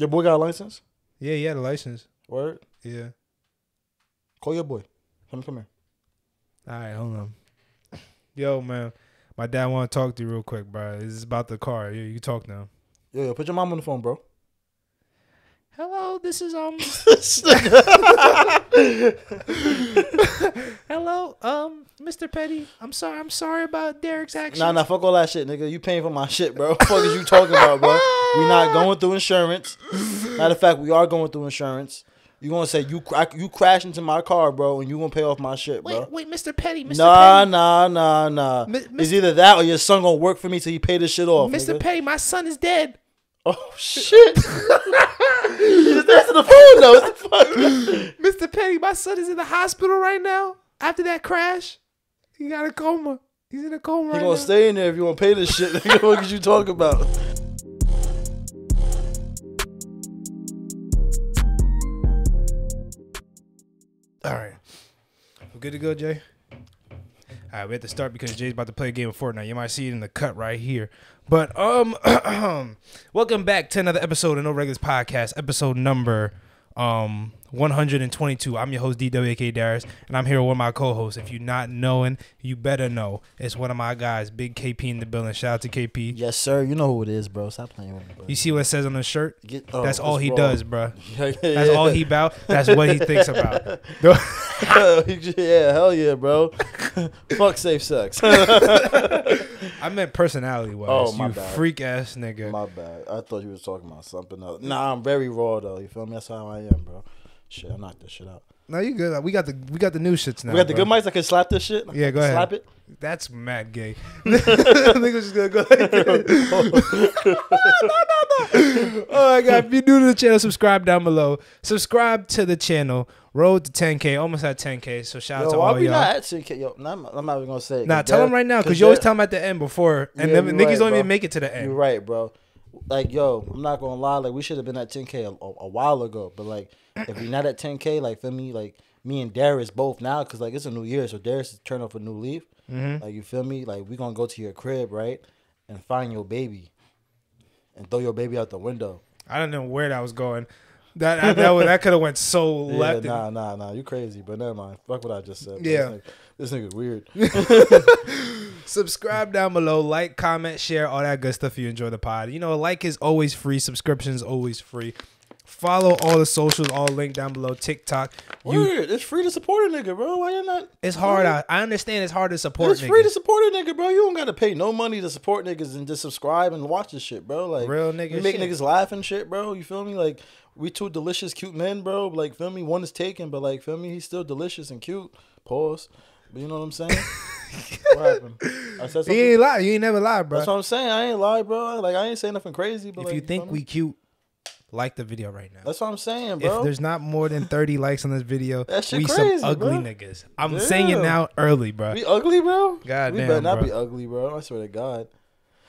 Your boy got a license? Yeah, he had a license. Word? Yeah. Call your boy. Come come here. All right, hold on. Yo, man, my dad want to talk to you real quick, bro. This is about the car. Yeah, you talk now. Yo, yo, put your mom on the phone, bro. Hello, this is um. Hello, um, Mr. Pettie. I'm sorry. I'm sorry about Derek's actions. Nah, nah, fuck all that shit, nigga. You paying for my shit, bro. fuck is you talking about, bro? We're not going through insurance. Matter of fact, we are going through insurance. You gonna say you you crashed into my car, bro, and you gonna pay off my shit, bro? Wait, wait, Mr. Pettie, Mr. Nah, Pettie, nah, nah, nah. Mi- It's either that or your son gonna work for me till he pay this shit off. Mr. nigga. Pettie, my son is dead. Oh shit! you just answer the phone though. What the fuck? Mr. Pettie, my son is in the hospital right now after that crash. He got a coma. He's in a coma You right gonna now. stay in there if you wanna pay this shit. Nigga, what is you talking about? All right. We're good to go, Jay? All right, we have to start because Jay's about to play a game of Fortnite. You might see it in the cut right here. But um welcome back to another episode of No Regulars Podcast, episode number um 122. I'm your host DWK Darius, and I'm here with my co-host. If you're not knowing, you better know. It's one of my guys, Big KP in the building. Shout out to KP. Yes, sir. You know who it is, bro. Stop playing with me, bro. You see what it says on the shirt? Get- oh, That's all he raw. does, bro. That's yeah. all he about. That's what he thinks about. yeah, hell yeah, bro. Fuck safe sex. I meant personality wise. Oh, my you bad. freak ass nigga. My bad. I thought you was talking about something else. Nah, I'm very raw though. You feel me? That's how I am, bro. Shit, I knocked this shit out. No, you good. We got the we got the new shits now. we got the bro. good mics. I can slap this shit. Yeah, go ahead. Slap it. That's mad gay. Niggas just gonna go like no, no, no. Oh my god! If you're new to the channel, subscribe down below. Subscribe to the channel. Road to 10k, almost at 10k. So shout out to all we y'all. not at 10K? Yo, nah, I'm, I'm not even gonna say it. Nah, tell them right now because you always tell them at the end before, and Yeah, you're niggas right, don't bro. even make it to the end. You're right, bro. Like, yo, I'm not gonna lie. Like, we should have been at 10k a, a, a while ago. But like, if we're not at 10k, like, feel me? Like, me and Darius both now, cause like it's a new year, so Darius is turning off a new leaf. Mm-hmm. Like, you feel me? Like, we gonna go to your crib, right, and find your baby, and throw your baby out the window. I don't know where that was going. That that that, that could have went so left. nah, nah, nah. You crazy, but never mind. Fuck what I just said. bro. Yeah. this nigga, this weird. Subscribe down below, like, comment, share, all that good stuff. If you enjoy the pod, you know, like is always free. Subscription's always free. Follow all the socials, all linked down below. TikTok. You, Weird. It's free to support a nigga, bro. Why you not? it's hard. I, I understand it's hard to support. It's free to support a nigga, bro. You don't gotta pay no money to support niggas and just subscribe and watch this shit, bro. Like Real nigga you make shit. niggas laugh and shit, bro. You feel me? Like we two delicious, cute men, bro. Like feel me? One is taken, but like feel me? He's still delicious and cute. Pause. But you know what I'm saying? what happened? I said something. You ain't lie. You ain't never lie, bro. That's what I'm saying. I ain't lie, bro. Like I ain't saying nothing crazy. But if like, you think me? we cute, like the video right now. that's what I'm saying, bro. If there's not more than 30 likes on this video, That shit we crazy, some ugly bro. niggas. I'm saying it now early, bro. we ugly, bro. God we damn, better not bro. be ugly, bro. I swear to God.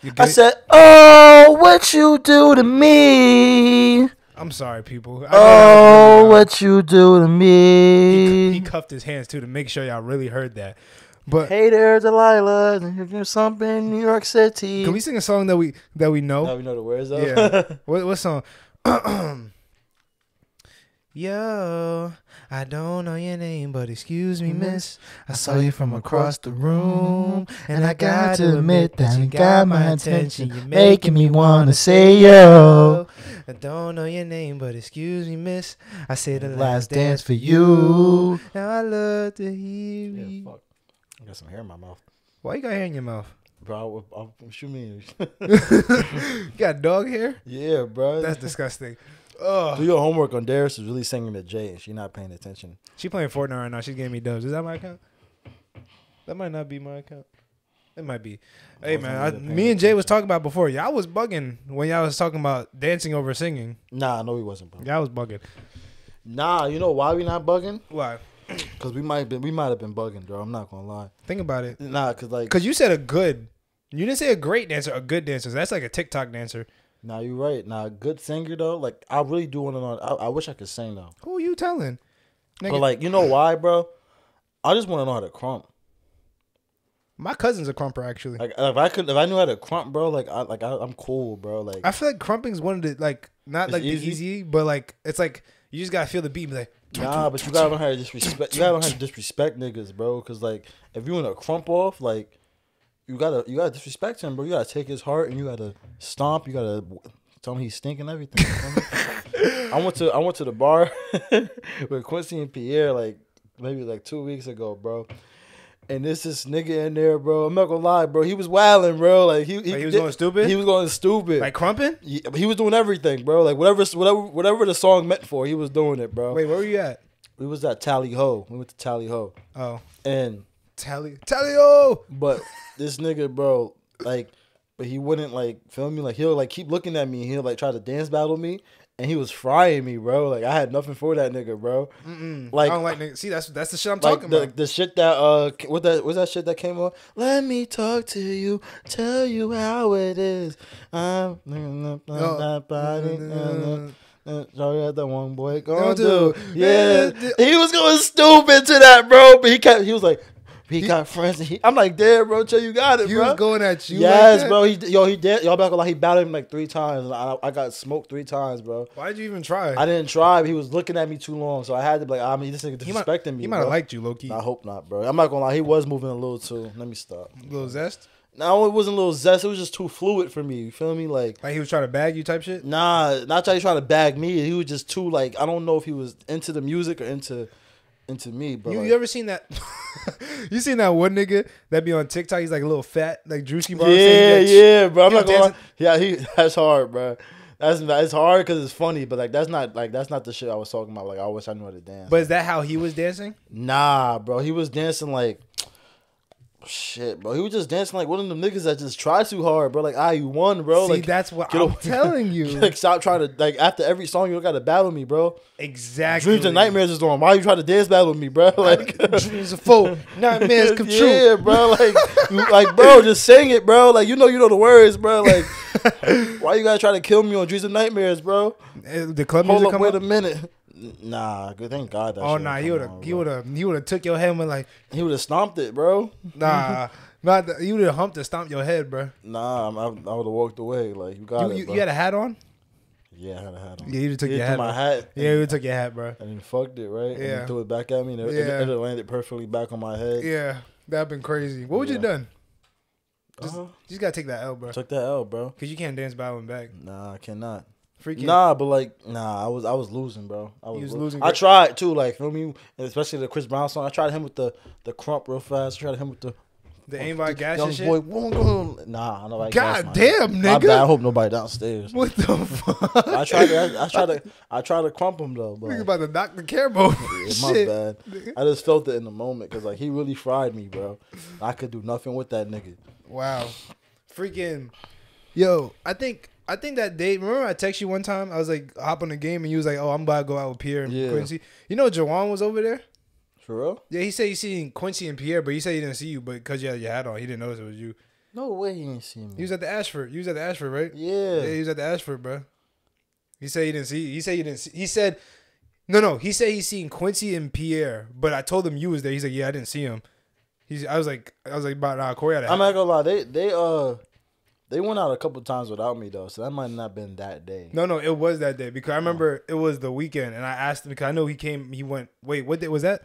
You I said, "Oh, what you do to me? I'm sorry, people. I Oh, what you do to me?" he cuffed his hands too to make sure y'all really heard that. But Hey there, Delilah. There's something New York City. can we sing a song that we that we know? Now we know the words though. Yeah. what what song? Yo, I don't know your name, but excuse me, miss. I saw you from across the room, and I got to admit that you got my attention. You're making me wanna say yo. I don't know your name, but excuse me, miss. I say the last dance for you. Now I love to hear you. Yeah, fuck. I got some hair in my mouth, Why you got hair in your mouth? Bro. What you mean? You got dog hair? yeah, bro. That's disgusting. Do your homework on Darius is really singing to Jay, and she not paying attention. She playing Fortnite right now. She's giving me dubs. Is that my account? That might not be my account. It might be. Hey man, I, me and Jay was talking about before. Y'all was bugging when y'all was talking about dancing over singing. Nah, no, he wasn't, bro. Y'all was bugging. Nah, you know why we not bugging? Why? Cause we might been, we might have been bugging, bro. I'm not gonna lie. Think about it. Nah, cause like, Cause you said a good. You didn't say a great dancer, a good dancer. That's like a TikTok dancer. nah, you're right. Nah, a good singer though. Like, I really do want to know. I, I wish I could sing though. Who are you telling? Nigga, But like, you know why, bro? I just want to know how to krump. My cousin's a krumper actually. Like if I could, if I knew how to krump, bro, like I like I, I'm cool, bro. Like I feel like krumping's one of the like not like easy? the easy, but like it's like you just gotta feel the beat. And be like, Nah, but you gotta learn how to disrespect. You gotta learn how to disrespect niggas, bro. Cause like, if you want to krump off, like, you gotta you gotta disrespect him, bro. You gotta take his heart and you gotta stomp. You gotta tell him he's stinking everything. you feel me? I went to I went to the bar with Quincy and Pierre like maybe like two weeks ago, bro. And this this nigga in there, bro. I'm not gonna lie, bro. He was wilding, bro. Like he, Like, he was going stupid? He was going stupid. like krumping. he, he was doing everything, bro. Like whatever whatever whatever the song meant for, he was doing it, bro. Wait, where were you at? We was at Tally Ho. We went to Tally Ho. Oh, And tally, tally, oh. but this nigga, bro, like, but he wouldn't like film me. Like he'll like keep looking at me. He'll like try to dance battle me, and he was frying me, bro. Like I had nothing for that nigga, bro. Mm-mm. Like- I don't like niggas. See, that's that's the shit I'm Like talking the, about. the shit that uh what that what's that shit that came on? Let me talk to you, tell you how it is. I'm that body. Uh, uh, uh, Sorry, that one boy gonna Gonna do. do. Yeah, Yeah. he was going stupid to that, bro. But he kept. He was like, he got friends. He, I'm like, damn, bro, chill, you got it, He bro. was going at you. yes, like that? bro. He yo, he did. Y'all back like he battled him like three times. And I, I got smoked three times, bro. Why did you even try? I didn't try. But he was looking at me too long, so I had to be like, ah, I mean, this nigga he might, disrespecting me. he might have liked you, Loki. I hope not, bro. I'm not gonna lie. He was moving a little too. Let me stop. A little zest. No, it wasn't a little zest. It was just too fluid for me. You feel me? Like, Like he was trying to bag you, type shit. nah, not that he trying to bag me. He was just too like I don't know if he was into the music or into into me. But You, like, you ever seen that? you seen that one nigga that be on TikTok? He's like a little fat, like Drewski bar. yeah, yeah, bro. I'm not dancing- Yeah, he that's hard, bro. That's it's hard because it's funny, but like that's not like that's not the shit I was talking about. Like I wish I knew how to dance. But is that how he was dancing? Nah, bro. He was dancing like shit, bro. He was just dancing like one of them niggas that just try too hard, bro. Like ah, you won, bro. See, like that's what I'm telling you. like stop trying to like after every song you don't gotta battle me, bro. exactly. Dreams and nightmares is on. Why you trying to dance battle me, bro? Like Dreams are full. Nightmares come true. Yeah, bro. Like, like, bro, just sing it, bro. Like, you know, you know the words, bro. Like, why you gotta try to kill me on Dreams and Nightmares, bro? Uh, The club Hold music up, come wait up? a minute. Nah, good. Thank God that. Oh nah, he would have, he would have, he would have took your head and went like, He would have stomped it, bro. nah, not the, you would have humped and stomped your head, bro. Nah, I'm- I, I would have walked away. Like, you got You, it, you, you had a hat on? yeah, I had a hat on. Yeah, you took your hat. my hat. Yeah, you took your hat, bro. And then fucked it, right? And Yeah. then threw it back at me. And it, Yeah. it, it landed perfectly back on my head. Yeah, that'd been crazy. What would you Yeah. done? Just, Uh-huh. you just gotta take that L, bro. Took that L, bro. Cause you can't dance battling back. Nah, I cannot. Freaking. Nah, but like, nah, I was I was losing, bro. I was, was lo- losing I tried too, like feel me, and especially the Chris Brown song. I tried him with the the krump real fast. I tried him with the The aim by gas young and shit. Nah, I know. I God damn, nigga. I hope nobody downstairs. What the fuck? I tried. To, I, I tried to. I tried to krump him though, but Nigga about to knock the camera over. yeah, my shit. bad. I just felt it in the moment because like he really fried me, bro. I could do nothing with that nigga. Wow. Freaking. Yo, I think I think that day. Remember, I text you one time. I was like, hop on the game, and you was like, "Oh, I'm about to go out with Pierre and Yeah. Quincy." You know, Jawan was over there. For real? Yeah, he said he seen Quincy and Pierre, but he said he didn't see you, but because you had your hat on, he didn't notice it was you. No way he didn't see me. He was at the Ashford. You was at the Ashford, right? Yeah. Yeah, he was at the Ashford, bro. He said he didn't see. He said he didn't. See, he said, no, no. He said he seen Quincy and Pierre, but I told him you was there. He's like, yeah, I didn't see him. He's. I was like, I was like, about nah, Korey had a hat. I'm not gonna lie. They they uh they went out a couple times without me though, so that might not have been that day. No, no, it was that day because I remember it was the weekend, and I asked him because I know he came. He went. Wait, what day was that?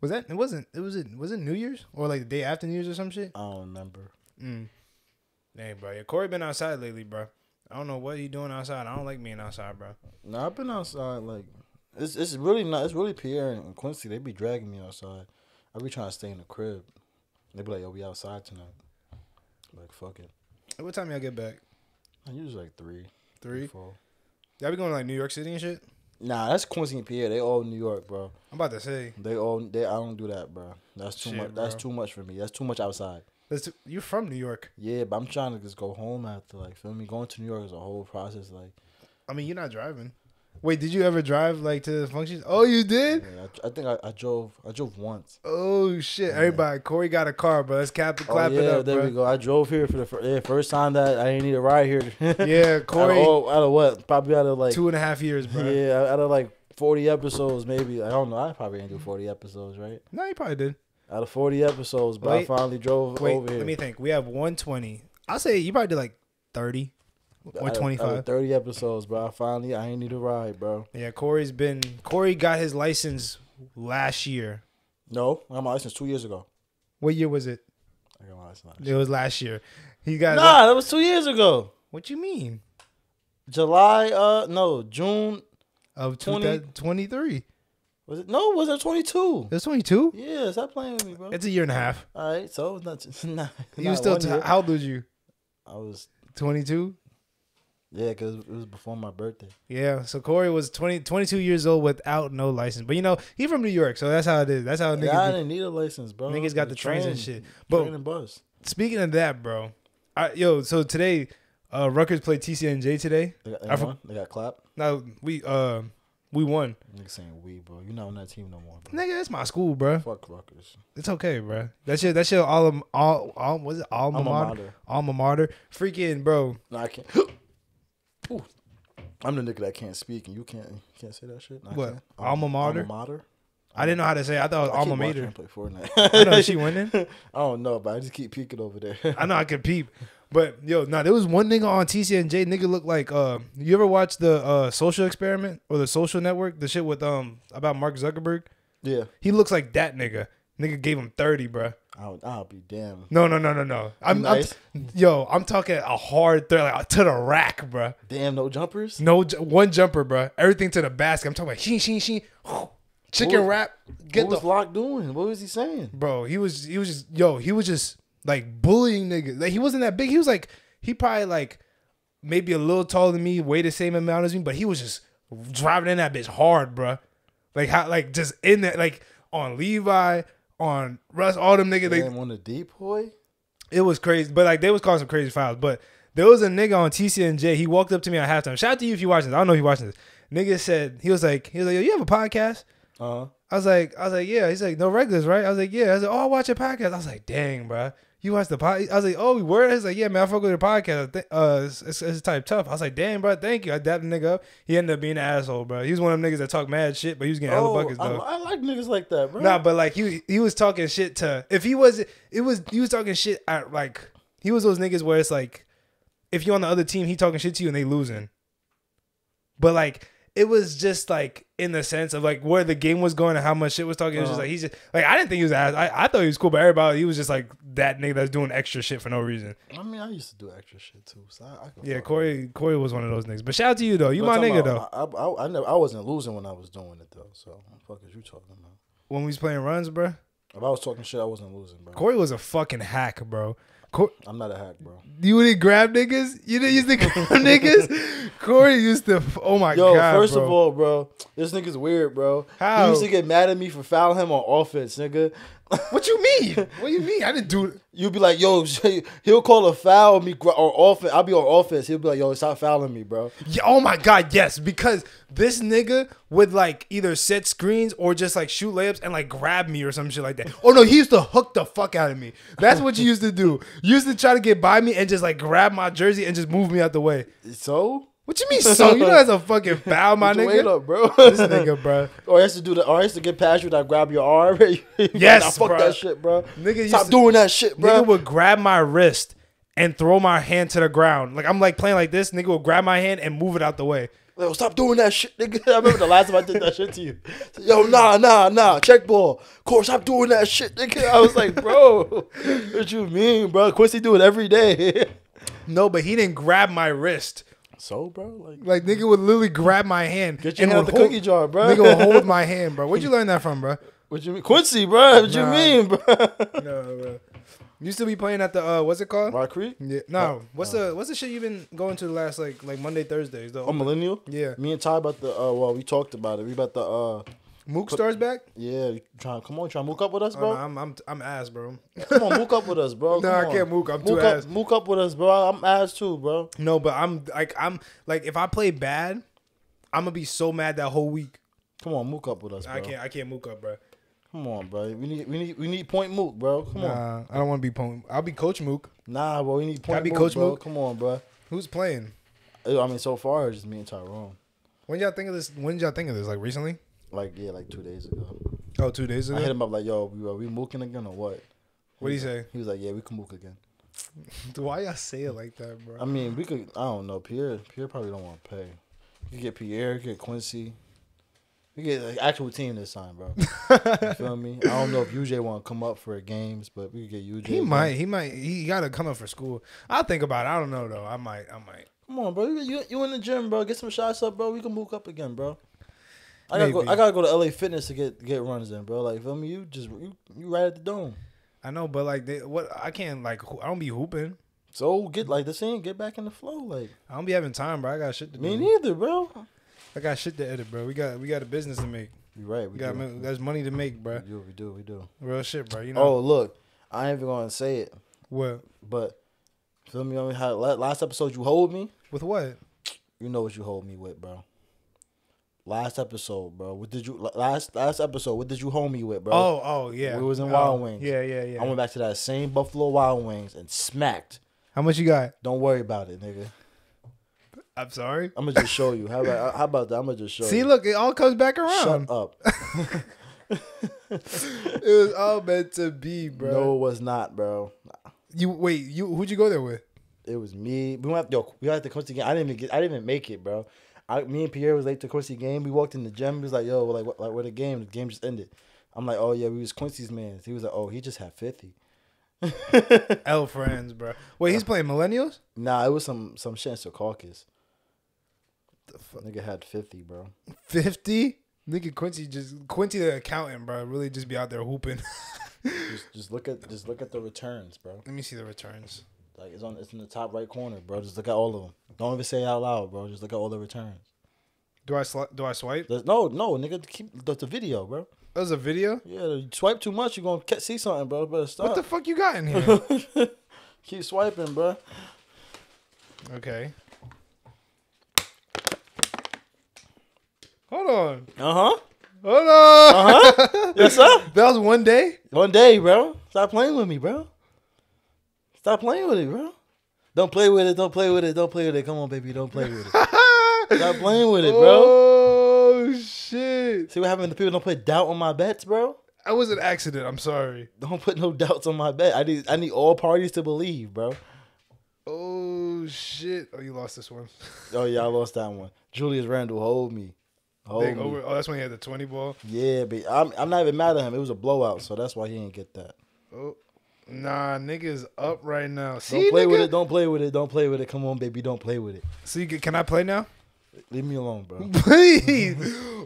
Was that? It wasn't. It was it. Was it New Year's or like the day after New Year's or some shit? I don't remember. Mm. Hey, bro. Yeah, Korey been outside lately, bro. I don't know what he doing outside. I don't like being outside, bro. No, I've been outside. Like it's it's really not. It's really Pierre and Quincy. They be dragging me outside. I be trying to stay in the crib. They be like, "Yo, we outside tonight." Like fuck it. What time y'all get back? I usually like three, Three. four. Y'all be going to like New York City and shit. Nah, that's Quincy and Pierre. They all New York, bro. I'm about to say. They all they. I don't do that, bro. That's too Shit, much. That's bro. too much for me. That's too much outside. Let's, you're from New York. Yeah, but I'm trying to just go home after. Like, feel me? Going to New York is a whole process. Like, I mean, you're not driving. Wait, did you ever drive like to the functions? Oh, you did. yeah, I, I think I, I drove. I drove once. Oh shit! Everybody, Korey got a car, bro. Let's cap Oh, clap yeah, it up, there bro. we go. I drove here for the fir- yeah, first time that I didn't need a ride here. Yeah, Korey, Out of, out of what? Probably out of like two and a half years, bro. yeah, out of like forty episodes, maybe. I don't know. I probably didn't do forty episodes, right? No, you probably did. Out of 40 episodes, bro, I finally drove Wait, over here. let me think. We have 120. I'll say you probably did like 30 or Out 25. out of 30 episodes, bro. I finally, I ain't need a ride, bro. Yeah, Korey's been Korey got his license last year. No, I got my license two years ago. What year was it? I got my license last It year. was last year. He got Nah, that was two years ago. What you mean? July, uh, no, June. Of 20 23. Was it? No, was it 22? It was 22. Yeah, stop playing with me, bro. It's a year and a half. All right, so it's not. Not You still t- how old was you? I was 22. Yeah, because it was before my birthday. Yeah, so Korey was 20, 22 years old without no license. But you know, he from New York, so that's how it is. That's how niggas. Yeah, I didn't need a license, bro. Niggas got the trains and shit. But- train and bus. Speaking of that, bro, I, yo, so today, uh, Rutgers played TCNJ today. They got, they I won? They got clapped. Now we uh we won. Niggas saying we, bro. You're not on that team no more, bro. Nigga, that's my school, bro. Fuck Rutgers. It's okay, bro. That shit, that shit, all, all, all, was it alma Alma mater? mater. Alma mater. Freaking, bro. No, I can't. I'm the nigga that can't speak, and you can't you can't say that shit. No, I What? can't. Alma mater? Alma mater. I didn't know how to say. it. I thought it was I alma mater. play Fortnite. I know she winning. I don't know, but I just keep peeking over there. I know I can peep. But yo, nah, there was one nigga on TCNJ. Nigga looked like uh you ever watch the uh social experiment or the social network? The shit with um about Mark Zuckerberg? yeah, He looks like that nigga. Nigga gave him 30, bruh. I'll, I'll be damned. No, no, no, no, no. I'm, nice? I'm yo, I'm talking a hard throw like to the rack, bro. Damn, no jumpers. No one jumper, bro. Everything to the basket. I'm talking about sheen, sheen, sheen. Chicken What- wrap. Get what the was Locke doing? What was he saying? bro. He was he was just yo. He was just like bullying niggas. Like he wasn't that big. He was like he probably like maybe a little taller than me, weighed the same amount as me, but he was just driving in that bitch hard, bro. Like how like just in that like on Levi, on Russ, all them niggas. They, Damn, on the depoy. it was crazy, but like they was calling some crazy fouls. But there was a nigga on TCNJ. He walked up to me at halftime. Shout out to you if you watching this. I don't know if you watching this. Nigga said he was like he was like, Yo, you have a podcast? Uh huh. I was like, I was like, yeah. He's like, no regulars, right? I was like, yeah. I was like, oh, I watch a podcast. I was like, dang, bro. You watch the pod? I was like, oh, we were. He's like, yeah, man, I fuck with your podcast. I Uh, it's, it's, it's type tough. I was like, damn, bro, thank you. I dapped the nigga up. He ended up being an asshole, bro. He was one of them niggas that talk mad shit, but he was getting hella Oh, buckets I, though. I like niggas like that, bro. Nah, but like he he was talking shit to if he was it was he was talking shit at like he was those niggas where it's like if you on the other team he talking shit to you and they losing. But like it was just like in the sense of like where the game was going and how much shit was talking. It was just Uh-huh. like he's just like I didn't think he was ass. I, I thought he was cool, but everybody he was just like that nigga that's doing extra shit for no reason. I mean, I used to do extra shit too. So I, I Yeah, Korey Korey was one of those niggas. But shout out to you though. You it. my nigga talking though. I, I, I, never, I wasn't losing when I was doing it though. So what the fuck is you talking about? When we was playing runs, bro. If I was talking shit, I wasn't losing, bro. Korey was a fucking hack, bro. Cor- I'm not a hack, bro. You didn't grab niggas? You didn't used to grab niggas? Korey used to. Oh my god. Yo, first bro. of all, bro, this nigga's weird, bro. How? He used to get mad at me for fouling him on offense, nigga. What you mean? What do you mean? I didn't do. You'd be like, yo, he'll call a foul on me or offense. I'll be on offense. He'll be like, yo, stop fouling me, bro. Yeah, oh my god, yes, because this nigga would like either set screens or just like shoot layups and like grab me or some shit like that. Oh no, he used to hook the fuck out of me. That's what you used to do. You used to try to get by me and just like grab my jersey and just move me out the way. So, What you mean? So you know that's a fucking foul, my nigga. nigga. up, bro. This nigga, bro. Or I used to do the. Or I used to get past you and I grab your arm. Yes, nah, fuck bro. that shit, bro. Nigga stop to- doing that shit, bro. Nigga would grab my wrist and throw my hand to the ground. Like I'm like playing like this. Nigga would grab my hand and move it out the way. Yo, stop doing that shit, nigga. I remember the last time I did that shit to you. Yo, nah, nah, nah. Check ball. Course, stop doing that shit, nigga. I was like, bro, what you mean, bro? Quincy do it every day. No, but he didn't grab my wrist. So, bro, like, Like nigga would literally grab my hand. get your and hand out the hold- cookie jar, bro. Nigga would hold my hand, bro. Where'd you learn that from, bro? What you mean, Quincy, bro? What you mean, bro? No, bro. You still be playing at the uh, what's it called? Rock Creek? Yeah. No. What's the what's the shit you've been going to the last like like Monday Thursdays though? Oh, millennial. yeah. Me and Ty about the. Uh, well, we talked about it. We about the. Uh, Mook stars back. yeah, you trying. Come on, try to mook up with us, Oh, bro. no, I'm I'm I'm ass, bro. Come on, mook up with us, bro. No, Come I on. can't mook. I'm too Mook ass. up, mook up with us, bro. I'm ass too, bro. No, but I'm like I'm like if I play bad, I'm gonna be so mad that whole week. Come on, mook up with us, bro. I can't I can't mook up, bro. Come on, bro. We need we need we need point mook, bro. Come on. Nah, I don't want to be point. I'll be coach mook. Nah, bro. We need point I be mook, Coach bro. Mook? Come on, bro. Who's playing? Uh, I mean, so far it's just me and Tyrone. When y'all think of this? When did y'all think of this? Like recently? Like yeah, like two days ago. Oh, two days ago. I hit him up like, yo, we, are we mooking again or what? What do you say? He was like, yeah, we can mook again. Why y'all say it like that, bro? I mean, we could. I don't know. Pierre, Pierre probably don't want to pay. You get Pierre, you get Quincy. We get an actual team this time, bro. you feel me? I don't know if UJ want to come up for games, but we could get UJ. He again. might. He might. He got to come up for school. I'll think about it. I don't know though. I might. I might. Come on, bro. You, you you in the gym, bro? Get some shots up, bro. We can mook up again, bro. I gotta go. I gotta go to LA Fitness to get get runs in, bro. Like, feel me? You just you, you right at the dome. I know, but like, they, what? I can't like. I don't be hooping. So get like the same. Get back in the flow. Like I don't be having time, bro. I got shit to me do. Me neither, bro. I got shit to edit, bro. We got we got a business to make. You right. We We got do. there's money to make, bro. We do. We do. We do. Real shit, bro. You know Oh, look. I ain't even gonna say it, what? but feel me? On how last episode you hold me. With what? You know what you hold me with, bro. Last episode, bro. What did you last last episode? What did you hold me with, bro? Oh, oh yeah. We was in Oh, Wild Wings. Yeah, yeah, yeah. I went back to that same Buffalo Wild Wings and smacked. How much you got? Don't worry about it, nigga. I'm sorry. I'm gonna just show you. How about how about that? I'm gonna just show See, you. See, look, it all comes back around. Shut up. It was all meant to be, bro. No, it was not, bro. You wait. You who'd you go there with? It was me. We went yo. We had to come together. I didn't even get. I didn't even make it, bro. I, me and Pierre was late to Quincy game. We walked in the gym. He was like, "Yo, like, what, like, where the game? The game just ended." I'm like, "Oh yeah, we was Quincy's man." He was like, "Oh, he just had 50. L friends, bro. Wait, he's playing millennials. Nah, it was some some shit in Secaucus. The fuck? Nigga had fifty, bro. Fifty. Nigga Quincy just Quincy the accountant, bro. Really just be out there hooping. Just just look at just look at the returns, bro. Let me see the returns. Like it's on it's in the top right corner, bro. Just look at all of them. Don't even say it out loud, bro. Just look at all the returns. Do I sli- do I swipe? There's, no, no, nigga, keep the, the video, bro. That was a video. Yeah, you swipe too much, you're gonna ca- see something, bro. Better stop. What the fuck you got in here? Keep swiping, bro. okay. Hold on. Uh huh. Hold on. Uh huh. yes, sir. That was one day. One day, bro. Stop playing with me, bro. Stop playing with it, bro. Don't play with it. Don't play with it. Don't play with it. Come on, baby. Don't play with it. Stop playing with it, bro. Oh shit! See what happened? The people don't put doubt on my bets, bro. That was an accident. I'm sorry. Don't put no doubts on my bet. I need I need all parties to believe, bro. Oh shit! Oh, you lost this one. Oh yeah, I lost that one. Julius Randle, hold me. Hold me. over. Oh, that's when he had the twenty ball. Yeah, but I'm I'm not even mad at him. It was a blowout, so that's why he didn't get that. Oh, nah, niggas up right now. See, Don't play with it. Don't play with it. Don't play with it. Come on, baby. Don't play with it. See, can I play now? Leave me alone, bro. Please.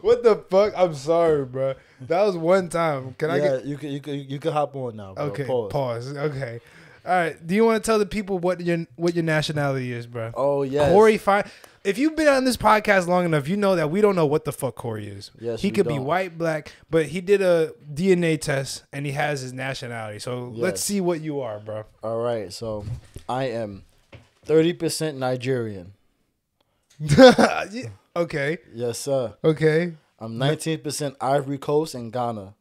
what the fuck? I'm sorry, bro. That was one time. Can I get? you can you can you can hop on now, bro. Okay, Pause. pause. Okay. All right. Do you want to tell the people what your what your nationality is, bro? Oh yeah, Korey, fine. If you've been on this podcast long enough, you know that we don't know what the fuck Korey is. Yes, he we could be don't. white, black, but he did a DNA test and he has his nationality. So let's Yes. see what you are, bro. All right, so I am thirty percent Nigerian. Yeah, okay. Yes, sir. Okay. I'm nineteen percent Ivory Coast and Ghana.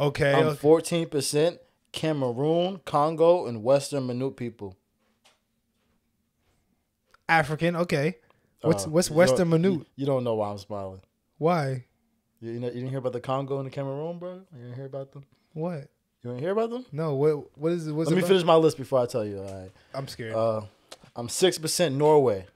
Okay. I'm okay. fourteen percent Cameroon, Congo, and Western Minute people. African. Okay. What's Uh, what's you Western don't- Minute? You, you don't know why I'm smiling. Why? You, you, know, you didn't hear about the Congo and the Cameroon, bro? You didn't hear about them? What? You didn't hear about them? No. What? What is it? What's Let it me about? finish my list before I tell you. All right. I'm scared. Uh, I'm six percent Norway.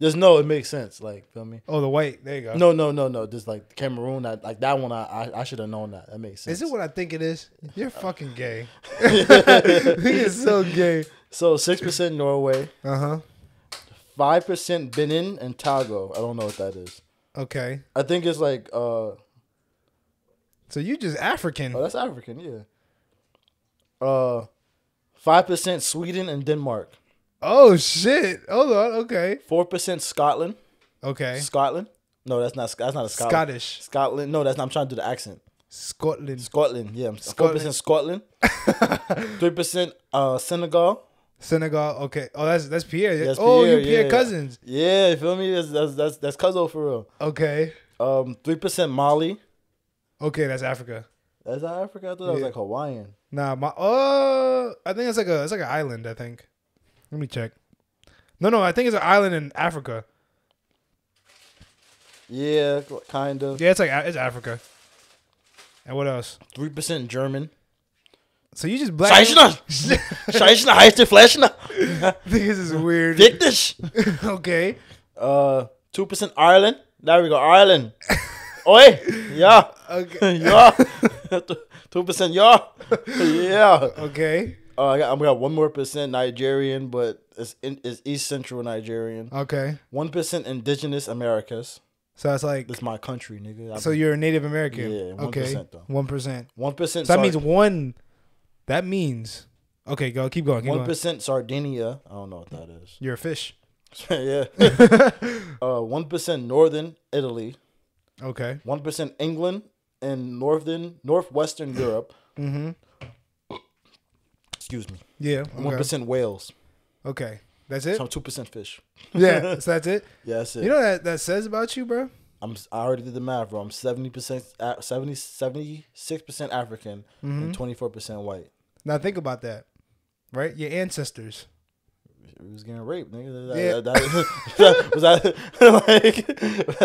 Just no, it makes sense. Like, feel me? oh, the white. There you go. No, no, no, no. Just like Cameroon, I, like that one. I, I, I should have known that. That makes sense. Is it what I think it is? You're fucking gay. he is so gay. so six percent Norway, Uh huh. Five percent Benin and Togo. I don't know what that is. Okay. I think it's like uh So you just African. oh that's African, yeah. Uh five percent Sweden and Denmark. Oh shit. Hold on. Okay. Four percent Scotland. Okay. Scotland? No, that's not that's not a Scotland. Scottish. Scotland. No, that's not I'm trying to do the accent. Scotland. Scotland, yeah. Four percent Scotland. Three percent uh Senegal. Senegal. Okay. Oh, that's that's Pierre. Yes, oh, Pierre, you Pierre yeah. Cousins. Yeah, you feel me? That's that's that's, that's Cuzzo for real. Okay. Um, three percent Mali. Okay, that's Africa. That's Africa. I thought that was like Hawaiian. Nah, my uh, I think it's like a it's like an island. I think. Let me check. No, no, I think it's an island in Africa. Yeah, kind of. Yeah, it's like it's Africa. And what else? Three percent German. So you just black. Scheiße! Scheiße heißt die Fleischner. This is weird. Dich. okay. Uh, two percent Ireland. There we go, Ireland. Oi, yeah, Okay. yeah. Two percent, yeah, yeah. Okay. Uh, I got, I got one more percent Nigerian, but it's in, it's East Central Nigerian. Okay. One percent Indigenous Americas. So that's like. This is my country, nigga. So you're a Native American. Yeah, 1% Okay. One percent. one percent. So that means one. That means. Okay, go. Keep going. One Sardinia. I don't know what that is. You're a fish. yeah. uh, one percent Northern Italy. Okay. One percent England and northern northwestern Europe. Mm-hmm. Excuse me. Yeah. One Okay. percent Wales. Okay. That's it. So two percent fish. yeah. So that's it. Yeah, that's it. You know what that says about you, bro? I'm I already did the math, bro. I'm seventy percent, 70 76 percent African Mm-hmm. and twenty four percent white. Now think about that. Right? Your ancestors. It was getting raped, nigga. That, Yeah. that, that- was that like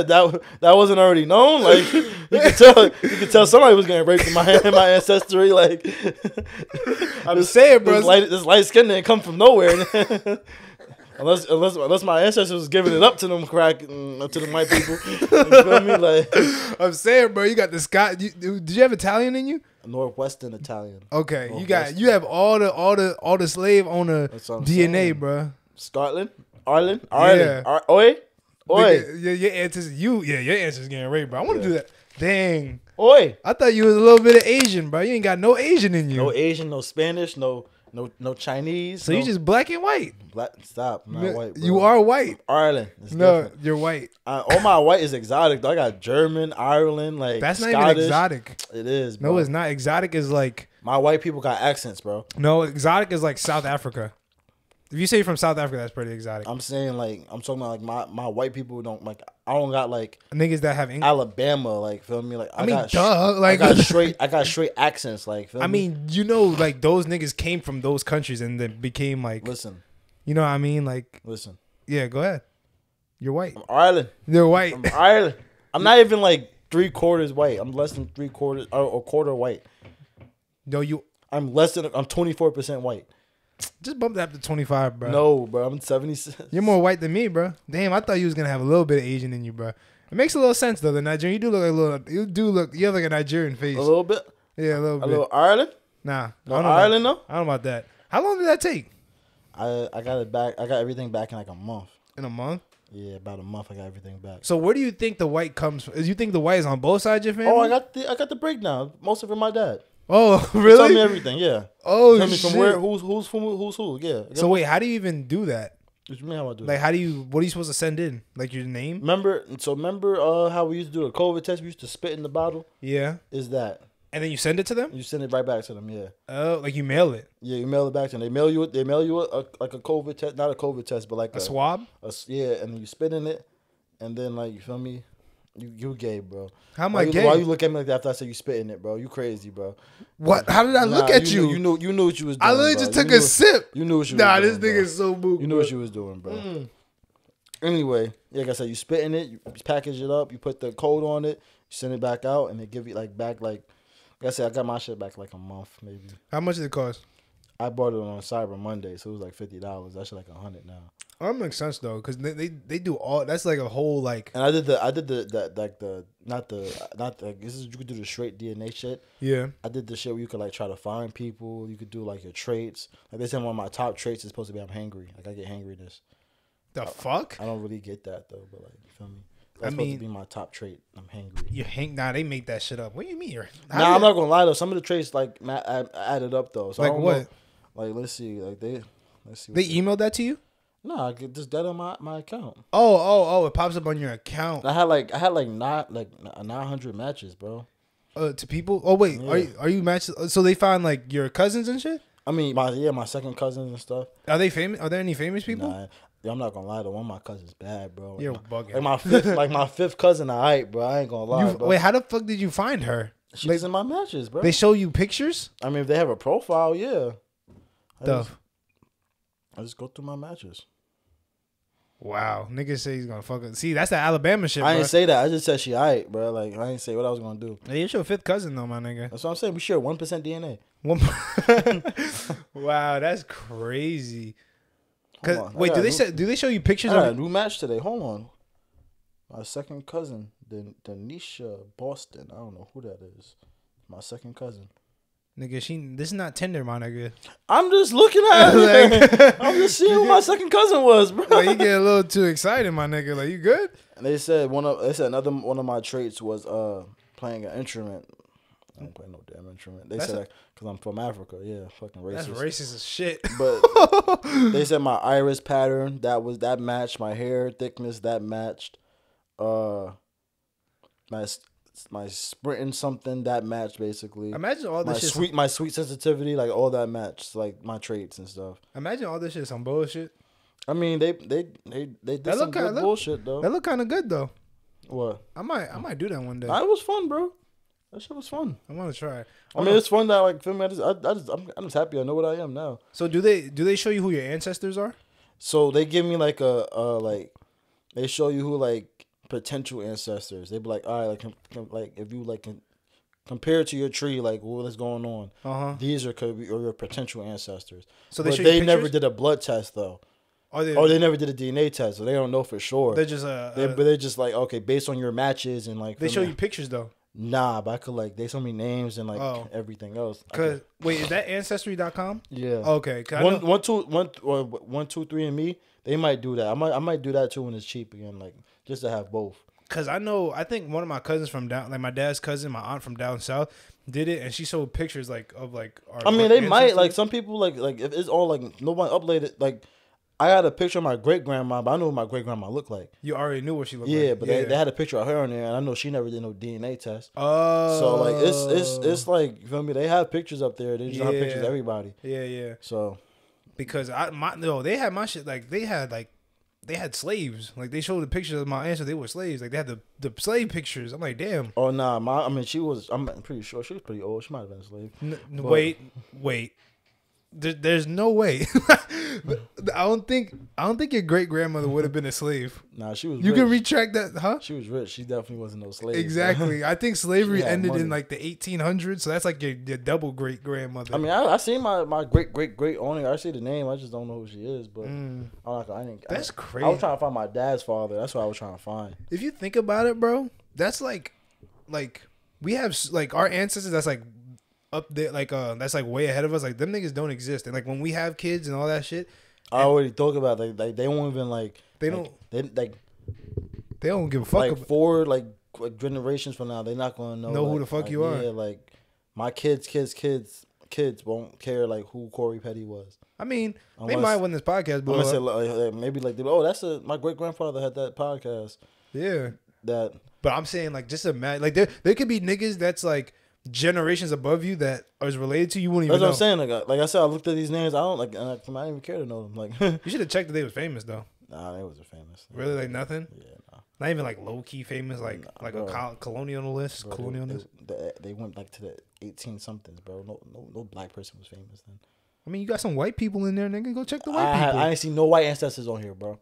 that? That wasn't already known. Like you could tell, you could tell somebody was getting raped in my in my ancestry. Like I'm this, saying, bro. this light, this light skin didn't come from nowhere. unless unless unless my ancestors was giving it up to them crack mm, to the white people. You feel me? Like I'm saying, bro. You got the Scott. You, did you have Italian in you? Northwestern Italian. Okay, you got you have all the all the all the slave owner DNA, saying. bro. Scotland, Ireland, Ireland. Yeah. Oi, oi, Your, your ancestors, you yeah, your ancestors getting raped, bro. I want to do that. Dang, oi. I thought you was a little bit of Asian, bro. You ain't got no Asian in you. No Asian, no Spanish, no no no Chinese. so no you just black and white. black. Stop, I'm not white. Bro. you are white. Ireland. It's No, different. you're white. I, all my white is exotic. Though. I got German, Ireland, like That's not Scottish. even exotic. It is. Bro. No, it's not. Exotic is like My white people got accents, bro. no. Exotic is like South Africa. If you say you're from South Africa, that's pretty exotic. I'm saying like I'm talking about like my my white people don't like I don't got like Niggas that have English. Alabama like feel me like I, I mean, got duh, I like- got straight I got straight accents like I me? mean, you know, like those niggas came from those countries and then became like, listen you know what I mean? Like, listen yeah, go ahead. You're white. I'm Ireland You're white. I'm Ireland I'm not even like three quarters white I'm less than three quarters or, or quarter white No, you I'm less than I'm 24 percent white just bump that up to 25, bro. no bro I'm 70 You're more white than me, bro. Damn, I thought you was gonna have a little bit of Asian in you, bro. It makes a little sense though. The Nigerian, you do look like a little. You do look. You have like a Nigerian face. a little bit yeah, a little a bit. little Ireland nah, no Ireland About, though I don't know about that. How long did that take? I I got it back I got everything back in like a month In a month. yeah about a month I got everything back So where do you think the white comes from? Do You think the white is on both sides of your family? oh I got the I got the breakdown most of it my dad Oh, really? Tell me everything yeah Oh, Tell me shit. from where who's who's who who's who yeah So wait, how do you even do that? what you mean how I do Like, how do you? What are you supposed to send in? Like your name? remember so remember uh how we used to do a COVID test we used to spit in the bottle Yeah, is that and then you send it to them. you send it right back to them yeah Oh, like you mail it. yeah you mail it back to them they mail you they mail you a, a like a COVID test not a COVID test but like A swab. a yeah, and then you spit in it, and then like you feel me, you you gay, bro. How am Why I you, gay? why you look at me like that after I said you spit in it, bro? You crazy, bro. What? How did I look at you? you? Knew, you knew you knew what you was doing. I literally bro. just took knew a what- sip. You knew what you was doing. Nah, this doing. nigga is so boo. You knew what you was doing, bro. Mm. Anyway, like I said, you spit in it, you package it up, you put the code on it, you send it back out, and they give you like back like. Like I said, I got my shit back like a month, maybe. How much did it cost? I bought it on Cyber Monday, so it was like fifty dollars. That shit like a hundred now. That makes sense though, because they, they they do all. That's like a whole like And I did the I did the that like the not the not the this is you could do the straight DNA shit. yeah. I did the shit where you could like try to find people. You could do like your traits. Like they said one of my top traits is supposed to be I'm hangry. Like I get hangriness. The fuck? I don't really get that though, but like you feel me? That's I supposed mean- to be my top trait. I'm hangry. You hang? Nah, they make that shit up. What do you mean? You're, Nah, I'm not gonna lie though. Some of the traits like added up though. So I Like what? know. Like let's see. Like they let's see. They What emailed that to you? Nah, I get just dead on my, my account. Oh, oh, oh! It pops up on your account I had like I had like not like nine hundred matches, bro. uh, to people. Oh wait, are you are you matched? So they find like your cousins and shit. I mean, my yeah, my second cousins and stuff. Are they famous? Are there any famous people? Nah, yeah, I'm not gonna lie. though. one of my cousins bad, bro. Like You're my- bugging. Like my fifth, like my fifth cousin, alright, bro. I ain't gonna lie, You- bro. wait, how the fuck did you find her? She's in my matches, bro. They show you pictures. I mean, if they have a profile, yeah. The I just go through my matches. Wow, niggas say he's gonna fuck. It. See, that's the Alabama shit, I bro. didn't say that. I just said she alright, bro. Like I didn't say what I was gonna do. Hey, it's your fifth cousin though, my nigga. That's what I'm saying. We share one percent DNA. One. wow, that's crazy. 'Cause- on. Wait, do they new- say, do they show you pictures I got a of? new match today. Hold on. My second cousin, Den- Denisha Boston. I don't know who that is. My second cousin. Nigga, she. This is not Tinder, my nigga. I'm just looking at it. I'm just seeing who my second cousin was, bro. Like you get a little too excited, my nigga. Like you good? And they said one of they said another one of my traits was uh playing an instrument. I don't play no damn instrument. They That's said a- because I'm from Africa. Yeah, fucking racist. That's racist as shit. But they said my iris pattern that was that matched my hair thickness that matched. Uh, my s- my sprinting something that matched basically. Imagine all my this shit. sweet my sweet sensitivity like all that matched like my traits and stuff. Imagine all this shit some bullshit. I mean they they they they did That some look kinda- good look- bullshit though. That look kind of good though. what? I might, I might do that one day. That was fun, bro. That shit was fun. I want to try. I mean, it's fun that like feel me. I just, I, I just, I'm, I'm just happy. I know what I am now. So do they do they show you who your ancestors are? So they give me like a, uh, like, they show you who like potential ancestors. They'd be like, all right, like, com- com- like if you like can compare to your tree, like what is going on. Uh huh. These are could be or your potential ancestors. So they but they never did a blood test though. Or they, Oh, they never did a DNA test, so they don't know for sure. they're just uh, They, uh, but they're just like okay, based on your matches and like they show you pictures though. Nah, but I could like they show me names and like Oh. everything else. Cause could- wait, is that ancestry.com? yeah. Okay, one, one, two, one, or one, two, three, and me. They might do that. I might, I might do that too when it's cheap again, like just to have both. Cause I know, I think one of my cousins from down, like my dad's cousin, my aunt from down south, did it, and she showed pictures like of like. Our I mean, they might like some people like like if it's all like no one uploaded. Like I had a picture of my great grandma, but I knew what my great grandma looked like. You already knew what she looked Yeah, like. Yeah, but They, they had a picture of her on there, and I know she never did no DNA test. Oh, So like it's it's oh. it's like you feel me? They have pictures up there. They just have pictures of everybody. yeah, yeah. So Because I my no, they had my shit like they had like they had slaves. Like they showed the pictures of my ancestors. They were slaves. Like they had the the slave pictures. I'm like, damn. oh nah, my I mean she was. I'm pretty sure she was pretty old. She might have been a slave. N- But- wait, wait. There, there's no way. I don't think. I don't think your great grandmother would have been a slave. Nah, she was. You rich. can retract that, huh? She was rich. She definitely wasn't no slave. Exactly. I think slavery ended in like the 1800s, so that's like your, your double great grandmother. I mean, I, I seen my, my great great great owner. I see the name. I just don't know who she is. But Mm. I'm not, I didn't. That's I, crazy. I was trying to find my dad's father. That's what I was trying to find. if you think about it, bro, that's like, like we have like our ancestors. That's like up there, like uh, that's like way ahead of us. Like them niggas don't exist, and like when we have kids and all that shit, I already talked about like, like they won't even like They like, don't- they like they don't give a fuck. like about, four like like generations from now they're not gonna know Know who the fuck like, you are. Yeah, like my kids, kids, kids, kids won't care like who Korey Pettie was. I mean, they might when this podcast but say like, like, maybe like oh that's a my great grandfather had that podcast Yeah, that but I'm saying like just imagine like there there could be niggas that's like generations above you that is related to you. Wouldn't that's even what I'm saying. Like, I- like I said, I looked at these names. I don't like. I, I didn't even care to know them. Like, You should have checked that they was famous though. nah, they wasn't famous. Really, like nothing. Yeah, nah. Not even like low key famous, like Nah, like bro. a col- colonialist, Bro, they- colonialist. They, they, they went like to the 18 somethings, bro. No, no, no black person was famous then. I mean, you got some white people in there, nigga. Go check the white I, people. I ain't seen no white ancestors on here, bro.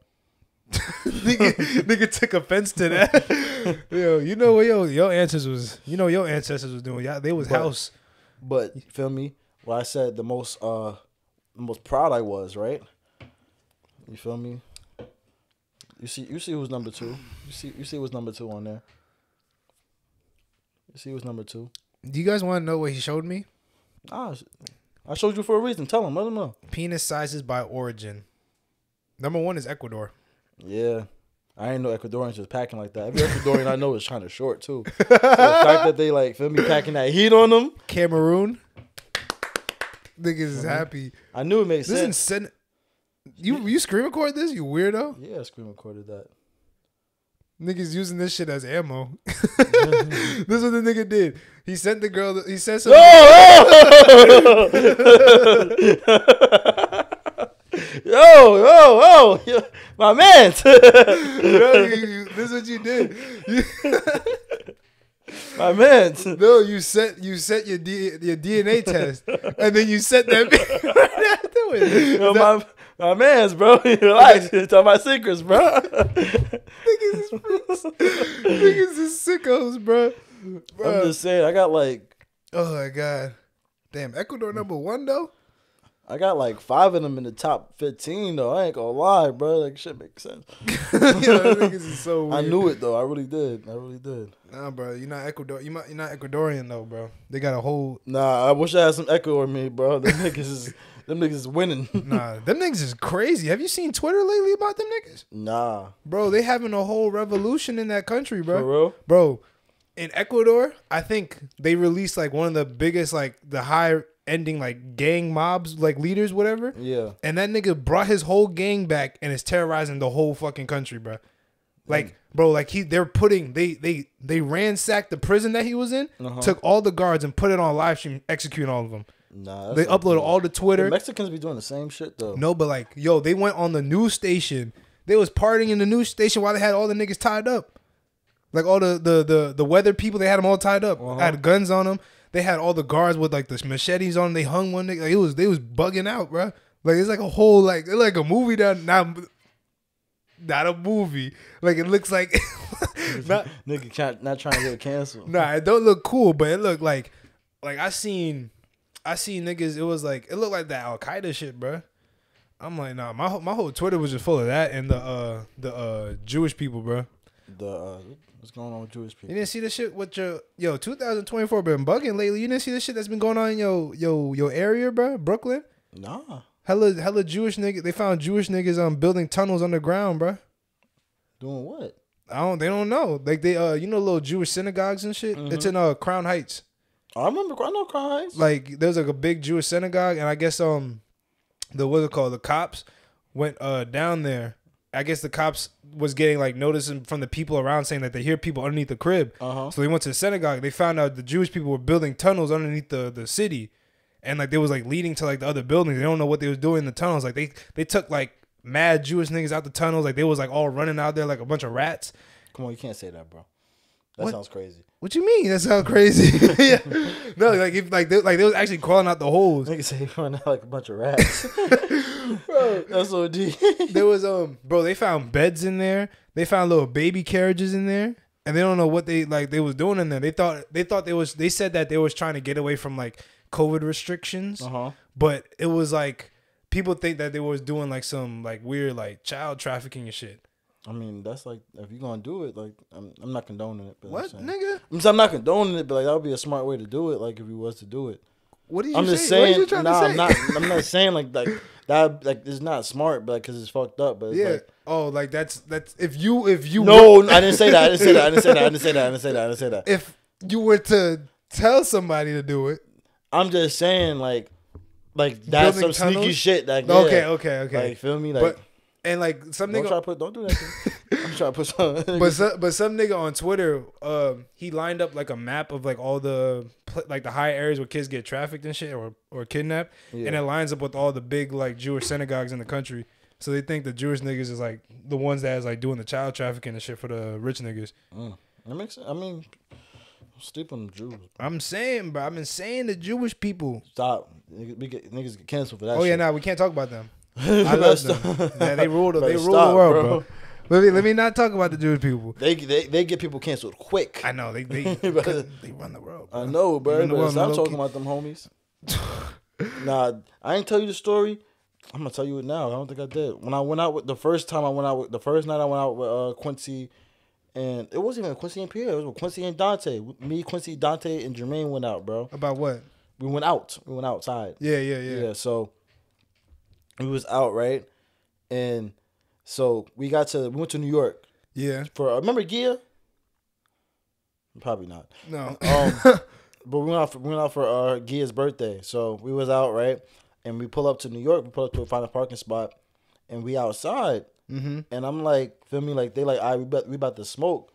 Nigga, nigga took offense to that. yo, you know what yo your ancestors was you know your ancestors was doing. Yeah, they was But- house. But you feel me? Well, I said the most, uh, the most proud I was, right? You feel me? You see, you see who's number two. You see, you see who's number two on there. You see who's number two. Do you guys want to know what he showed me? Ah, I showed you for a reason. Tell him. Let him know. Penis sizes by origin. Number one is Ecuador. Yeah. I ain't know Ecuadorians was packing like that. Every Ecuadorian I know is kind of short too. So the fact that they like feel me packing that heat on them, Cameroon. Niggas is uh-huh. happy. I knew it made This sense. sen- you you screen record this, you weirdo. Yeah, screen recorded that. Niggas using this shit as ammo. this is what the nigga did. He sent the girl. He said something. Oh! Yo, yo, yo, yo, my man. You- you- this is what you did. You- my man. no, you sent you sent your D, your DNA test, and then you sent that right afterwards. Yo, my My man's, bro. Relax. Talking about secrets, bro. Niggas is sickos, bro. I'm just saying, I got like Oh my god. Damn, Ecuador number one though. I got like five of them in the top fifteen though. I ain't gonna lie, bro. Like shit makes sense. Yo, niggas is so weird. I knew it though. I really did. I really did. Nah, bro, you're not Ecuador. You might, you're not Ecuadorian though, bro. They got a whole. Nah, I wish I had some echo in me, bro. Them niggas is them niggas is winning. Nah, them niggas is crazy. Have you seen Twitter lately about them niggas? nah, Bro, they having a whole revolution in that country, bro. for real. Bro, in Ecuador, I think they released like one of the biggest, like the high ending like gang mobs, like leaders, whatever. Yeah, And that nigga brought his whole gang back and is terrorizing the whole fucking country, bro. Like, bro, like he they're putting they they they ransacked the prison that he was in, Uh-huh. took all the guards and put it on live stream, executing all of them. nah. They uploaded good. all the The Twitter. Mexicans be doing the same shit though. No, but like, yo, they went on the news station. They was partying in the news station while they had all the niggas tied up. Like all the the the, the weather people, they had them all tied up. Uh-huh. Had guns on them. They had all the guards with like the machetes on. They hung one nigga. Like, it was they was bugging out, bro. Like it's like a whole like like a movie that not not a movie. Like it looks like not Nigga can't, not trying to get canceled. Nah, it don't look cool, but it looked like like I seen I seen niggas. It was like it looked like that Al Qaeda shit, bro. I'm like, nah, my whole- my whole Twitter was just full of that and the uh the uh Jewish people, bro. The uh, what's going on with Jewish people? You didn't see the shit with your yo 2024 been bugging lately. You didn't see the shit that's been going on in your yo your area, bro, Brooklyn. Nah, Hella hella Jewish niggas. They found Jewish niggas um building tunnels underground, bro. doing what? I don't. They don't know. Like they uh you know little Jewish synagogues and shit. It's in uh Crown Heights. I remember. I know Crown Heights. like there's like a big Jewish synagogue, and I guess um the what's it called? The cops went uh down there. I guess the cops was getting like noticing from the people around saying that they hear people underneath the crib. Uh-huh. So they went to the synagogue. They found out the Jewish people were building tunnels underneath the the city, and like they was like leading to like the other buildings. They don't know what they was doing in the tunnels. Like they they took like mad Jewish niggas out the tunnels. Like they was like all running out there like a bunch of rats. Come on, you can't say that, bro. That What? sounds crazy. What you mean? That sounds crazy. yeah. No, like if like they, like they was actually crawling out the holes. Nigga say he out like a bunch of rats. bro, that's so deep. there was um bro they found beds in there they found little baby carriages in there and they don't know what they like they was doing in there they thought they thought they was they said that they was trying to get away from like covid restrictions Uh huh. but it was like people think that they was doing like some like weird like child trafficking and shit I mean, that's like if you're gonna do it, like I'm, I'm not condoning it. But what I'm, saying, nigga I'm, saying I'm not condoning it, but like that would be a smart way to do it. Like if you was to do it, what are you I'm just saying, saying. what are you trying nah, to I'm not. I'm not saying like like that. Like it's not smart, but because it's fucked up. But yeah like, oh like that's that's if you if you no, were, I didn't say that. I didn't say that. I didn't say that. I didn't say that. I didn't say that. I didn't say that. if you were to tell somebody to do it I'm just saying like like that's Building some sneaky shit. That okay yeah. okay okay Like feel me? Like but and like some don't nigga try to put. Don't do that. I'm trying to put some. but some, but some nigga on Twitter, um, he lined up like a map of like all the like the high areas where kids get trafficked and shit or or kidnapped, Yeah. and it lines up with all the big like Jewish synagogues in the country. So they think the Jewish niggas is like the ones that is like doing the child trafficking and shit for the rich niggas. Mm. That makes sense. I mean, sleep on the Jews. I'm saying, bro, I've been saying the Jewish people. Stop. Niggas, get, niggas get canceled for that. Oh yeah, shit. nah, we can't talk about them. I love them. Yeah, they rule the, they rule stop, the world, bro. bro. Let me let me not talk about the Jewish people. They, they they get people canceled quick. I know they they they run the world. I know, bro. But world, stop talking low-key. about them homies. nah, I ain't tell you the story. I'm gonna tell you it now. I don't think I did. When I went out with the first time I went out with the first night I went out with uh, Quincy, and it wasn't even Quincy and Pierre. It was with Quincy and Dante. Me, Quincy, Dante, and Jermaine went out, bro. About what? We went out. We went outside. Yeah, yeah, yeah. Yeah. so we was out right, and so we got to we went to New York Yeah. for uh, remember Gia. Probably not. No. Um, but we went out for we went out for uh, Gia's birthday, so we was out right, and we pull up to New York. We pull up to find a parking spot, and we outside, mm-hmm. and I'm like, feel me? Like they like, all right, we about, we about to smoke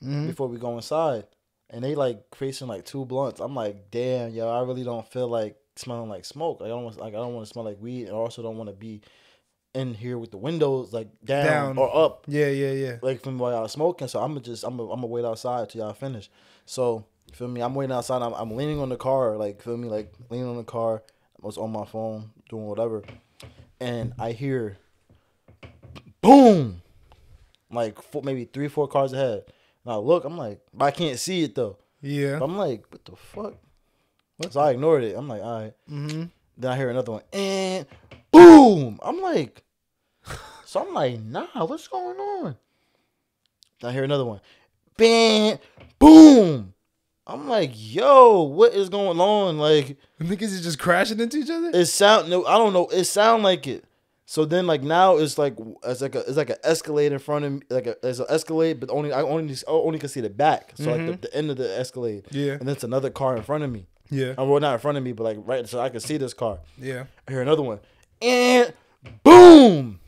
Mm-hmm. before we go inside, and they like facing like two blunts. I'm like, damn, yo, I really don't feel like smelling like smoke. I don't want like I don't want to smell like weed, and I also don't want to be in here with the windows like down, Down. or up Yeah, yeah, yeah. like from while y'all smoking. So I'm gonna just I'm gonna, I'm gonna wait outside till y'all finish. So feel me, I'm waiting outside. I'm, I'm leaning on the car, like feel me, like leaning on the car. I was on my phone doing whatever, and I hear boom, like four, maybe three, four cars ahead. And I look, I'm like, but I can't see it though. Yeah. But I'm like, what the fuck? So I ignored it. I'm like, all right. Mm-hmm. Then I hear another one, and boom. I'm like, so I'm like, nah, what's going on? Then I hear another one, bam, boom. I'm like, yo, what is going on? Like, Niggas is just crashing into each other. it sound no, I don't know. It sound like it. So then, like now, it's like it's like a it's like an Escalade in front of me, like a it's an Escalade, but only I only I only can see the back. So like the, the end of the Escalade, Yeah. and then it's another car in front of me. Yeah. I well, not in front of me, but like right, so I can see this car. Yeah. I hear another one, and boom.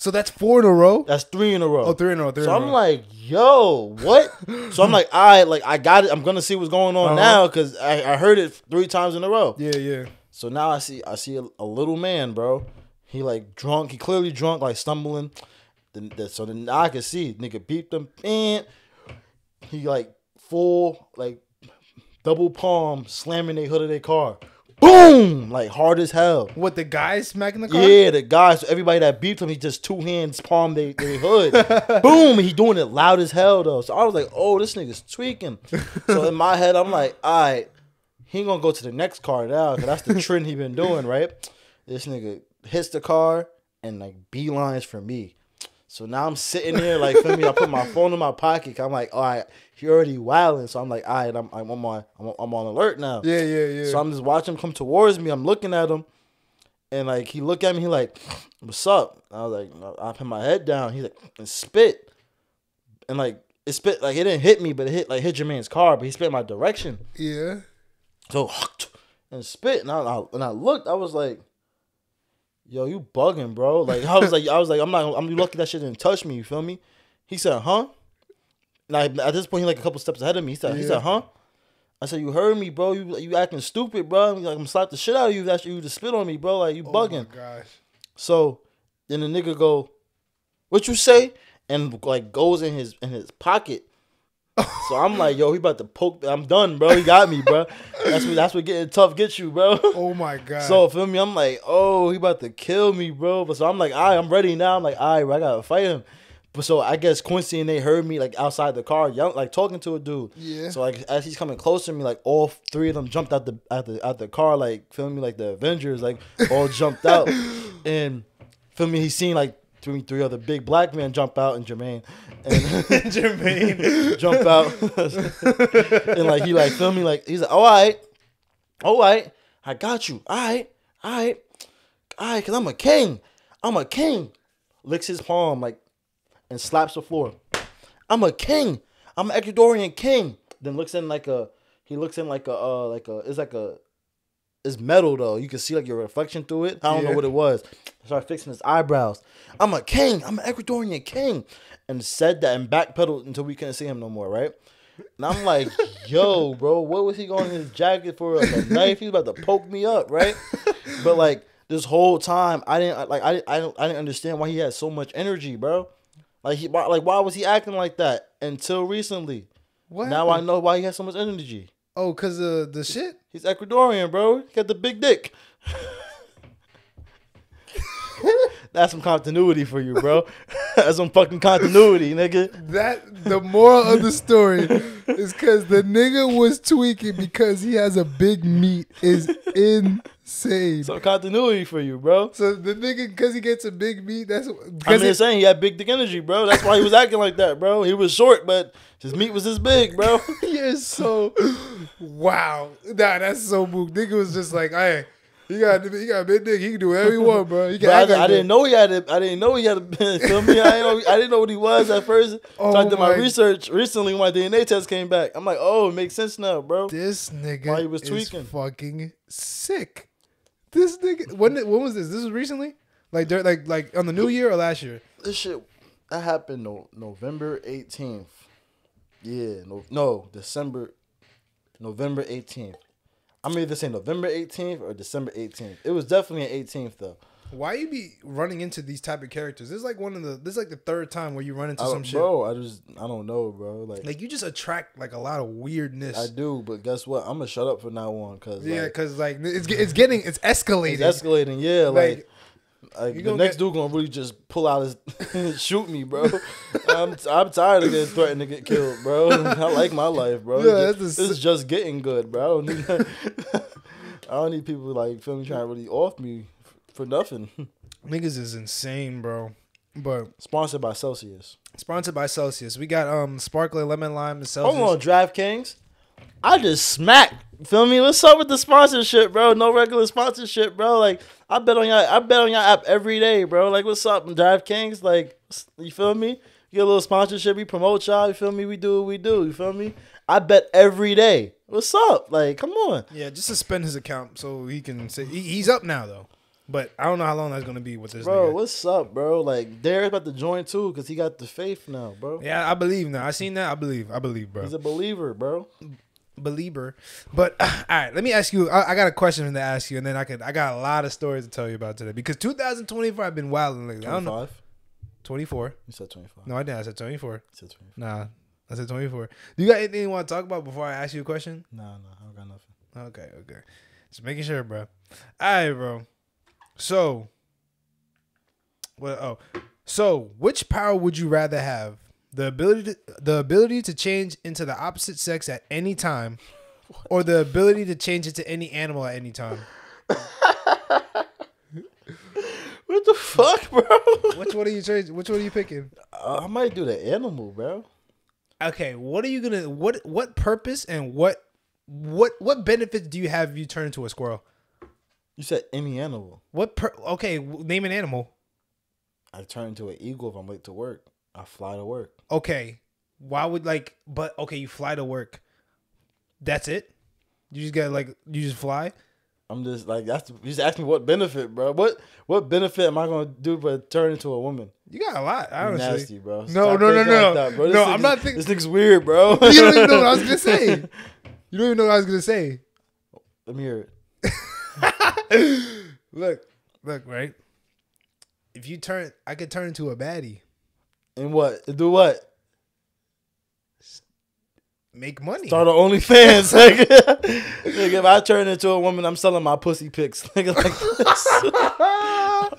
So that's four in a row. That's three in a row. Oh, three in a row. Three So I'm row. like, yo, what? so I'm like, I like I got it. I'm gonna see what's going on Uh-huh. now because I, I heard it three times in a row. yeah, yeah. So now I see I see a, a little man, bro. He like drunk. He clearly drunk, like stumbling. The, so then I can see nigga beeped him and he like full like double palm slamming the hood of their car. Boom! Like hard as hell. What the guy smacking the car? Yeah, the guys, everybody that beeped him, he just two hands palm they, they hood. Boom! He doing it loud as hell though. So I was like, oh, this nigga's tweaking. so in my head, I'm like, all right, he gonna go to the next car now, cause that's the trend he been doing, right? This nigga hits the car and like beelines for me. So now I'm sitting there like, feel me? I put my phone in my pocket. I'm like, all right, he already wilding. So I'm like, all right, I'm I'm on I'm, I'm on alert now. Yeah, yeah, yeah. So I'm just watching him come towards me. I'm looking at him, and like he look at me, he like, "What's up?" I was like, I put my head down. He's like, and spit, and like it spit like it didn't hit me, but it hit like hit your man's car, but he spit in my direction. yeah. So and spit, and I and I looked. I was like, "Yo, you bugging, bro?" Like I was like, I was like, I'm not. I'm lucky that shit didn't touch me. You feel me? He said, "Huh?" Like at this point, he like a couple steps ahead of me. He said, "He said, huh?" I said, "You heard me, bro. You you acting stupid, bro. I'm like, I'm gonna slap the shit out of you. That's you to spit on me, bro. Like you oh bugging." Oh my gosh. So then the nigga go, "What you say?" And like goes in his in his pocket. So I'm like, "Yo, he about to poke. I'm done, bro. He got me, bro. That's what that's what getting tough gets you, bro." Oh my god. So feel me, I'm like, oh, he about to kill me, bro. But so I'm like, all right, I'm ready now. I'm like, all right, bro, I gotta fight him. But so I guess Quincy and they heard me like outside the car, young, like talking to a dude. Yeah. So like as he's coming closer to me, like all three of them jumped out the out the out the car, like feel me, like the Avengers, like all jumped out. And feel me, he seen like three three other big black men jump out and Jermaine and Jermaine. jump out. and like he like feel me like he's like, all right, all right, I got you. All right, all right, all right, cause I'm a king. I'm a king. Licks his palm like and slaps the floor. I'm a king. I'm an Ecuadorian king. Then looks in like a he looks in like a uh like a it's like a it's metal though. You can see like your reflection through it. I don't Yeah. know what it was. Start fixing his eyebrows. I'm a king. I'm an Ecuadorian king. And said that and backpedaled until we couldn't see him no more, right? And I'm like, yo, bro, what was he going in his jacket for? Like a knife? He was about to poke me up, right? But like this whole time, I didn't like I I don't I didn't understand why he had so much energy, bro. Like he why, like why was he acting like that until recently? What? Now I know why he has so much energy. Oh, cause of the shit. He's Ecuadorian, bro. He got the big dick. That's some continuity for you, bro. That's some fucking continuity, nigga. That the moral of the story is because the nigga was tweaking because he has a big meat is insane. So, Some continuity for you, bro. So the nigga because he gets a big meat, that's I'm just saying he had big dick energy, bro. That's why he was acting like that, bro. He was short, but his meat was this big, bro. you're so wow. Nah, that's so moved. Nigga was just like, hey, he got he got a big dick. He can do whatever he want, bro. He can I, like I didn't know he had it. I didn't know he had a feel me. I didn't know, I didn't know what he was at first. Oh so I oh did my, my- research recently when my DNA test came back. I'm like, oh, it makes sense now, bro. This nigga While he was is tweaking. fucking sick. This nigga when when was this? This was recently? Like dur- like like on the new year or last year? This shit that happened no, November 18th. Yeah, no, no, December, November 18th. I'm either saying November 18th or December 18th. It was definitely an 18th though. Why you be running into these type of characters? This is like one of the this is like the third time where you run into I, some shit. bro, I just I don't know, bro. Like, Like you just attract like a lot of weirdness. I do, but guess what? I'm gonna shut up from now on because yeah, like, because like it's it's getting it's escalating. it's escalating. Yeah, like, Like- Like You the next get- dude gonna really just pull out his shoot me, bro. I'm I'm tired of getting threatened to get killed, bro. I like my life, bro. Yeah, this, that's the this is just getting good, bro. I don't need, I don't need people like feel me trying to really off me for nothing. Niggas is insane, bro. But Sponsored by Celsius. sponsored by Celsius. We got um sparkling lemon lime and Celsius. Hold on, DraftKings. I just smacked. Feel me? What's up with the sponsorship, bro? No regular sponsorship, bro. Like I bet on y'all. I bet on y'all app every day, bro. Like what's up, DraftKings? Like you feel me? You get a little sponsorship. We promote y'all. You feel me? We do what we do. You feel me? I bet every day. What's up? Like come on. Yeah, just suspend his account so he can say he, he's up now though. But I don't know how long that's gonna be with this Bro, nigga. what's up, bro? Like Derek's about to join too because he got the faith now, bro. Yeah, I believe now. I seen that. I believe. I believe, bro. He's a believer, bro. believer. But all right, let me ask you. I, I got a question to ask you, and then I could. I got a lot of stories to tell you about today because 2024 I've been wilding lately. I don't know. 25. 24. You said 25. No, I didn't. I said 24. You said 25. Nah, I said 24. Do you got anything you want to talk about before I ask you a question? Nah, nah, I don't got nothing. Okay, okay. Just making sure, bro. All right, bro. So, well, oh, so which power would you rather have? The ability to, the ability to change into the opposite sex at any time, or the ability to change into any animal at any time. What the fuck, bro? Which one are you changing? Which one are you picking? Uh, I might do the animal, bro. Okay, what are you gonna what what purpose and what what what benefits do you have if you turn into a squirrel? You said any animal. What per okay, name an animal. I turn into an eagle if I'm late to work. I fly to work. Okay. Why would like but okay, you fly to work. That's it? You just got like you just fly? I'm just like that's. You just ask me what benefit, bro. What what benefit am I gonna do but turn into a woman? You got a lot, honestly. nasty, bro. No, Stop no, no, no. like that, No, I'm not thinking- This nigga's weird, bro. you don't even know what I was gonna say. You don't even know what I was gonna say. Let me hear it. Look, look, right? If you turn I could turn into a baddie. And what? Do what? Make money. Start an OnlyFans, nigga. nigga. If I turn into a woman, I'm selling my pussy pics, nigga. Like this.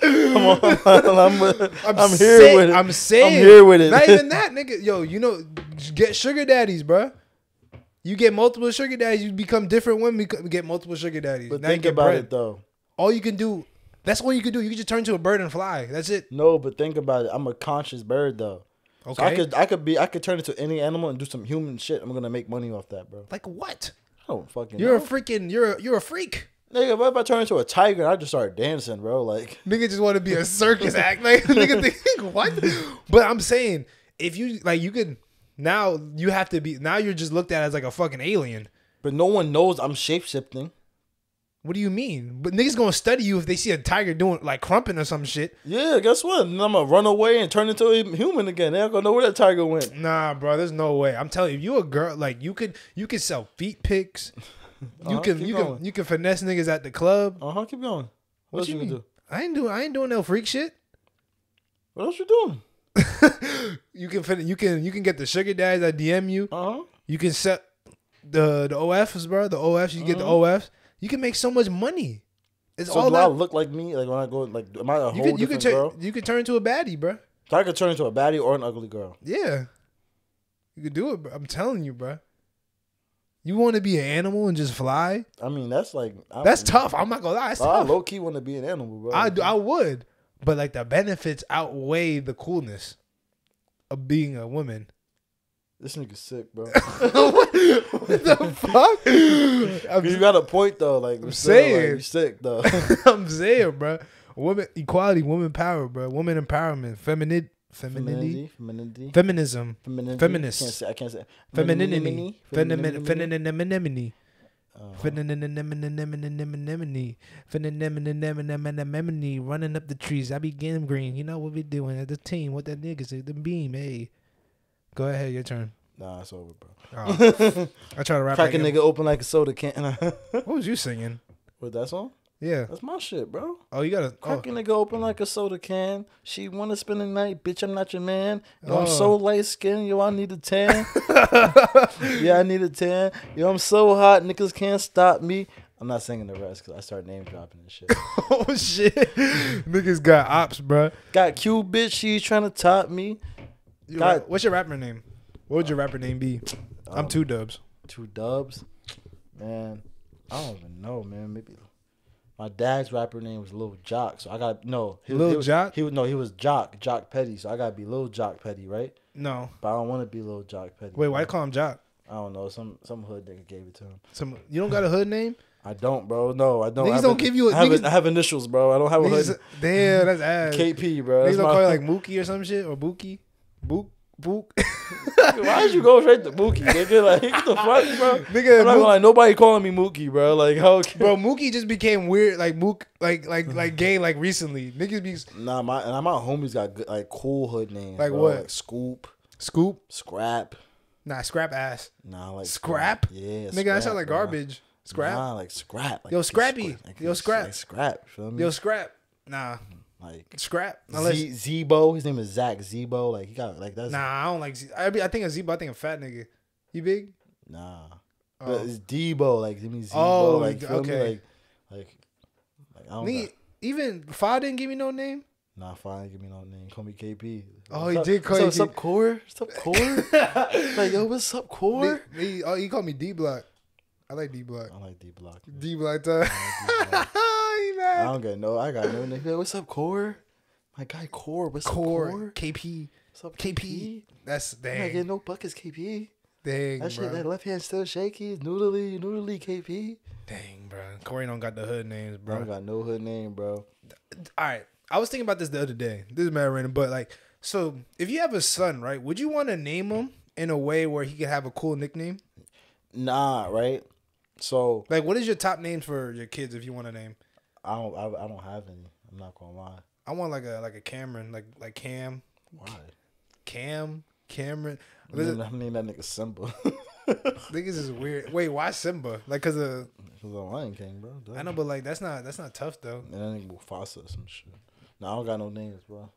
Come on, I'm, uh, I'm, I'm here say- with it. I'm saying. I'm here with it. Not even that, nigga. Yo, you know, get sugar daddies, bruh. You get multiple sugar daddies, you become different women. become- Get multiple sugar daddies. But Now think about bread. it though. All you can do. That's all you can do. You can just turn to a bird and fly. That's it. No, but think about it. I'm a conscious bird though. So I could I could be I could turn into any animal and do some human shit. I'm gonna make money off that, bro. like what? I don't fucking You're know. a freaking. You're a, you're a freak. Nigga, what if I turn into a tiger and I just start dancing, bro? Like Nigga just want to be a circus act. Like nigga think what? But I'm saying if you like, you can now you have to be now you're just looked at as like a fucking alien. But no one knows I'm shape shifting. What do you mean? But niggas gonna study you if they see a tiger doing like krumping or some shit. Yeah, guess what? I'm gonna run away and turn into a human again. They ain't gonna know where that tiger went. Nah, bro, there's no way. I'm telling you, if you a girl, like you could you could sell feet pics. You Uh-huh, can you going. can you can finesse niggas at the club. Uh huh. Keep going. What, else you, can do? I ain't doing I ain't doing no freak shit. What else you doing? You can fin- you can you can get the sugar daddies that DM you. Uh huh. You can set the the OFs, bro. The OFs, you get the OFs. You can make so much money. It's Uh-huh. So all do I look like me? Like when I go, like, am I a whole You can you can different turn girl? you can turn into a baddie, bro. So I could turn into a baddie or an ugly girl. Yeah, you could do it. Bro. I'm telling you, bro. You want to be an animal and just fly? I mean, that's like I, That's tough. I'm not gonna lie. It's I tough. low key want to be an animal, bro. I do, I would, but like the benefits outweigh the coolness of being a woman. This nigga's sick, bro. what the fuck? You got a point though. Like I'm saying. like, sick though. I'm saying, bro. Woman equality, woman power, bro. Woman empowerment, feminine, femininity, femininity, feminism, femininity. Feminist. I can't say. I can't say. femininity, femininity, femininity, running up the trees. I be getting green. You know what we doing as a team? What that niggas say? The beam, hey. Go ahead, your turn. Nah, it's over, bro. I try to. Crack a nigga open like a soda can. What was you singing? What that song? Yeah. That's my shit, bro. Oh, you gotta. Oh, Crack a nigga open like a soda can. She wanna spend the night, bitch. I'm not your man. Yo, I'm Oh. so light skinned. Yo, I need a tan. yeah, I need a tan. Yo, I'm so hot. Niggas can't stop me. I'm not singing the rest because I start name dropping and shit. oh shit, niggas got ops, bro. Got Q bitch, she's trying to top me. You God. rap- What's your rapper name? What would your rapper name be? I'm Um, two dubs. Two dubs, man. I don't even know, man. Maybe my dad's rapper name was Lil Jock, so I got no. He, Lil he was, Jock? He was no, he was Jock, Jock Pettie. So I gotta be Lil Jock Pettie, right? No. But I don't want to be Lil Jock Pettie. Wait, why bro. call him Jock? I don't know. Some some hood nigga gave it to him. Some you don't got a hood name? I don't, bro. No, I don't. Niggas I don't give you a- I have, niggas- I have initials, bro. I don't have a Niggas- hood. damn, that's ass. KP, bro. Niggas That's don't call you like Mookie or some shit or Bookie, Book, Book. Why did you go straight to Mookie, nigga? Like, what the fuck, bro? Nigga, I'm not Mook- gonna lie, nobody calling me Mookie, bro. Like, how? Bro, Mookie just became weird, like Mook, like like like gay, like recently. Niggas be Nah, my and my homies got good, like cool hood names. Like bro. what? Like Scoop, Scoop, Scrap. nah, scrap ass, Nah, like Scrap? Yeah, nigga. That sound like bro. garbage. Scrap, Nah, like scrap. Like, Yo, Scrappy. like, Yo, Scrap. Like scrap. Feel me? yo, scrap, nah, like scrap. Unless, Z- Zebo. His name is Zach Zebo. Like he got like that's nah, I don't like. Z- I, be, I think a Zebo. I think a fat nigga. You big? nah. Oh. But it's Debo. Like give me Zebo. Oh, like okay. me? Like like like I don't. Nigga, got, even Fa didn't give me no name. nah, fine. Give me no name. Call me KP. Oh, What's he up- did call you What's up, Core? What's up, Core? like yo, what's up, Core? He, he, oh, he called me D Block. I like D Block. I like D Block. D Block. I don't get no. I got no. Yo, what's up, Core? My guy Core. What's Core, up, Core? KP, What's up, KP. KP? That's I get dang, no buckets, KP. dang, That shit, bro. that left hand still shaky. Noodly, noodly, KP. Dang, bro. Korey don't got the hood names, I bro. don't got no hood name, bro. All right. I was thinking about this the other day. This is mad random, but like, so if you have a son, right, would you want to name him in a way where he could have a cool nickname? Nah, right? So Like, what is your top names for your kids if you want a name? I don't, I, I don't have any. I'm not gonna lie. I want like a like a Cameron, like like Cam, Why? Cam, Cameron. I'm Listen, gonna that nigga Simba. niggas is weird. Wait, why Simba? Like, cause of Cause I'm Lion King, bro. I know, but like that's not that's not tough though. And that nigga Mufasa or some shit. No, I don't got no names, bro.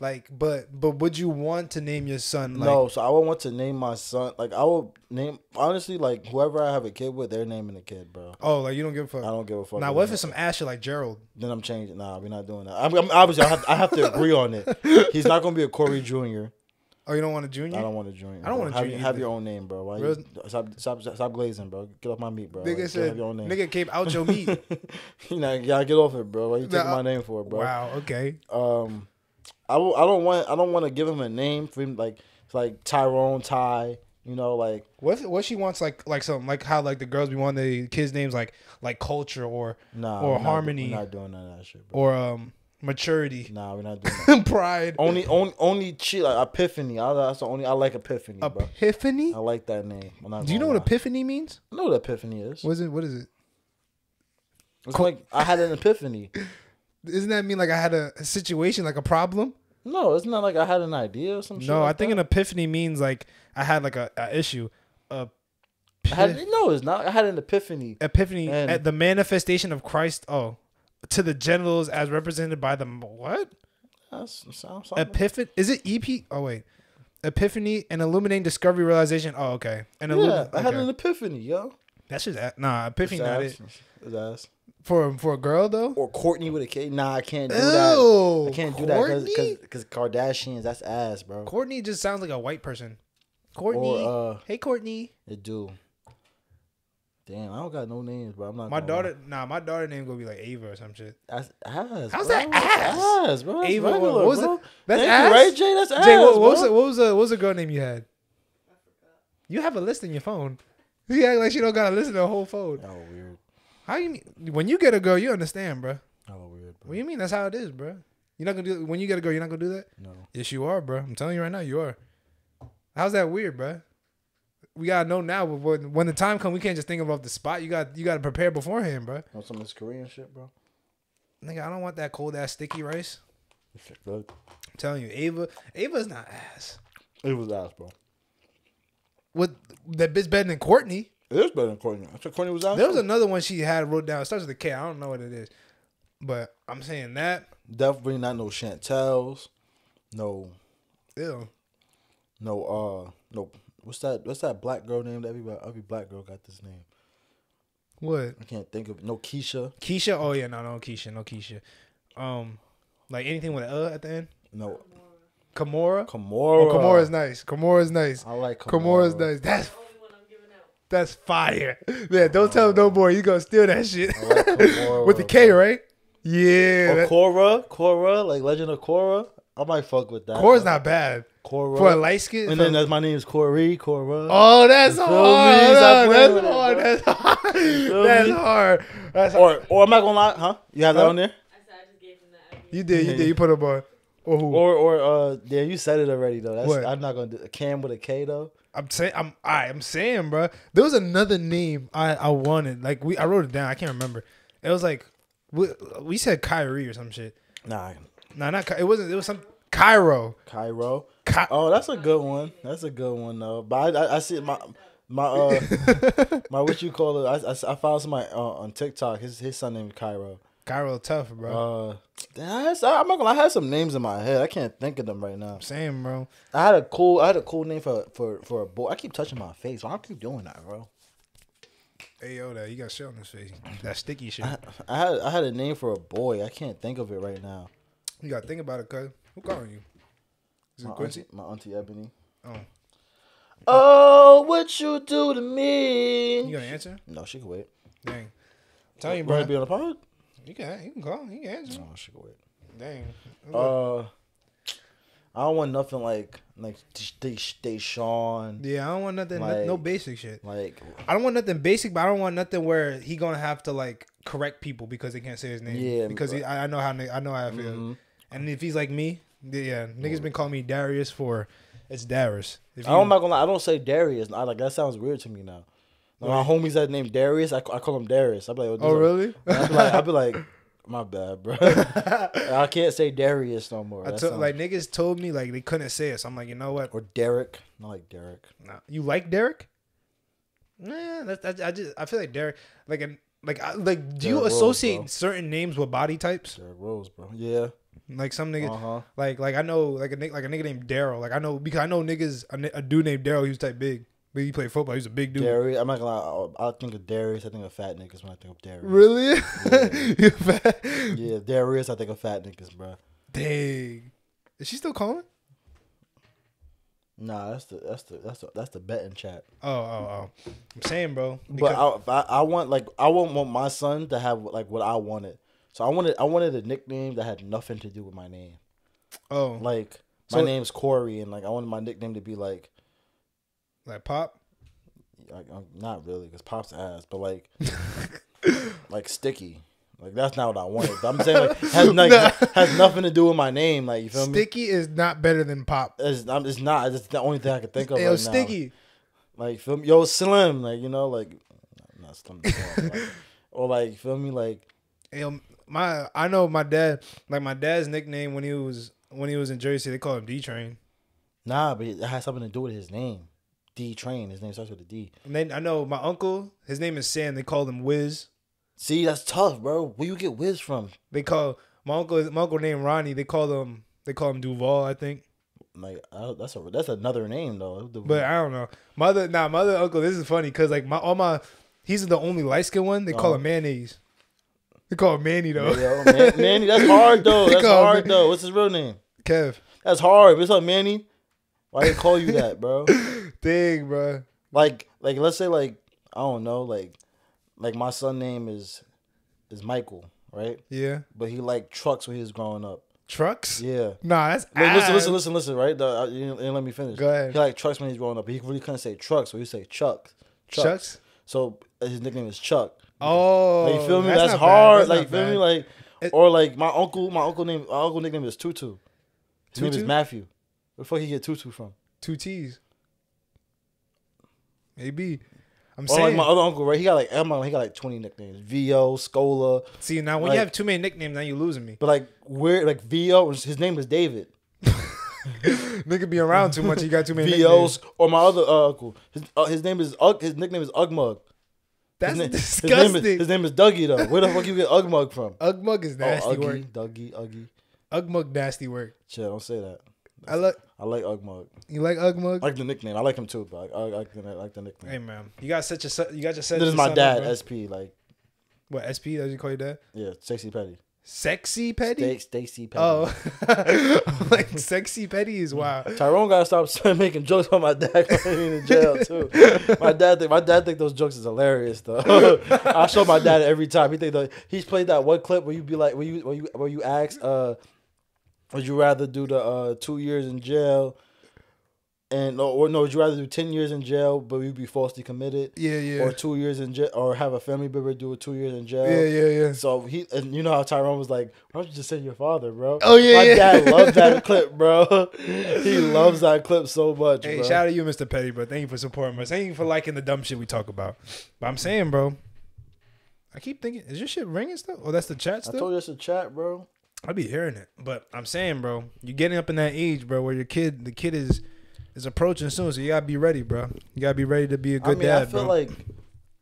Like, but but would you want to name your son like? no, so I would want to name my son. Like I would name honestly, like whoever I have a kid with, they're naming the kid, bro. Oh, like you don't give a fuck. I don't give a fuck. Now, what if it's some ass shit like Gerald? Then I'm changing. Nah, we're not doing that. I'm, I'm obviously I have, I have to agree on it. He's not gonna be a Korey Jr. Oh, you don't want a junior? I don't want a junior. I don't bro. want a have, junior Have either. your own name, bro. Why you, stop, stop, stop glazing, bro. Get off my meat, bro. Nigga Like, said, your own name. nigga came out your meat. you know, you gotta get off it, bro. Why you taking Nah, my name for it, bro? Wow. Okay. Um, I, I don't want I don't want to give him a name for him like like Tyrone Ty. You know, like What what she wants like like something like how like the girls be wanting the kids names like like culture or nah, Or we're not- Harmony. we're not doing none of that shit, bro. or um maturity, Nah, we're not doing that. pride, only only only cheat like Epiphany. I, that's the only I like Epiphany, bro. epiphany. I like that name. Do you know gonna what epiphany means? I know what Epiphany is. What is it? What is it? It's like I had an epiphany. Doesn't that mean like I had a, a situation like a problem? No, it's not like I had an idea or some shit. No, like I think that. an epiphany means like I had like a, a issue. A had, no, it's not. I had an epiphany. epiphany And- at the manifestation of Christ. Oh, to the genitals as represented by the what? That's sounds. Epiphany is it EP? Oh wait, epiphany and illuminating discovery realization. Oh okay, and yeah, illumi- I had okay. an epiphany, yo. That's just nah. Epiphany It's not ass. it It's ass. For for a girl though. Or Courtney with a K. Nah, I can't do Ew, that. I can't do that Courtney? because Kardashians. That's ass, bro. Courtney just sounds like a white person. Courtney, Or uh, hey Courtney. it do. Damn, I don't got no names, bro. I'm not. My gonna lie. daughter, nah, my daughter name gonna be like Ava or some shit. That's ass. How's bro. that ass? ass, bro. That's Ava, regular, what was bro. it? That's Thank ass? you, right, Jay? That's ass. Jay, what, what was the, what was the what was the girl name you had? You have a list in your phone. You act like she don't got a list in the whole phone. Oh, weird. How you mean? When you get a girl, you understand, bro. Oh, weird, bro. What do you mean? That's how it is, bro. You're not gonna do when you get a girl. You're not gonna do that. No. Yes, you are, bro. I'm telling you right now, you are. How's that weird, bro? We gotta know now. But when, when the time comes, we can't just think of off the spot. You got you gotta prepare beforehand, bro. Want some of this Korean shit, bro? Nigga, I don't want that cold ass sticky rice. Shit good. I'm telling you, Ava, Ava's not ass. It was ass, bro. What that bitch better than Courtney? It is better than Courtney. I said Courtney was out. There was another one she had wrote down. It starts with a K. I don't know what it is, but I'm saying that. Definitely not no Chantels. No, Ew. no, uh, no. What's that? What's that black girl name? That everybody, every black girl got this name. What? I can't think of it. no Keisha. Keisha? Oh yeah, no, no Keisha, no Keisha. Um, like anything with an uh at the end. No Kamora. Kimura. Oh, Kamora's nice. Kamora's nice. I like Kamora's Kimura. nice. That's that's fire. Man, don't tell him no more. You gonna steal that shit. Like Kimura, With the K, right? Yeah. Or that- Korra, Korra, like Legend of Korra. I might fuck with that. Cora's not bad. Korra. For a light skin. and then that's my name is Korey, Korra. Oh, that's hard. me? No, that's it, hard. bro. That's hard. That's me? hard. That's hard. Or or am I gonna lie? Huh? You have that Huh? on there? I said I just gave him that. You did. You did. You put up on. Or who? Or or uh yeah, you said it already though. That's What? I'm not gonna do Cam with a K though. I'm saying. I'm. I, I'm saying, bro. There was another name I I wanted. Like we, I wrote it down. I can't remember. It was like we, we said Kyrie or some shit. Nah, nah, not. Ky- It wasn't. It was some Cairo. Cairo. Ky- Oh, that's a good one. That's a good one though. But I I, I see my my uh my what you call it. I, I, I found somebody uh, on TikTok. His his son named Cairo. Cairo tough, bro. Uh, I I'm not gonna. lie, I had some names in my head. I can't think of them right now. I'm bro. I had a cool. I had a cool name for for for a boy. I keep touching my face. Why do I keep doing that, bro? Hey yo, that you got shit on his face. That sticky shit. I had I had a name for a boy. I can't think of it right now. You gotta think about it, cuz. Who calling you? Is it My Quincy? auntie, my auntie Ebony. Oh, Oh, what you do to me? you gonna answer? No, she can wait. Dang. I'm you, You bro. to be on the pod? You can. You can call. You can answer. No, she can wait. Dang. Uh, I don't want nothing like like they they Sean yeah, I don't want nothing. no- like- no basic shit. like I don't want nothing basic, but I don't want nothing where he gonna have to like correct people because they can't say his name. Yeah, because he, I, I know how I know how I feel. Mhm. And if he's like me, yeah, niggas been calling me Darius for it's Darius. If I don't, I'm not gonna lie. I don't say Darius. I like that sounds weird to me now. My homies that named Darius, I, I call him Darius. I'm like, oh, oh really? I'd be like, I'd be like, my bad, bro. I can't say Darius no more. I told like niggas told me like they couldn't say it. So I'm like, you know what? or Derek. Not like Derek. Nah. You like Derek? Nah, that's, that's I just I feel like Derek like an like I, like do you Derrick Rose, associate certain names with body types? Derrick Rose, bro. Yeah. Like some niggas Uh huh. like like I know like a like a nigga named Daryl. Like I know because I know niggas a, a dude named Daryl. He was type big, but he played football. He was a big dude. Darius. I'm not gonna lie. I, I think of Darius. I think of fat niggas when I think of Darius. Really? You fat? Yeah, Darius. I think of fat niggas, bro. Dang. Is she still calling? Nah, that's the that's the that's the that's the betting chat. Oh oh oh. I'm saying, bro. But I, I I want like I won't want my son to have like what I wanted. So I wanted I wanted a nickname that had nothing to do with my name. oh like, Like my So- name's Korey, and like I wanted my nickname to be like pop. like um, not really because Pop's ass, but like like sticky. Like that's not what I wanted. But I'm saying like has like, has nothing to do with my name. Like you feel me? Sticky is not better than pop. It's, I'm- it's not. It's the only thing I can think of Yo, right now. sticky. Like feel me? Yo, Slim. Like you know, like not Slim. Slim, like, or like feel me? Like Yo, my I know my dad. Like my dad's nickname when he was when he was in Jersey, they called him D Train. nah, but it has something to do with his name. D Train. His name starts with a D. And then I know my uncle. His name is Sam. They call him Wiz. See, that's tough, bro. Where you get Wiz from? They call my uncle. My uncle named Ronnie. They call him. They call him Duval. I think. Like I, that's a that's another name though. But I don't know. Mother, other nah, my other uncle. This is funny because like my all my, he's the only light skinned one. They call Uh-huh. him mayonnaise. They call him Manny though. Man- Manny, that's hard though. That's hard though. What's his real name? Kev, That's hard. What's up, Manny? Why they call you that, bro? dang, bro. Like, like let's say like I don't know, like, like my son name is is Michael, right? Yeah, But he liked trucks when he was growing up. trucks. Yeah. Nah, that's Wait, listen, listen, listen, listen, right? The, uh, you didn't let me finish. Go ahead. He liked trucks when he was growing up. He really couldn't say trucks, so he say Chuck. Chucks. Chucks. So uh, his nickname is Chuck. Oh, Like, you feel me? That's, That's, hard. That's like, you feel bad. me? Like, It- or like my uncle, my uncle name, my uncle nickname is Tutu. His name Tutu? is Matthew. Where the fuck he get Tutu from? two T's. Maybe. I'm Or saying. like my other uncle, right? He got like Emma. He got like twenty nicknames. Vo, Scola, see now, when like- you have too many nicknames, now you're losing me. but like weird, like Vo. His name is David. Nigga be around too much. You got too many Vo's nicknames. or my other uh, uncle. His, uh, his name is Ug. His nickname is Ugmug. That's his, name, disgusting. His name, is, his name is Dougie though. Where the fuck you get Ugmug from? Ugmug is nasty oh, work. Dougie, Uggy. Ugmug nasty work. Chill, don't say that. I like I like Ugmug. you like Ugmug. I like the nickname. I like him too, but I, I, like the, I like the nickname. Hey man, you got such a you got your son. this is my dad, up. SP. Like, what SP? As you call your dad? yeah, sexy petty. Sexy petty. Sta- Stacy petty. Oh, like sexy petty is wild. Tyrone gotta stop making jokes about my dad going in jail too. My dad think my dad think those jokes is hilarious though. I show my dad every time. He think that he's played that one clip where you be like, where you where you where you ask, uh, would you rather do the uh two years in jail, and or no, would you rather do ten years in jail but you'd be falsely committed, Yeah, yeah, or two years in jail, or have a family member do it two years in jail? yeah, yeah, yeah. So he and you know how Tyrone was like, why don't you just say your father, bro? Oh, yeah, my yeah. dad loved that clip, bro. he loves that clip so much, Hey, bro. shout out to you, Mr. Pettie, bro. Thank you for supporting us. Thank you for liking the dumb shit we talk about. But I'm saying, bro, I keep thinking, is your shit ringing still? Oh, that's the chat still? I told you it's a chat, bro. I be hearing it, but I'm saying, bro, you're getting up in that age, bro, where your kid, the kid is is approaching soon, so you gotta be ready, bro. You gotta be ready to be a good mean, dad, I feel bro. like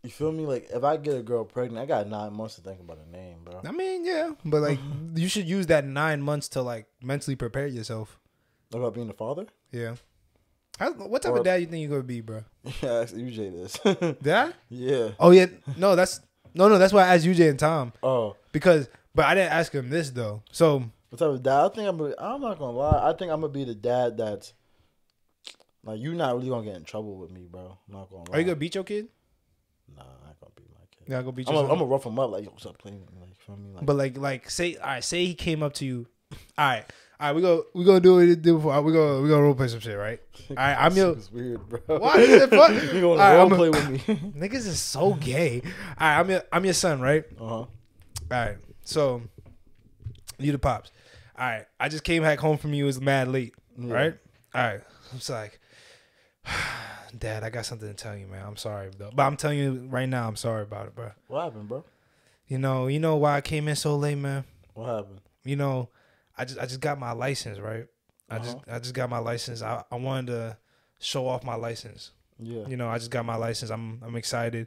you feel me. Like if I get a girl pregnant, I got nine months to think about a name, bro. I mean, yeah, but like you should use that nine months to like mentally prepare yourself. About being a father? Yeah. How, what type Or- of dad you think you're gonna be, bro? Yeah, ask UJ this. Dad? yeah. Oh yeah, no, that's no, no. That's why I asked UJ and Tom Oh, because, but I didn't ask him this though. So what type of dad? I think I'm. I'm not gonna lie. I think I'm gonna be the dad that's like you're not really gonna get in trouble with me, bro. I'm not gonna. Lie. are you gonna beat your kid? Nah, I'm not gonna beat my kid. Yeah, go beat I'm gonna? I'm gonna rough him up like, yo, what's up, playing with me? Like, feel me? Like, But like, like, say, all right, say he came up to you. All right, all right, we go, we gonna do what we did before. We go, we gonna role play some shit, right? All right, I'm your. It's weird, bro. Why is it fun? you gonna right, role I'm a- play with me? Niggas is so gay. All right, I'm your, I'm your son, right? uh huh. All right, so you the pops. All right, I just came back home from you. It was mad late, Yeah. right? All right, I'm just like, Dad, I got something to tell you, man. I'm sorry, though, but I'm telling you right now, I'm sorry about it, bro. What happened, bro? You know, you know why I came in so late, man. What happened? You know, I just I just got my license, right? I Uh-huh. just I just got my license. I, I wanted to show off my license. Yeah. You know, I just got my license. I'm I'm excited,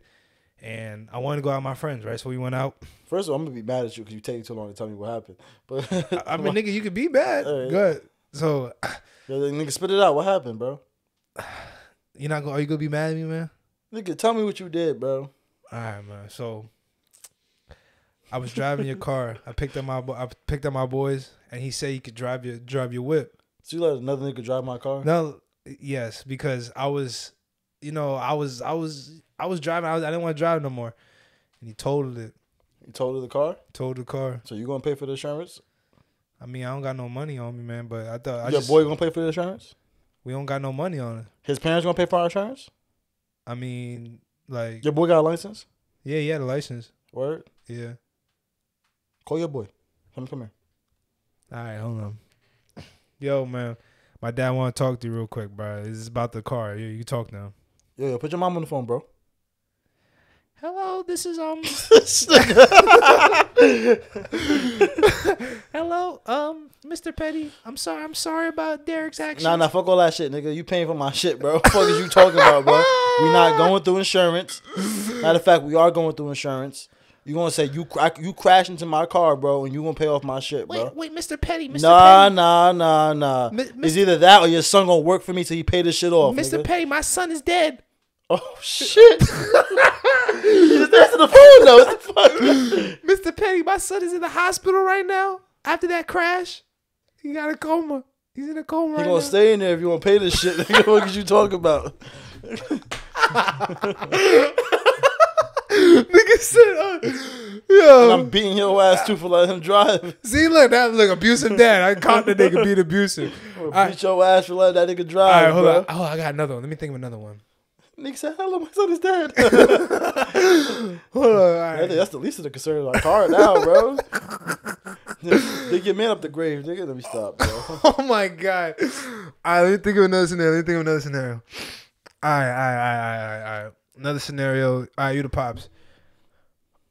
and I wanted to go out with my friends, right? So we went out. First of all, I'm gonna be mad at you because you take too long to tell me what happened. But I, I mean, nigga, you could be bad. Right. Good. So Yo, nigga, spit it out. What happened, bro? you're not gonna are you gonna be mad at me, man? Nigga, tell me what you did, bro. All right, man. So I was driving your car. I picked up my I picked up my boys, and he said he could drive your drive your whip. So you let another nigga drive my car? No, yes, because I was, you know, I was, I was, I was driving. I, was, I didn't want to drive no more, and he totaled it. You totaled the car? Totaled the car. So you gonna pay for the insurance? I mean, I don't got no money on me, man. But I thought I Your just, boy gonna pay for the insurance? we don't got no money on it. His parents gonna pay for our insurance? I mean, like, Your boy got a license? yeah, he had a license. Word? Yeah. Call your boy. Come come here. All right, hold on. Yo, man, my dad want to talk to you real quick, bro. This is about the car. Yeah, you can talk now. Yo, yo, put your mom on the phone, bro. Hello, this is um. Hello, um, Mr. Pettie. I'm sorry. I'm sorry about Derek's actions. Nah, nah, fuck all that shit, nigga. You paying for my shit, bro. fuck is you talking about, bro? We not going through insurance. Matter of fact, we are going through insurance. You gonna say you cra- you crash into my car, bro, and you gonna pay off my shit, bro? Wait, wait, Mr. Pettie, Mr. Nah, Pettie, nah, nah, nah. Mi- It's either that or your son gonna work for me till you pay this shit off. Mr. nigga. Pettie, my son is dead. Oh shit! you just answer the phone though. What the fuck? Mr. Pettie, my son is in the hospital right now after that crash. He got a coma. He's in a coma He right gonna now. stay in there if you wanna pay this shit. Nigga, what is you talking about? Nigga said, uh, And yo. I'm beating your ass too for letting him drive. See, look, that look abusive dad. I caught the nigga being abusive. I'm right, beat your ass for letting that nigga drive, right, hold bro. on. Oh, I got another one. Let me think of another one. Nigga said, "Hello, my son is dead." Hold on. I think right. that's the least of the concern of our car now, bro. Dig your man up the grave, nigga. Let me stop, bro. Oh my god. All right, let me think of another scenario. Let me think of another scenario. All right, all right, all right, all right, all right. Another scenario. All right, you the pops.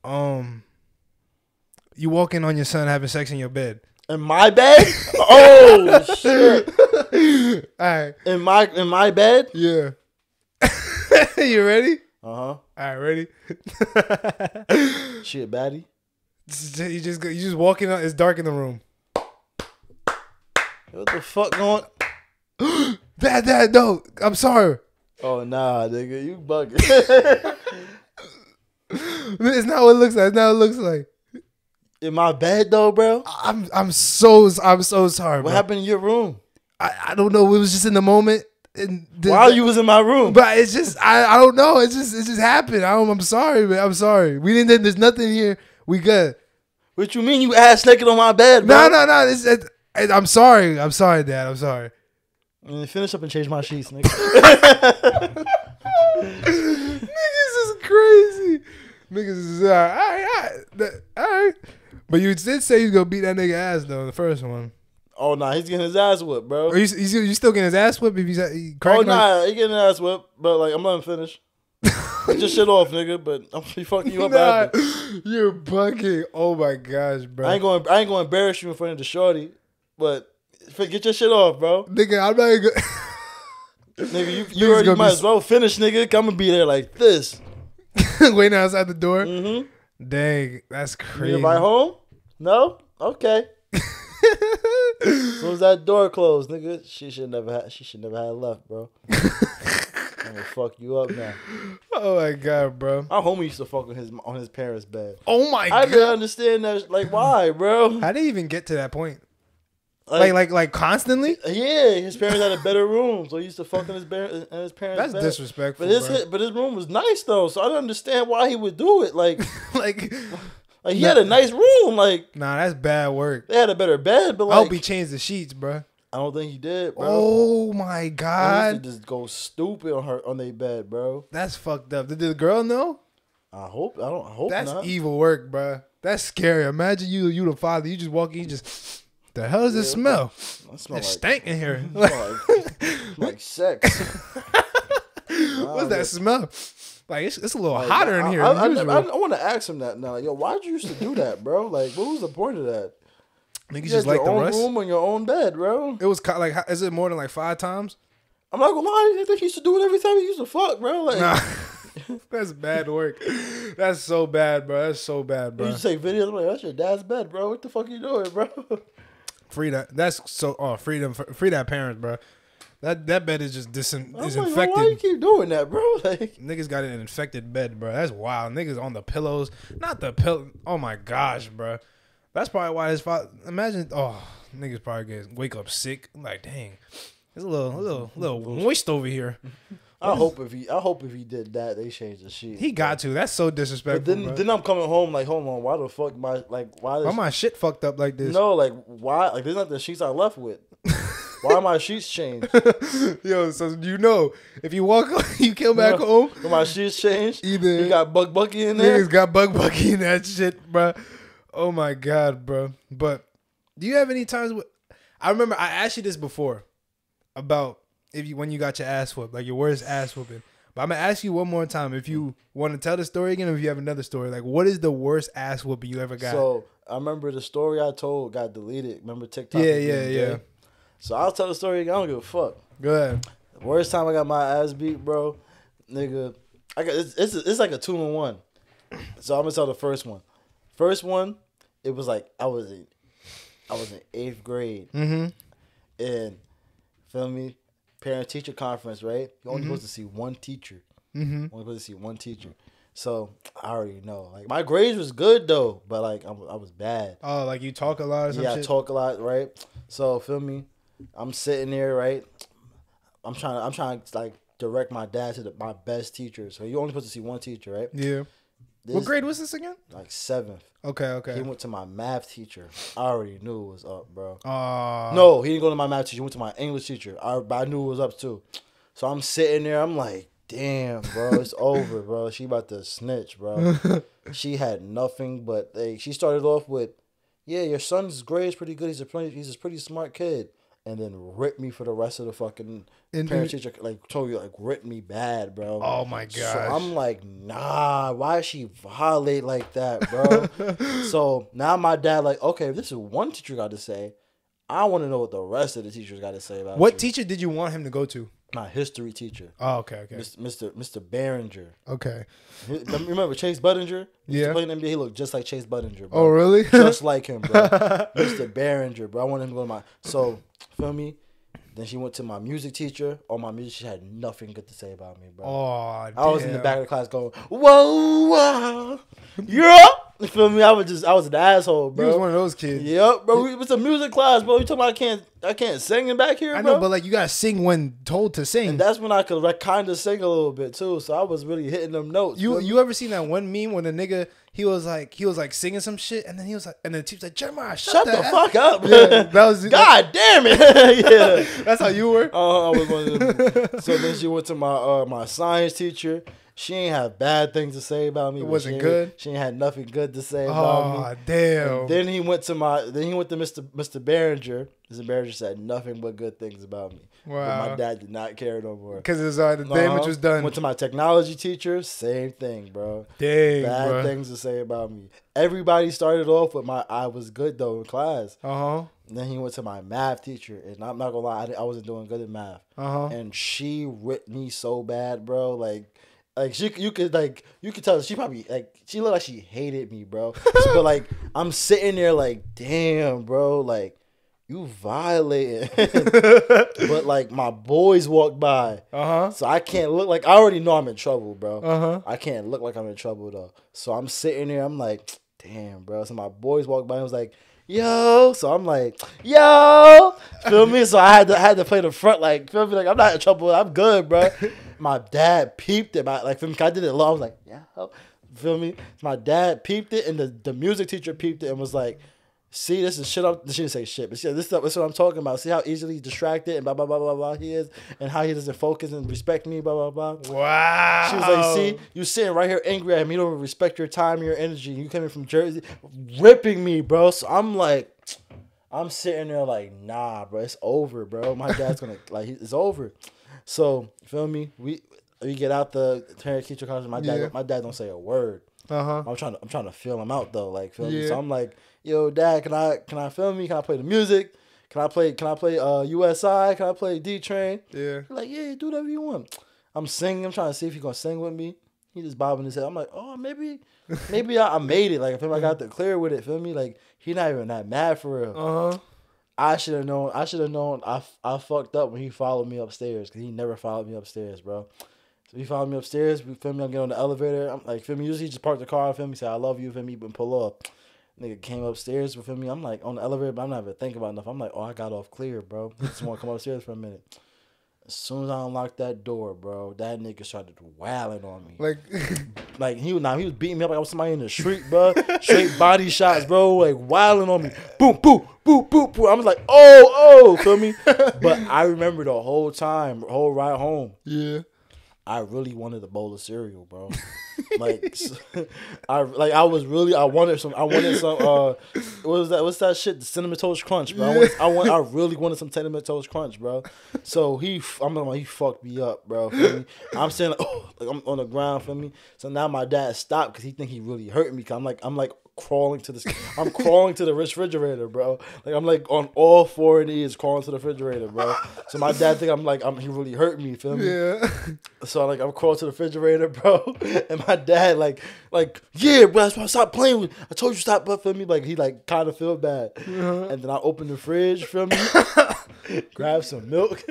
Um, you walk in on your son having sex in your bed. In my bed? Oh shit! All right, In my in my bed? yeah. you ready? Uh huh. All right, ready? Shit, baddie. you just you just walk in. It's dark in the room. What the fuck going? Dad, dad, no, I'm sorry. Oh nah, nigga, you bugging. It's not what it looks like. It's not what it looks like. In my bed though, bro. I'm I'm so I'm so sorry. What bro. happened in your room? I, I don't know. It was just in the moment. And the- While you was in my room. But it's just I, I don't know. It just it just happened. I I'm sorry, man. I'm sorry. We didn't. There's nothing here. We good. What you mean you ass naked on my bed, No, bro? no, no. It's, it, it- I'm sorry. I'm sorry, Dad. I'm sorry. Mm, Finish up and change my sheets, nigga. Niggas is crazy. Niggas is all right. All right, all right. That- all right. But you did say you gonna beat that nigga ass though. The first one. Oh nah, he's getting his ass whipped, bro. Are you you, still- you still getting his ass whipped if he's he Oh nah, he getting his ass whipped, but like I'm letting him finish. Get your shit off, nigga. But I'm be fucking you up Nah, after. you're bugging. Oh my gosh, bro. I ain't going. I ain't going to embarrass you in front of the shorty. But get your shit off, bro. nigga, I'm not even. Nigga, you, you already might be as well finish, nigga. I'm gonna be there like this. waiting outside the door. Mm-hmm. Dang, that's crazy. to buy home? No? Okay. As soon as that door closed, nigga, she should never have. She should never have left, bro. I'm gonna fuck you up now. oh my god, bro. Our homie used to fuck on his on his parents' bed. Oh my I god. I didn't understand that. Like, why, bro? How did he even get to that point? Like, like, like constantly? yeah, his parents had a better room, so he used to fuck in his, bar- in his parents' bed. That's bed. disrespectful. But his bro. but his room was nice though, so I don't understand why he would do it. Like, like, like he had a nice room. Like nah, that's bad work. they had a better bed, but like I hope he changed the sheets, bro. I don't think he did, bro. Oh my They used god, to just go stupid on her on their bed, bro. that's fucked up. Did the girl know? I hope I don't. I hope That's not. evil work, bro. That's scary. Imagine you, you the father. You just walk in, you just. The hell does it Yeah, smell? I smell It like, stank in here. smell like, like sex. What's that smell? Like it's, it's a little Like, hotter in I- here. I, than I, want to ask him that now. Like, yo, why'd you used to do that, bro? Like, what was the point of that? Niggas You just like your the own rust. room on your own bed, bro. It was like, is it more than like five times? I'm not gonna lie. I think he used to do it every time he used to fuck, bro. Like, Nah, that's bad work. That's so bad, bro. That's so bad, bro. You to take videos. I'm like, that's your dad's bed, bro. What the fuck you doing, bro? Free that. That's so. Oh, freedom. Free that parents, bro. That that bed is just dis- I'm is like, infected. why you keep doing that, bro? Like, Niggas got an infected bed, bro. That's wild. Niggas on the pillows, not the pillow. Oh my gosh, bro. That's probably why his father. Imagine, oh, niggas probably get wake up sick. I'm like, dang, it's a little, a little, a little mm-hmm. moist over here. I hope if he, I hope if he did that, they changed the sheet. He got to. That's so But disrespectful. then, bro. then I'm coming home like, hold on, why the fuck my like why? why This, my shit fucked up like this? no, like why? Like there's not the sheets I left with. why are my sheets changed? Yo, so you know, if you walk, you come back home. My sheets changed? Either You got Bug Bucky in there. Niggas got bug bucky in that shit, bro. Oh my god, bro. But do you have any times? With, I remember I asked you this before about if you when you got your ass whooped, like your worst ass whooping. But I'm gonna ask you one more time if you want to tell the story again, or if you have another story. Like, what is the worst ass whooping you ever got? So I remember the story I told got deleted. Remember TikTok? Yeah, yeah, yeah. So I'll tell the story again. I don't give a fuck. Go ahead. The worst time I got my ass beat, bro, nigga. I got it's it's, it's like a two in one. So I'm gonna tell the first one. First one, it was like I was in, I was in eighth grade, Mm-hmm. and feel me, parent teacher conference, right? You're only Mhm. supposed to see one teacher. Mm-hmm. Only supposed to see one teacher. So I already know. Like my grades was good though, but like I, I was bad. Oh, like you talk a lot or some Yeah, I talk a lot, right? So feel me, I'm sitting there, right? I'm trying to, I'm trying to like direct my dad to the, my best teacher. So you're only supposed to see one teacher, right? yeah. This, What grade was this again? Like seventh. Okay, okay. He went to my math teacher. I already knew it was up, bro. Uh, no, he didn't go to my math teacher. He went to my English teacher. I, I knew it was up too. So I'm sitting there. I'm like, damn, bro, it's over, bro. She about to snitch, bro. she had nothing but they. She started off with, "Yeah, your son's grade is pretty good. He's a pretty, he's a pretty smart kid," and then ripped me for the rest of the fucking And- parent teacher. Like told you, like ripped me bad, bro. Oh my god. So. I'm like, nah, why is she violate like that, bro? so now my dad like, okay, this is one teacher got to say, I want to know what the rest of the teachers got to say about what you. teacher did you want him to go to? My history teacher, Oh, okay, okay, Mr. Mr. Behringer. okay. Remember Chase Budinger? He Yeah. to play NBA. He looked just like Chase Budinger, bro. Oh, really? just like him, bro. Mr. Behringer, bro. I wanted him to go to my. So, feel me? Then she went to my music teacher. Oh, my music she had nothing good to say about me, bro. Oh, I was in the back of the class going, "Whoa, whoa, yeah." You feel me? I was just, I was an asshole, You bro. was one of those kids. Yep, bro. we- It's a music class, bro. You talking about I can't, I can't sing in back here, I bro. know, but like you gotta sing when told to sing. and that's when I could like, kind of sing a little bit too. So I was really hitting them notes. You me? you ever seen that one meme when the nigga he was like he was like singing some shit and then he was like and then the teacher's like Jeremiah shut, shut the F-" fuck up. Yeah, that was God damn it. yeah. That's how you were. Uh, I was one of them. So then she went to my uh, my science teacher. She ain't have bad things to say about me. It wasn't she good? She ain't had nothing good to say about me. Oh damn. And then he went to my. Then he went to Mr. Mr. Behringer. Mr. Behringer said nothing but good things about me. But Wow. my dad did not care no more. Because it's uh, the damage Uh-huh. was done. Went to my technology teacher. Same thing, bro. Dang, Bad bro. things to say about me. Everybody started off with my. I was good though in class. Uh huh. And then he went to my math teacher, and I'm not gonna lie, I, I wasn't doing good in math. Uh huh. And she ripped me so bad, bro. Like, like she, you could like, you could tell she probably like she looked like she hated me, bro. But like, I'm sitting there like, damn, bro, like you violating. but like my boys walked by, Uh huh. so I can't look like I already know I'm in trouble, bro. Uh huh. I can't look like I'm in trouble though. So I'm sitting there, I'm like, damn, bro. So my boys walked by and was like, yo. So I'm like, yo. Feel me? So I had to I had to play the front, like, feel me? Like I'm not in trouble. I'm good, bro. my dad peeped it. My, like, feel me? I did it low. I was like, yeah. Feel me? My dad peeped it, and the, the music teacher peeped it and was like, See, this is shit. I'm, she didn't say shit, but she, this, is, this is what I'm talking about. See how easily distracted and blah blah blah blah blah he is, and how he doesn't focus and respect me, blah blah blah. Wow. She was like, "See, you sitting right here angry at me. You don't respect your time, your energy. You coming from Jersey, ripping me, bro." So I'm like, I'm sitting there like, "Nah, bro, it's over, bro. My dad's gonna like, it's over." So feel me? We we get out the parent teacher conference. My dad, Yeah. my dad don't say a word. Uh huh. I'm trying to I'm trying to feel him out though. Like feel me? So I'm like, yo, dad, can I can I film me? Can I play the music? Can I play can I play uh USI? Can I play D Train? Yeah. He's like, yeah, do whatever you want. I'm singing. I'm trying to see if he gonna sing with me. He just bobbing his head. I'm like, oh, maybe, maybe I, I made it. Like, if I got the clear with it, feel me? Like, he not even that mad for real. Uh huh. I should have known. I should have known. I, I fucked up when he followed me upstairs because he never followed me upstairs, bro. So he followed me upstairs. We feel me. I'm getting on the elevator. I'm like, feel me. Usually he just parked the car. Feel me. Say I love you. Feel me. And pull up. Nigga came upstairs. with me. I'm like on the elevator, but I'm not even thinking about enough. I'm like, oh, I got off clear, bro. Just want to come upstairs for a minute. As soon as I unlocked that door, bro, that nigga started wailing on me. Like, Like he was now he was beating me up like I was somebody in the street, bro. Straight body shots, bro. Like wilding on me. Boom, boom, boom, boom, boom. I was like, oh, oh, feel me? But I remember the whole time, whole ride home, yeah. I really wanted a bowl of cereal, bro. like I like I was really I wanted some I wanted some uh what was that what's that shit? The cinnamon toast crunch bro. I, wanted, I want I really wanted some cinnamon toast crunch bro. So he I'm like he fucked me up bro I'm saying like oh like I'm on the ground for me. So now my dad stopped because he think he really hurt me cause I'm like I'm like crawling to this I'm crawling to the refrigerator bro like I'm like on all four knees crawling to the refrigerator bro so my dad think I'm like I'm he really hurt me feel me Yeah. so I'm like I'm crawling to the refrigerator, bro, and my dad like like yeah, bro, that's why I stopped playing with. I told you stop, but for me like he like kind of feel bad, uh-huh. and then I opened the fridge, feel me, grab some milk,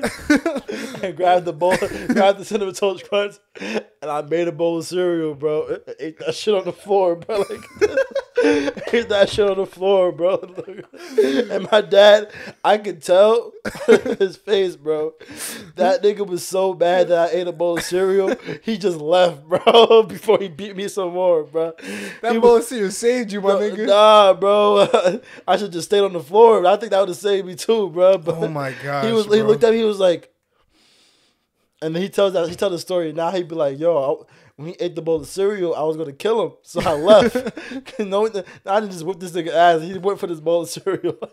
and grab the bowl, grab the cinnamon toast crunch, and I made a bowl of cereal, bro. Ate that shit on the floor, bro. Like ate that shit on the floor, bro. and my dad, I could tell his face, bro. That nigga was so bad that I ate a bowl of cereal. He just left, bro, before he beat me some more, bro. That He bowl was- of cereal saved you, my no, nigga. Nah, bro. I should just stayed on the floor. I think that would have saved me too, bro. Oh but Oh my god. he was. He looked at me. He was like, and then he tells that he tells the story. Now he'd be like, "Yo, I, when he ate the bowl of cereal, I was gonna kill him, so I left. no, I didn't just whip this nigga ass. He went for this bowl of cereal.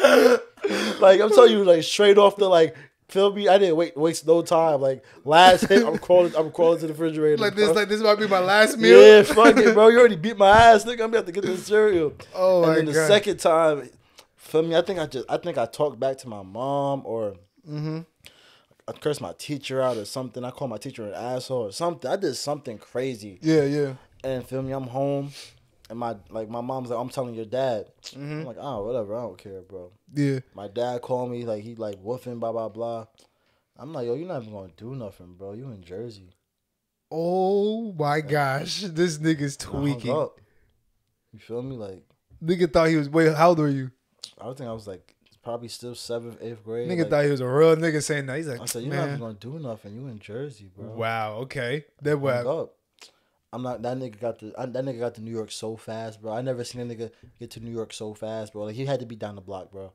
Like, like I'm telling you, like straight off the like." Feel me? I didn't wait waste no time. Like last hit, I'm crawling. I'm crawling to the refrigerator. like this, bro. like this might be my last meal. Yeah, fuck it, bro. You already beat my ass, nigga. I'm about to get this cereal. Oh and my then the god. second time, for me, I think I just, I think I talked back to my mom or mm-hmm. I cursed my teacher out or something. I called my teacher an asshole or something. I did something crazy. Yeah, yeah. And feel me, I'm home. and my like my mom's like, I'm telling your dad. Mm-hmm. I'm like, oh, whatever, I don't care, bro. Yeah. My dad called me like he like woofing, blah blah blah. I'm like, yo, you're not even gonna do nothing, bro. You in Jersey. Oh my gosh, this nigga's tweaking. You feel me? Like Nigga thought he was. Wait, how old were you? I think I was like probably still seventh, eighth grade. Nigga like, thought he was a real nigga saying that. He's like, I said, you're not gonna do nothing. You in Jersey, bro. Wow. Okay. That wow. up. I'm not that nigga got the I, that nigga got to New York so fast, bro. I never seen a nigga get to New York so fast, bro. Like he had to be down the block, bro.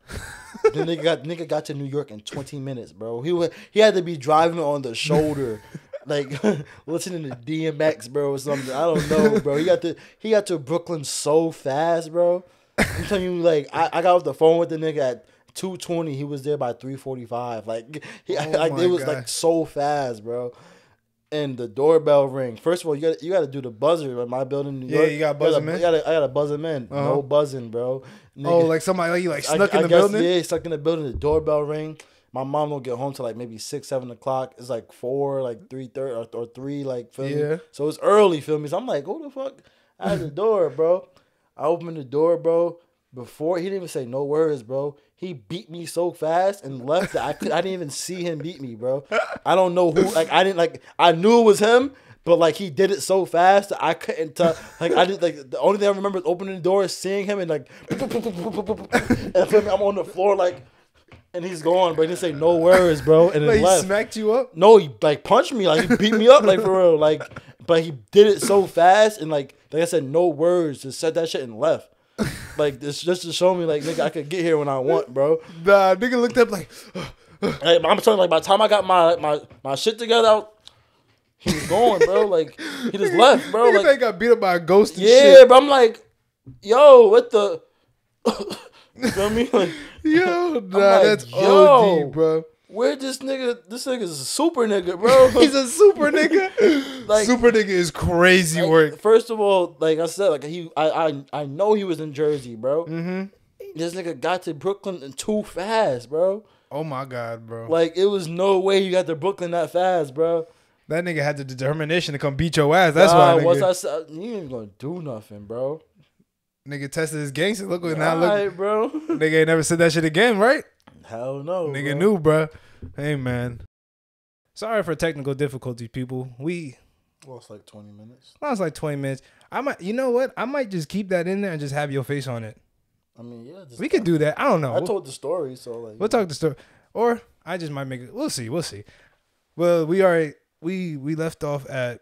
the nigga got nigga got to New York in 20 minutes, bro. He he had to be driving on the shoulder, like listening to DMX, bro, or something. I don't know, bro. He got to he got to Brooklyn so fast, bro. I'm telling you, like I, I got off the phone with the nigga at. 220 he was there by 345 like he, Oh like it was like so fast bro and the doorbell ring. First of all, you got you got to do the buzzer. Like my building, in New Yeah, you gotta buzz 'em in? I gotta, I gotta buzz them in. Uh-huh. No buzzing, bro. Oh, like somebody like you like snuck I in the guess, building. Yeah, stuck in the building. The doorbell ring. My mom don't get home till like maybe six, seven o'clock. It's like four, like three thirty or, or three, like feel Yeah. me. So it's early, feel me. So I'm like, who the fuck out the door, bro? I opened the door, bro. Before he didn't even say no words, bro. He beat me so fast and left that I could I didn't even see him beat me, bro. I don't know who like I didn't like I knew it was him, but like he did it so fast that I couldn't tell like I did like the only thing I remember is opening the door, seeing him and like and I'm on the floor like and he's gone, but he didn't say no words, bro, and Like he left. smacked you up. No, he like punched me, like he beat me up, like for real, like. But he did it so fast and like, like I said, no words, just said that shit and left. Like this, just to show me, like nigga, I could get here when I want, bro. Nah, nigga looked up like, Like, I'm telling you, like by the time I got my my my shit together, I, he was gone, bro. Like he just left, bro. nigga Like think got beat up by a ghost and yeah, shit. but I'm like, yo, what the? you feel me? Like, Yo, nah, like, that's yo. OD, bro. Where this nigga? This nigga's a super nigga, bro. He's a super nigga. Like- super nigga is crazy Like, work. First of all, like I said, like he, I, I, I know he was in Jersey, bro. Mm-hmm. This nigga got to Brooklyn too fast, bro. Oh my god, bro. Like it was no way you got to Brooklyn that fast, bro. that nigga had the determination to come beat your ass. That's why Nah, nigga, once I you ain't gonna do nothing, bro. nigga tested his gangster. Look what now look. Bro. Nigga ain't never said that shit again, right? Hell no, Nigga bro. knew, bro. Hey man. Sorry for technical difficulties, people. We Well, it's like twenty minutes. was like twenty minutes. I might, you know what? I might just keep that in there and just have your face on it. I mean, yeah. Just, We could do that. I don't know. I told the story, so like. We'll talk the story, or I just might make it. We'll see. We'll see. Well, we are we we left off at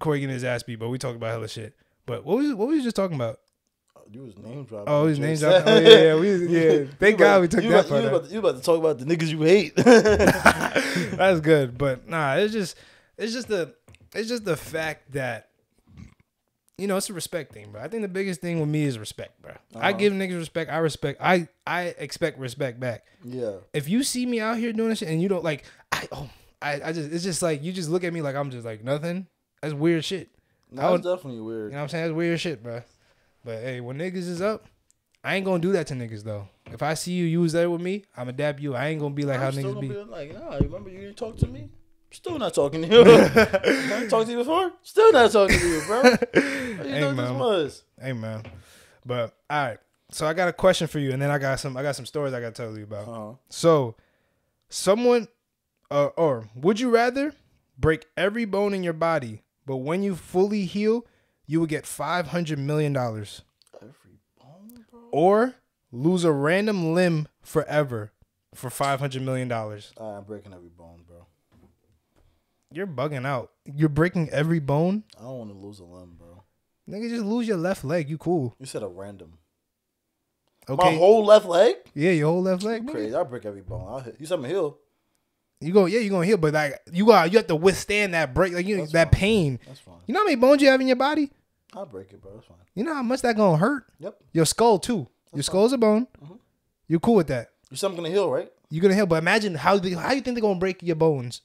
Korey getting his ass beat, but we talked about hella shit. But what was what was you just talking about? You was name dropping. Oh, his name's said. oh, yeah, yeah, we yeah. Thank about- God we took that about, part you out. about, you about to talk about the niggas you hate. That's good, but nah, it's just it's just the it's just the fact that you know it's a respect thing, bro. I think the biggest thing with me is respect, bro. I Uh-huh. give niggas respect. I respect. I I expect respect back. yeah. if you see me out here doing this shit and you don't like, I oh, I, I just it's just like you just look at me like I'm just like nothing. That's weird shit. That's definitely You know what I'm saying? That's weird shit, bro. But hey, when niggas is up, I ain't gonna do that to niggas though. If I see you use that with me, I'ma dap you. I ain't gonna be like how I'm still niggas gonna be. like, nah, remember you didn't talk to me? Still not talking to you. I didn't talk to you before? Still not talking to you, bro. How you Hey, know this man. was? Hey man. But all right. So I got a question for you, and then I got some I got some stories I gotta tell you about. Uh-huh. So, someone, uh, or would you rather break every bone in your body, but when you fully heal, you would get five hundred million dollars, Every bone, bro. or lose a random limb forever for five hundred million dollars? Alright, I'm breaking every bone, bro. You're bugging out. You're breaking every bone. I don't want to lose a limb, bro. Nigga, just lose your left leg. You cool? You said a random. Okay. My whole left leg? yeah, your whole left leg. Crazy. I'll break every bone. I'll hit. You said I'm heel. You go, yeah, you're gonna heal, but like you got, you have to withstand that break, like you That's that fine. pain. That's fine. You know how many bones you have in your body? I'll break it, bro. That's fine. You know how much that gonna hurt? Yep. Your skull too. Your skull's a bone. Mhm. You cool with that? You're I'm gonna heal, right? You're gonna heal, but imagine how they, how you think they're gonna break your bones?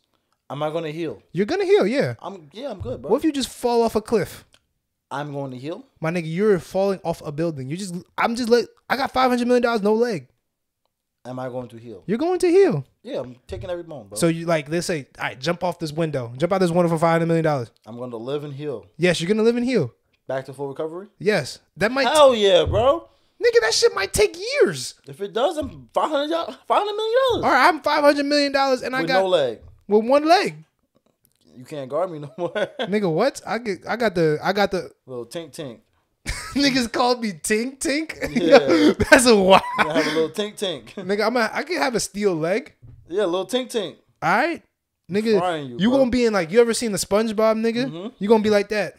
Am I gonna heal? You're gonna heal, yeah. I'm yeah, I'm good, bro. What if you just fall off a cliff, I'm going to heal. my nigga? You're falling off a building. You just, I'm just like, I got five hundred million dollars, no leg. Am I going to heal? You're going to heal. Yeah, I'm taking every bone, bro. So you like, let's say, all right, jump off this window, jump out this window for five hundred million dollars. I'm going to live and heal. Yes, you're gonna live and heal. Back to full recovery. Yes, that might Hell yeah, bro. nigga. That shit might take years. If it does, I'm five hundred five hundred million All dollars right, I'm five hundred million dollars, and I got no leg. with one leg. You can't guard me no more. Nigga, what? I get, I got the, I got the. little tink tink. Niggas called me Tink Tink. Yeah. That's a wow. I have a little tink tink. Nigga, I'm a, I can have a steel leg. Yeah, a little tink tink. All right, nigga. Frying You, you, gonna be in like you ever seen the SpongeBob nigga? Mhm. You gonna be like that,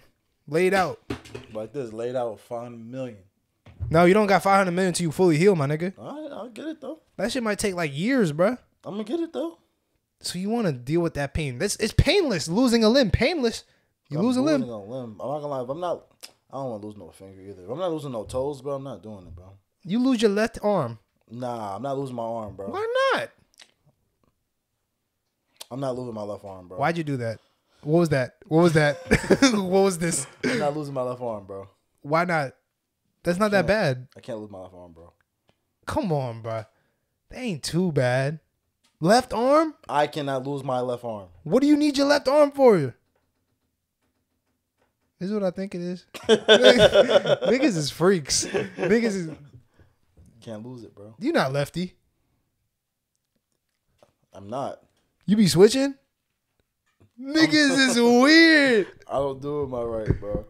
laid out. Like this, laid out with five hundred million. No, you don't got five hundred million until you fully heal, my nigga. All right, I'll get it though. That shit might take like years, bruh. I'm gonna get it though. So you want to deal with that pain? This it's painless. Losing a limb, painless. You I'm lose a limb. A limb. I'm not gonna lie. If I'm not. I don't want to lose no finger either. If I'm not losing no toes, bro. I'm not doing it, bro. You lose your left arm. Nah, I'm not losing my arm, bro. Why not? I'm not losing my left arm, bro. Why'd you do that? What was that? What was that? what was this? I'm not losing my left arm, bro. Why not? That's not that bad. I can't lose my left arm, bro. Come on, bro. That ain't too bad. Left arm? I cannot lose my left arm. What do you need your left arm for? This is what I think it is. Niggas is freaks. Niggas is Can't lose it, bro. you not lefty. I'm not. You be switching? Niggas is weird. I don't do it my right, bro.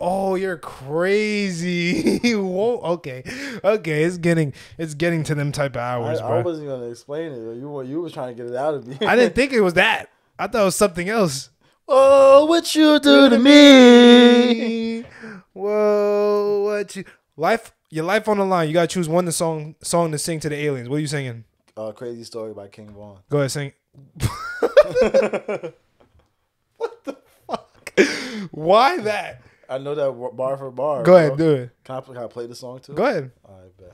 Oh, you're crazy. Whoa, okay. Okay, it's getting it's getting to them type of I, hours, I bro. wasn't gonna explain it. You were you was trying to get it out of me. I didn't think it was that. I thought it was something else. Oh, what you do to me? Whoa, what you life your life on the line. You gotta choose one the song song to sing to the aliens. What are you singing? Uh, crazy story by King Von. Go ahead, sing. what the fuck? Why that? I know that bar for bar. Go bro. ahead, do it. Can I, can I play the song too? Go ahead. All right, bet.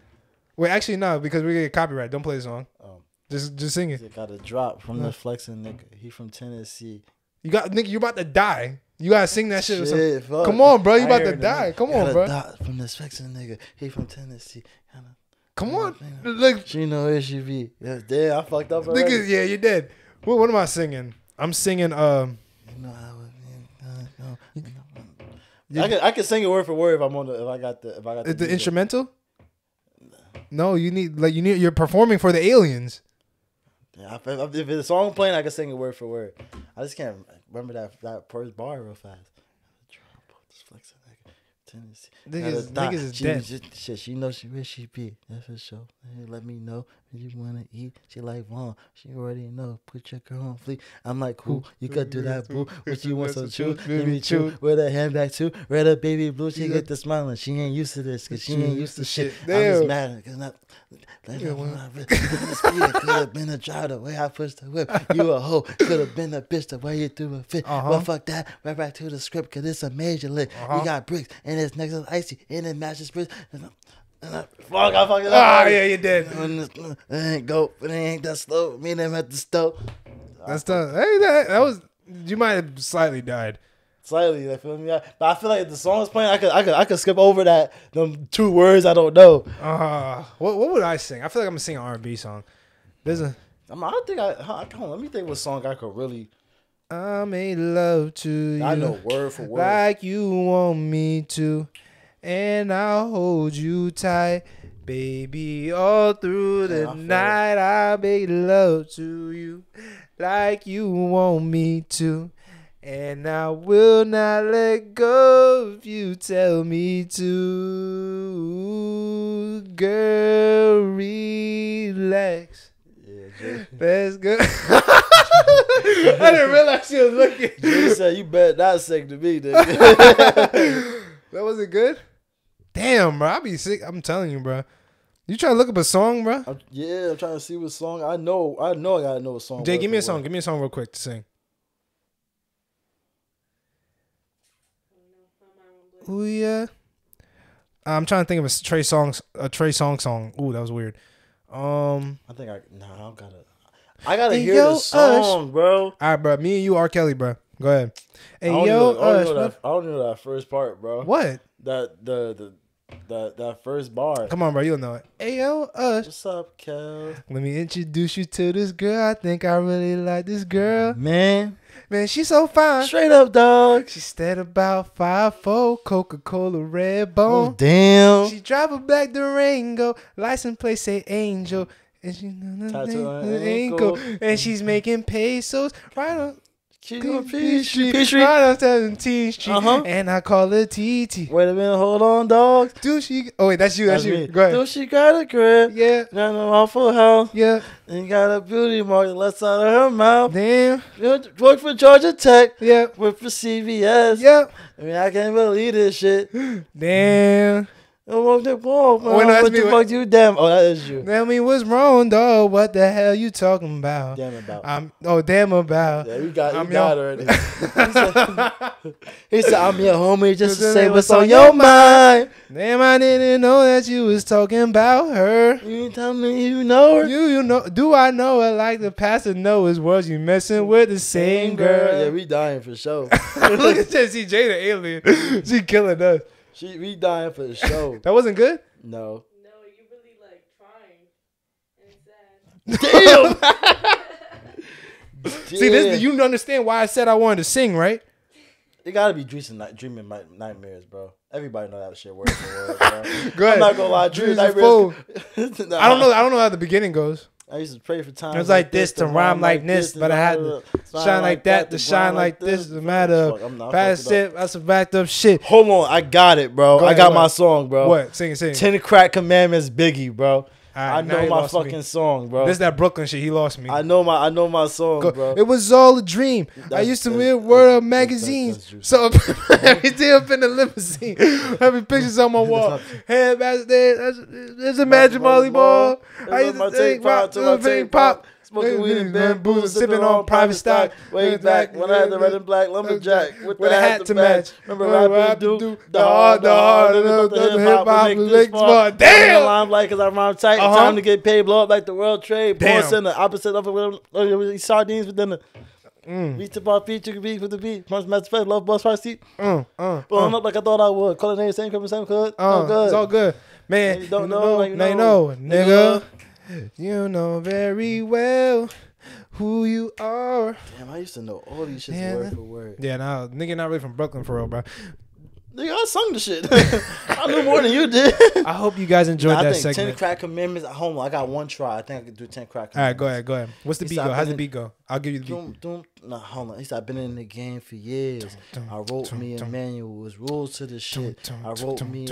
Wait, actually no, because we get copyright. Don't play the song. Um, Just just sing it. it got a drop from the flexing nigga. He from Tennessee. You got nigga, you about to die. You gotta sing that shit. Shit, fuck. Come on, bro. You I about to die. nigga. Come on, a bro. dot From this flexing nigga. He from Tennessee. Kinda- Come on. Nigga. Like She know where she be. Yeah, damn, I fucked up already. nigga, yeah, you're dead. What, what am I singing? I'm singing um You know how it is. I can I can sing it word for word if I'm on the if I got the if I got the, the instrumental? No, you need like you need you're performing for the aliens. Yeah, if, if, if the song playing, I can sing it word for word. I just can't remember that that first bar real fast. This flexing nigga, Tennessee. Niggas- Got a dot. niggas is she, dead. She, shit, she know she where she be. That's for sure. Hey, let me know you wanna eat. She like Von. She already know. Put your girl on fleek. I'm like, cool. You could do that, boo. What you want some chew? Give me chew. With a handbag too. Red up, baby blue. She get the smiling. She ain't used to this, cause she ain't used to shit. I'm just mad, cause not. Yeah, when I the could have been a drive the way I pushed the whip. You a hoe, could have been a bitch the way you threw a fit. Uh-huh. Well, fuck that. Right back to the script, cause it's a major lick. Uh-huh. We got bricks, and it's next to icy, and it matches bricks. And I, fuck, I fucked it up. Ah, yeah, you're dead. And it's- It ain't go, but it ain't that slow. Me and them at the stove. That's tough. Hey, that, that was you might have slightly died. Slightly, you feel me? But I feel like if the song's playing, I could, I could, I could skip over that. Them two words I don't know. Uh, what what would I sing? I feel like I'm gonna sing an R&B song. A I, mean, I don't think I, I can't, let me think what song I could really. I made love to you. I know word for word. like you want me to, and I'll hold you tight, baby, all through the Yeah, I feel it. night. I make love to you, like you want me to, and I will not let go if you tell me to. Girl, relax. Yeah, That's good. I didn't realize she was looking. You said you bet not sick to me, nigga. That wasn't good. Damn, bro. I be sick. I'm telling you, bro. You try to look up a song, bro? I'm, yeah, I'm trying to see what song. I know, I know, I gotta know a song. Jay, give me a song. word. Give me a song real quick to sing. Ooh yeah. I'm trying to think of a Trey Songz, a Trey Songz song. Ooh, that was weird. Um. I think I. Nah, I don't gotta. I gotta Hey, hear yo, the song, bro. All right, bro. Me and you, R. Kelly, bro. Go ahead. Hey I yo, know, I, don't Ush, know that, I don't know that first part, bro. What? That the the that that first bar. Come on, bro. You don't know it. Ayo, us. What's up, Kel? Let me introduce you to this girl. I think I really like this girl. Man, Man, she's so fine. straight up, dog. She stand about five four, Coca Cola red bone. Oh bone. damn. She drive a black Durango, license plate say Angel, and she Tattoo on her ankle, ankle. and she's making pesos right on On 17th Street, Uh-huh. and I call her TT. Wait a minute, hold on, dog. Do she? Oh wait, that's you. That's, you. me. Go ahead. Dude, she got a crib. Yeah, Got no awful house. yeah. And got a beauty mark the left side of her mouth. Damn. Worked for Georgia Tech. Yeah. Worked for CVS. Yeah. I mean, I can't believe this shit. Damn. Oh, what the fuck, man? What the fuck you damn? Oh, that is you. Tell me what's wrong, dog. What the hell you talking about? Damn about. I'm oh damn about. yeah, you got, you I'm got already. he, said, he said, I'm your homie just to say what's on your mind. Damn, I didn't know that you was talking about her. You tell me you know her. You you know do I know her like the pastor know his words? You messing with the same girl. Yeah, we dying for sure. Look at Jessie J the alien. she killing us. She, we dying for the show. That wasn't good. No. No, you really like trying. And it's sad. Damn. See this you understand why I said I wanted to sing, right? It gotta be dreaming, night, dreaming mi- nightmares, bro. Everybody know that shit word for word, bro. Go ahead. I'm not gonna lie, dreaming Dreams are nightmares. Nah, I don't know. I don't know how the beginning goes. I used to pray for time. It was like this to rhyme like this, but I had to shine like that to shine like this. The matter Fuck, I'm past it it. That's a backed up shit. Hold on, I got it, bro. Go I ahead, got what? my song, bro. What? Sing it, sing it. Ten Crack Commandments, Biggie, bro. Alright, I know my lost me. fucking song, bro. This is that Brooklyn shit. He lost me. I know my, I know my song, Go- bro. It was all a dream. I used to that's- read Word Up magazines. that's. So every day up in the limousine, having pictures on my wall. Hey, back there, that's, there's a magic Molly ball. I used to take pop to my tank pop. Smoking weed and Bambu, sipping on private stock. Way back when I had the red and black lumberjack with the hat to match. Remember rapping do the hard, the hard, and the the hip hop this far. Damn! limelight because I rhyme tight. Uh-huh. Time to get paid, blow up like the world trade. Damn. Born center, opposite of a sardines with dinner. Mm. We tip our feet, can beat with the beat. Punch match fed, love bus five seat. Uh, uh, Blowing uh, up like I thought I would. Call the name, same company, same hood. uh, no good. It's all good, man. You don't you know, know, now you now you know. know, nigga. You know very well who you are. Damn, I used to know all these shits Yeah, word for word. Yeah, now nigga not really from Brooklyn for real, bro. Nigga, I sung the shit. I knew more than you did. I hope you guys enjoyed Nah, I that think ten crack commandments. Hold on, I got one try. I think I could do ten crack. All right, go ahead, go ahead. What's the he beat go? How's the beat go? I'll give you the beat. Doom, doom. Nah, hold on. He said, I've been in the game for years. Dum, I wrote me a manual. It was rules to the shit. I wrote me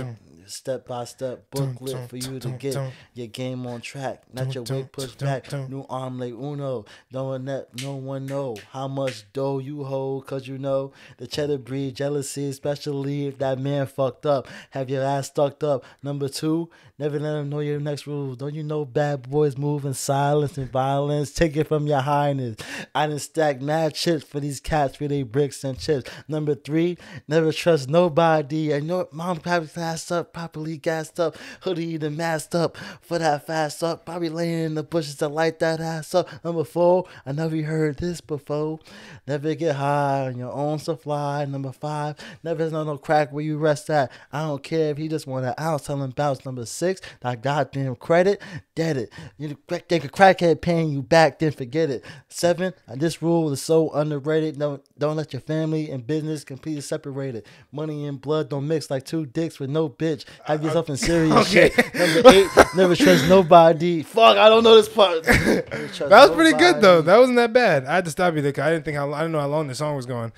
step by step booklet for you to get your game on track. Not your weight pushed back. New arm like Uno. No one that no one know how much dough you hold. Cause you know the cheddar breed jealousy, especially if that man fucked up. Have your ass stuck up. Number two, never let him know your next rules. Don't you know bad boys move in silence and violence? Take it from your highness. I done stack mad chips for these cats for they bricks and chips. Number three, never trust nobody. And your mom probably passed up, properly gassed up, hoodie the masked up for that fast up. Probably laying in the bushes to light that ass up. Number four, I never heard this before. Never get high on your own supply. Number five, never know no crack where you rest at. I don't care if he just want an ounce, tell him bounce. Number six, that goddamn credit, dead it. You think a crackhead paying you back, then forget it. Seven, uh, this rule is so underrated. Don't don't let your family and business completely separated. Money and blood don't mix like two dicks with no bitch. Have yourself in serious okay. shit. Number eight, never trust nobody. Fuck, I don't know this part. That was pretty good though. That wasn't that bad. I had to stop you there 'cause I didn't think how, I didn't know how long the song was going.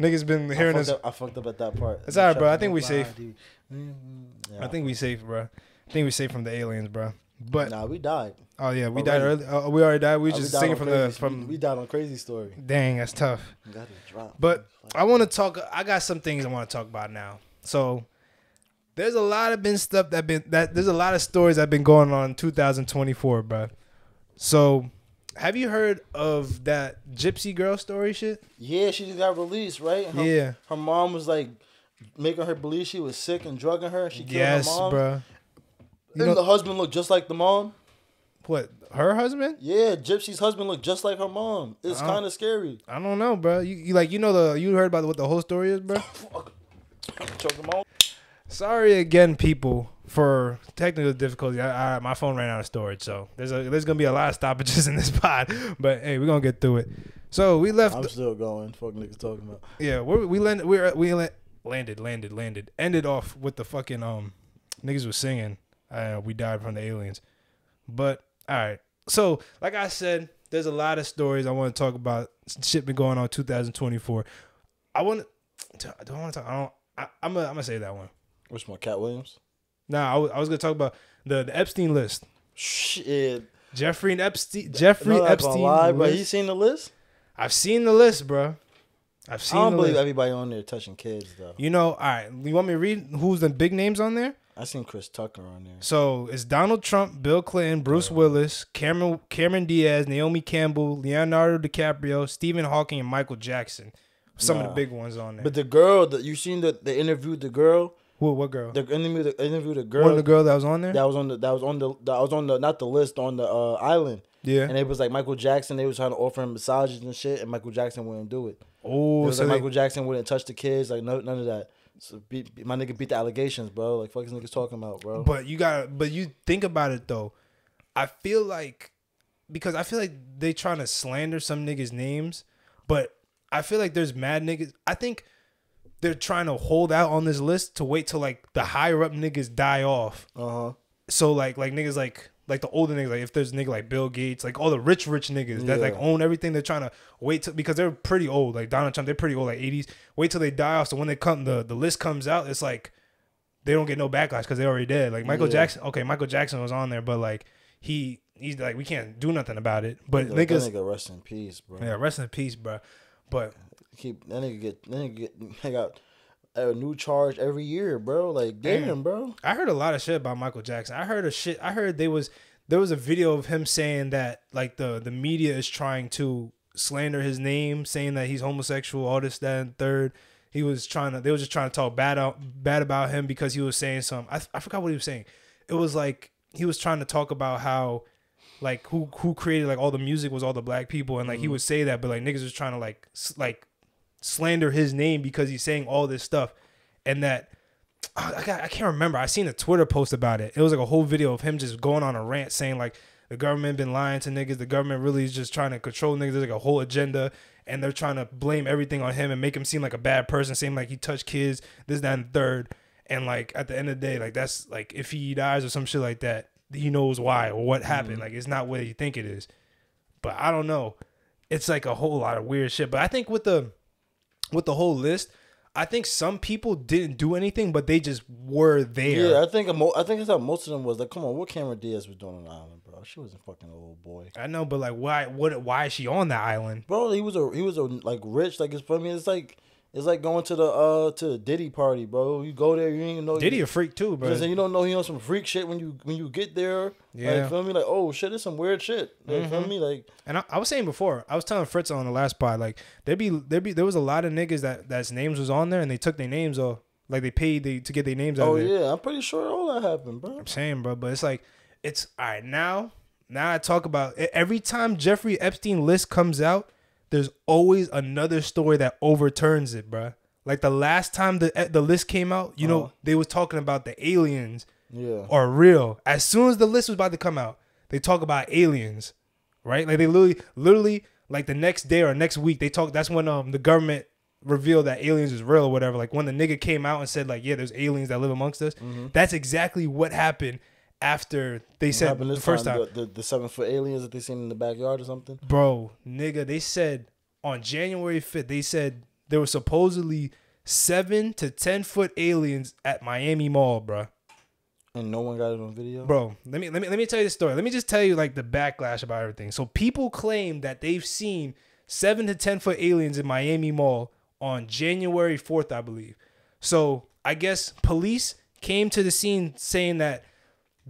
Niggas been hearing fucked, this. up, I fucked up at that part. It's alright, bro. I think we safe. Nobody. Mhm. Yeah. I think we safe, bro. I think we safe from the aliens, bro. But Nah, we died. oh yeah, we Already. died early. Oh, we already died. We Oh, just died singing from crazy, the from. We, we died on crazy story. Dang, that's tough. Got to drop. But I want to talk. I got some things I want to talk about now. So there's a lot of been stuff that been that there's a lot of stories that been going on in 2024, bro. So have you heard of that gypsy girl story shit? yeah, she just got released, right? Her, Yeah. Her mom was like making her believe she was sick and drugging her. She killed Yes, her mom. bro. You know the husband looked just like the mom. what? Her husband? Yeah, Gypsy's husband looked just like her mom. It's kind of scary. I don't know, bro. You, you like you know the you heard about what the whole story is, bro? Choke him out. Sorry again, people, for technical difficulty, I, I, my phone ran out of storage, so there's a there's gonna be a lot of stoppages in this pod. But hey, we're gonna get through it. So we left. I'm still going. Fuck niggas talking about. Yeah, we we landed. We were, we la- landed, landed, landed. Ended off with the fucking um niggas was singing. Uh, we died from the aliens. But all right. So like I said, there's a lot of stories I want to talk about. Shit been going on 2024. I want to. Do I want to talk? I don't. I, I'm gonna I'm gonna say that one. Which one? Katt Williams. Nah, I was, I was gonna talk about the, the Epstein list. Shit. Jeffrey and Epstein. Jeffrey No, Epstein. lie, but you seen the list? I've seen the list, bro. I've seen. I don't the believe list. everybody on there touching kids though. You know, all right. You want me to read who's the big names on there? I seen Chris Tucker on there. So it's Donald Trump, Bill Clinton, Bruce Willis, Cameron Cameron Diaz, Naomi Campbell, Leonardo DiCaprio, Stephen Hawking, and Michael Jackson. Some of the big ones on there. But the girl that you seen the they interviewed the girl. Who? What girl? The interview the interviewed the One girl of the girl that was on there. that was on the that was on the that was on the not the list on the uh, island. yeah. And it was like Michael Jackson. They was trying to offer him massages and shit, and Michael Jackson wouldn't do it. It Oh, was so like they, Michael Jackson wouldn't touch the kids, like no, none of that. So beat, beat- my nigga beat the allegations, bro. Like fuck is niggas talking about, bro. but you got. But you think about it though. I feel like because I feel like they trying to slander some niggas' names, but I feel like there's mad niggas. I think they're trying to hold out on this list to wait till like the higher up niggas die off Uh huh. so like like niggas like like the older niggas like if there's nigga like Bill Gates like all the rich rich niggas that like own everything they're trying to wait till because they're pretty old like Donald Trump they're pretty old like 80s wait till they die off so when they come the the list comes out it's like they don't get no backlash because they're already dead like Michael Yeah. Jackson okay Michael Jackson was on there but like he he's like we can't do nothing about it but Like, niggas nigga rest in peace, bro. yeah rest in peace bro but Keep that nigga get that nigga get they got a new charge every year, bro. Like damn, Damn. bro. I heard a lot of shit about Michael Jackson. I heard a shit. I heard there was there was a video of him saying that like the the media is trying to slander his name, saying that he's homosexual, all this, that, and third. He was trying to. They were just trying to talk bad out bad about him because he was saying some. I I forgot what he was saying. It was like he was trying to talk about how. Like who who created like all the music was all the black people and like he mm-hmm. would say that but like niggas was trying to like s- like slander his name because he's saying all this stuff and that I, got, I can't remember. I seen a Twitter post about it. It was like a whole video of him just going on a rant saying like the government been lying to niggas. The government really is just trying to control niggas. There's like a whole agenda, and they're trying to blame everything on him and make him seem like a bad person, seem like he touched kids, this, that, and third. And like at the end of the day, like that's like if he dies or some shit like that, he knows why or what happened. Mm-hmm. Like it's not what you think it is. But I don't know. It's like a whole lot of weird shit. But I think with the with the whole list, I think some people didn't do anything, but they just were there. Yeah, I think mo- I think that's how most of them was like, come on, what Cameron Diaz was doing on the island, bro? She was a fucking old boy, I know, but like, why? What? Why is she on the island? bro. He was a he was a like rich, like it's I mean, it's like it's like going to the uh to the Diddy party, bro. You go there, you ain't even know Diddy a freak too, bro. You don't know he on some freak shit when you when you get there. Yeah. Mm-hmm. Like, feel me? Like, oh shit, it's some weird shit. Like, feel me? Like, And I, I was saying before, I was telling Fritz on the last pod, like there be there be there was a lot of niggas that that's names was on there, and they took their names off, like they paid they, to get their names out oh of there. yeah, I'm pretty sure all that happened, bro. I'm saying, bro, but it's like it's all right now. Now I talk about every time Jeffrey Epstein list comes out, there's always another story that overturns it, bro. Like the last time the the list came out, you know, Uh-huh. they was talking about the aliens Yeah. are real. As soon as the list was about to come out, they talk about aliens, right? Like they literally, literally, like the next day or next week, they talk. That's when um the government revealed that aliens is real or whatever. Like when the nigga came out and said like, yeah, there's aliens that live amongst us. That's exactly what happened after they said the first time, The, the, the seven foot aliens that they seen in the backyard or something. bro, nigga. They said on January fifth, they said there were supposedly seven to ten foot aliens at Miami Mall, bro. And no one got it on video. bro let me let me let me tell you the story let me just tell you like the backlash about everything so people claim that they've seen seven to ten foot aliens in miami mall on january 4th i believe so i guess police came to the scene saying that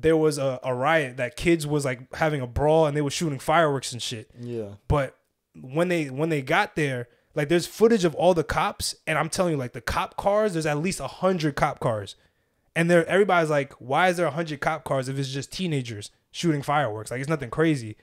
there was a, a riot that kids was like having a brawl and they were shooting fireworks and shit. Yeah. but when they when they got there like there's footage of all the cops and i'm telling you like the cop cars there's at least a hundred cop cars. And there everybody's like why is there a hundred cop cars if it's just teenagers shooting fireworks? Like it's nothing crazy.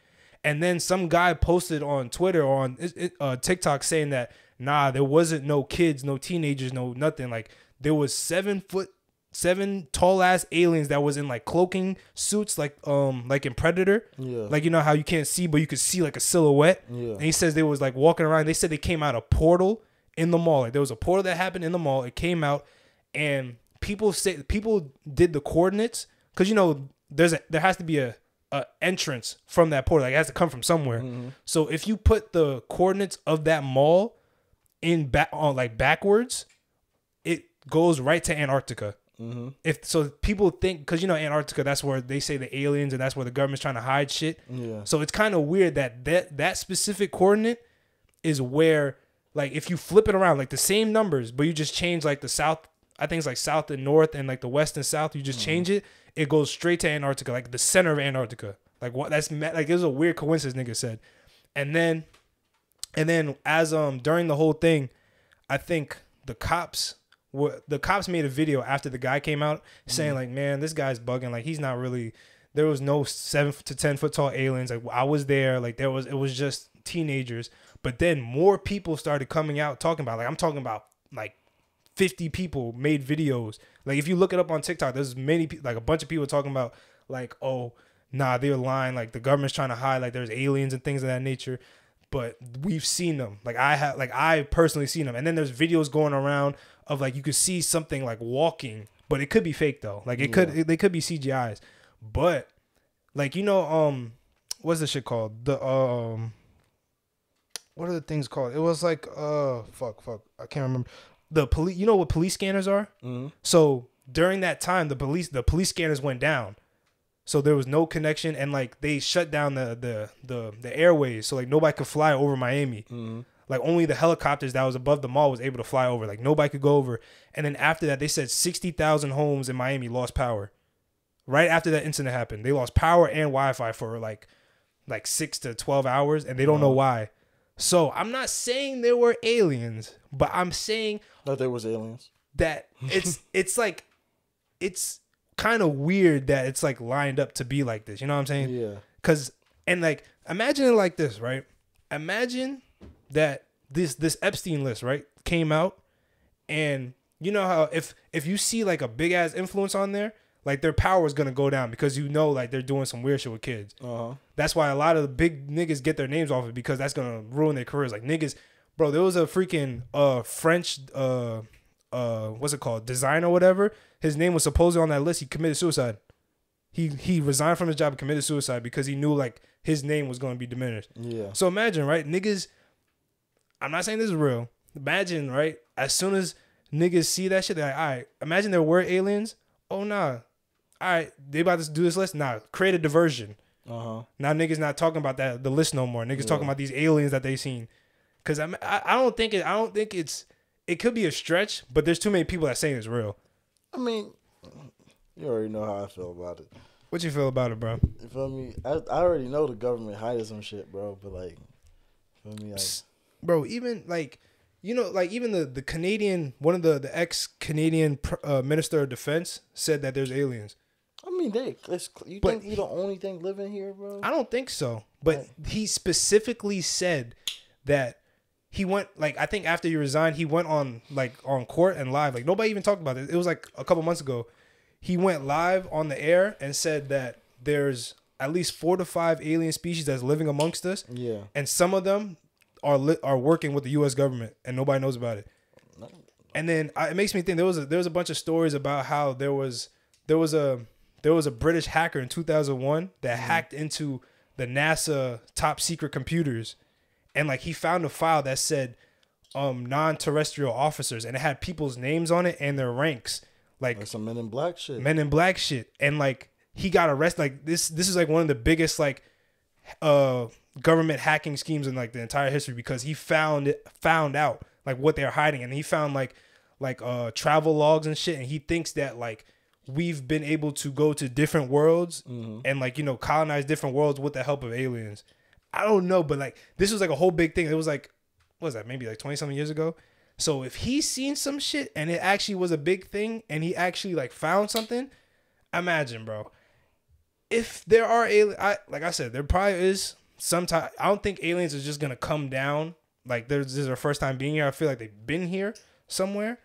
And then some guy posted on twitter or on uh, tiktok saying that nah there wasn't no kids no teenagers no nothing. Like there was seven foot seven tall ass aliens that was in like cloaking suits, like um like in Predator. Yeah. Like you know how you can't see, but you could see like a silhouette. Yeah. And he says they was like walking around. They said they came out a portal in the mall. Like there was a portal that happened in the mall. It came out, and people say people did the coordinates because you know there's a there has to be a, a entrance from that portal. Like it has to come from somewhere. Mhm. So if you put the coordinates of that mall in back on like backwards, it goes right to Antarctica. If so, people think because you know Antarctica, that's where they say the aliens and that's where the government's trying to hide shit. Yeah. So it's kind of weird that that that specific coordinate is where like if you flip it around like the same numbers, but you just change like the south. I think it's like south and north and like the west and south. You just change it, it goes straight to Antarctica, like the center of Antarctica. Like what? That's like it was a weird coincidence, nigga said. And then, and then as um during the whole thing, I think the cops were the cops made a video after the guy came out saying mm-hmm. like, man, this guy's bugging. Like he's not really. There was no seven to ten foot tall aliens. Like I was there. Like there was. It was just teenagers. But then more people started coming out talking about. Like I'm talking about like 50 people made videos. Like if you look it up on TikTok, there's many like a bunch of people talking about like, oh, nah, they're lying. Like the government's trying to hide like there's aliens and things of that nature. But we've seen them. Like I have like I personally seen them. And then there's videos going around of like you could see something like walking, but it could be fake though. Like it could they could be CGIs. But like you know um what's the shit called? The um what are the things called? It was like uh fuck fuck I can't remember. The police you know what police scanners are? Mm-hmm. So during that time the police the police scanners went down. So there was no connection and like they shut down the the the, the airways so like nobody could fly over Miami. Mm-hmm. Like only the helicopters that was above the mall was able to fly over. Like nobody could go over. And then after that they said 60,000 homes in Miami lost power. Right after that incident happened, they lost power and Wi-Fi for like like 6 to 12 hours and they don't know why. So, I'm not saying there were aliens, but I'm saying that there was aliens. that it's it's like it's kind of weird that it's like lined up to be like this. You know what I'm saying? Yeah. Cause and like imagine it like this, right? Imagine that this this Epstein list, right, came out and you know how if if you see like a big ass influence on there, like their power is gonna go down because you know like they're doing some weird shit with kids. Uh huh. That's why a lot of the big niggas get their names off it because that's gonna ruin their careers. Like niggas, bro, there was a freaking uh French uh uh what's it called design or whatever. His name was supposedly on that list. He committed suicide. He he resigned from his job and committed suicide because he knew like his name was gonna be diminished. Yeah. So imagine, right, niggas. I'm not saying this is real. Imagine, right, as soon as niggas see that shit, they're like, all right, imagine there were aliens. Oh nah, all right, they about to do this list. Nah, create a diversion. Uh huh. Now niggas not talking about that the list no more. Niggas talking about these aliens that they seen. Cause I'm, I I don't think it I don't think it's it could be a stretch, but there's too many people that saying it's real. I mean, you already know how I feel about it. What you feel about it, bro? You feel me? I, I already know the government hiding some shit, bro. But like, feel me? Like, Bro, even like you know, like even the the Canadian one of the the ex Canadian uh, minister of defense said that there's aliens. I mean, they. It's, you But think you the only thing living here, bro? I don't think so. But he specifically said that he went like I think after he resigned, he went on like on court and live. Like nobody even talked about it. It was like a couple months ago. He went live on the air and said that there's at least four to five alien species that's living amongst us, Yeah. and some of them are li- are working with the U.S. government, and nobody knows about it. And then I, it makes me think there was a, there was a bunch of stories about how there was there was a there was a British hacker in 2001 that mm-hmm. hacked into the NASA top secret computers, and like he found a file that said um non-terrestrial officers, and it had people's names on it and their ranks, like Like some Men in Black shit. Men in Black shit, and like he got arrested. Like this, this is like one of the biggest like uh government hacking schemes in like the entire history because he found it found out like what they're hiding, and he found like like uh travel logs and shit, and he thinks that like we've been able to go to different worlds and like you know colonize different worlds with the help of aliens. I don't know, but like this was like a whole big thing. It was like what was that maybe like 20 something years ago? So if he's seen some shit and it actually was a big thing and he actually like found something imagine bro. If there are alien I, like i said there probably is some type i don't think aliens are just gonna come down. Like there's this is their first time being here. I feel like they've been here somewhere.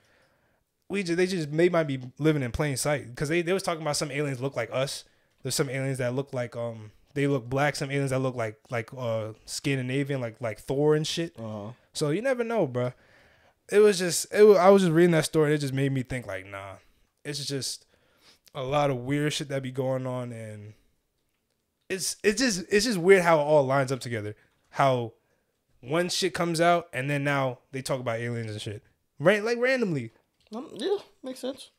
We just they just they might be living in plain sight because they they was talking about some aliens look like us. There's some aliens that look like um they look black. Some aliens that look like like uh Scandinavian like like Thor and shit. Uh huh. So you never know, bro. It was just it. Was, I was just reading that story. and It just made me think like, nah, it's just a lot of weird shit that be going on, and it's it's just it's just weird how it all lines up together. How one shit comes out, and then now they talk about aliens and shit, right? Like randomly. Um, yeah, makes sense.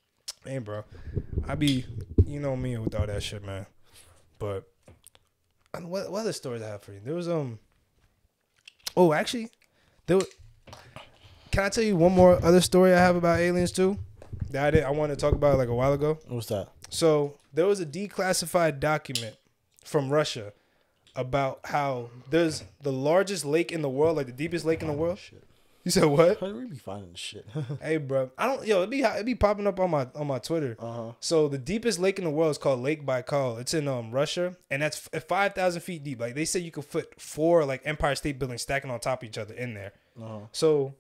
Hey, bro, I be you know me with all that shit, man. But uh, what what other stories I have for you? There was um. Oh, actually, there. Was, can I tell you one more other story I have about aliens too? That I did. I wanted to talk about like a while ago. What's that? So there was a declassified document from Russia about how there's the largest lake in the world, like the deepest lake in the world. Shit. You said what? How do we be finding shit? hey, bro, I don't. Yo, it be it be popping up on my on my Twitter. uh huh. So the deepest lake in the world is called Lake Baikal. It's in um Russia, and that's f- five thousand feet deep. Like they said, you could fit four like Empire State Buildings stacking on top of each other in there. Uh huh. So,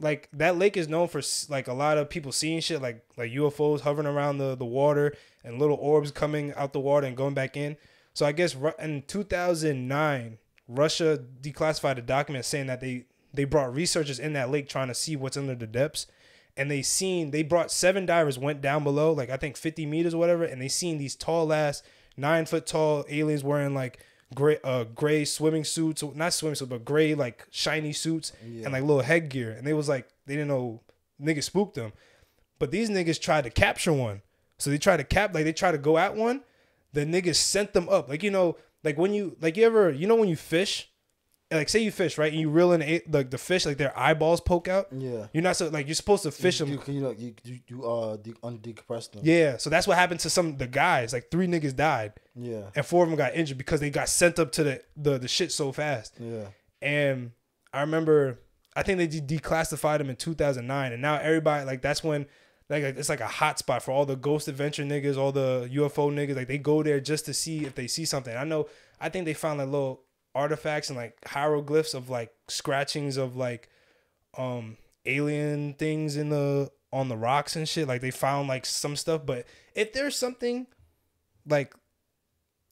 like that lake is known for like a lot of people seeing shit like like UFOs hovering around the the water and little orbs coming out the water and going back in. So I guess in 2009, Russia declassified a document saying that they they brought researchers in that lake trying to see what's under the depths. And they seen they brought seven divers went down below like I think 50 meters or whatever, and they seen these tall ass nine foot tall aliens wearing like gray uh gray swimming suits not swimming suits but gray like shiny suits Yeah. and like little headgear and they was like they didn't know niggas spooked them but these niggas tried to capture one so they tried to cap like they tried to go at one the niggas sent them up like you know like when you like you ever you know when you fish like say you fish right and you reel in a, like the fish like their eyeballs poke out Yeah. you're not so like you're supposed to fish them You, you, you know, you, you, you uh, de- undecompress them. yeah so that's what happened to some the guys like three niggas died Yeah. and four of them got injured because they got sent up to the the, the shit so fast Yeah. and I remember I think they de- declassified them in 2009, and now everybody like that's when like it's like a hot spot for all the ghost adventure niggas, all the UFO niggas. Like they go there just to see if they see something. I know I think they found a little artifacts and like hieroglyphs of like scratchings of like um alien things in the on the rocks and shit. Like they found like some stuff, but if there's something like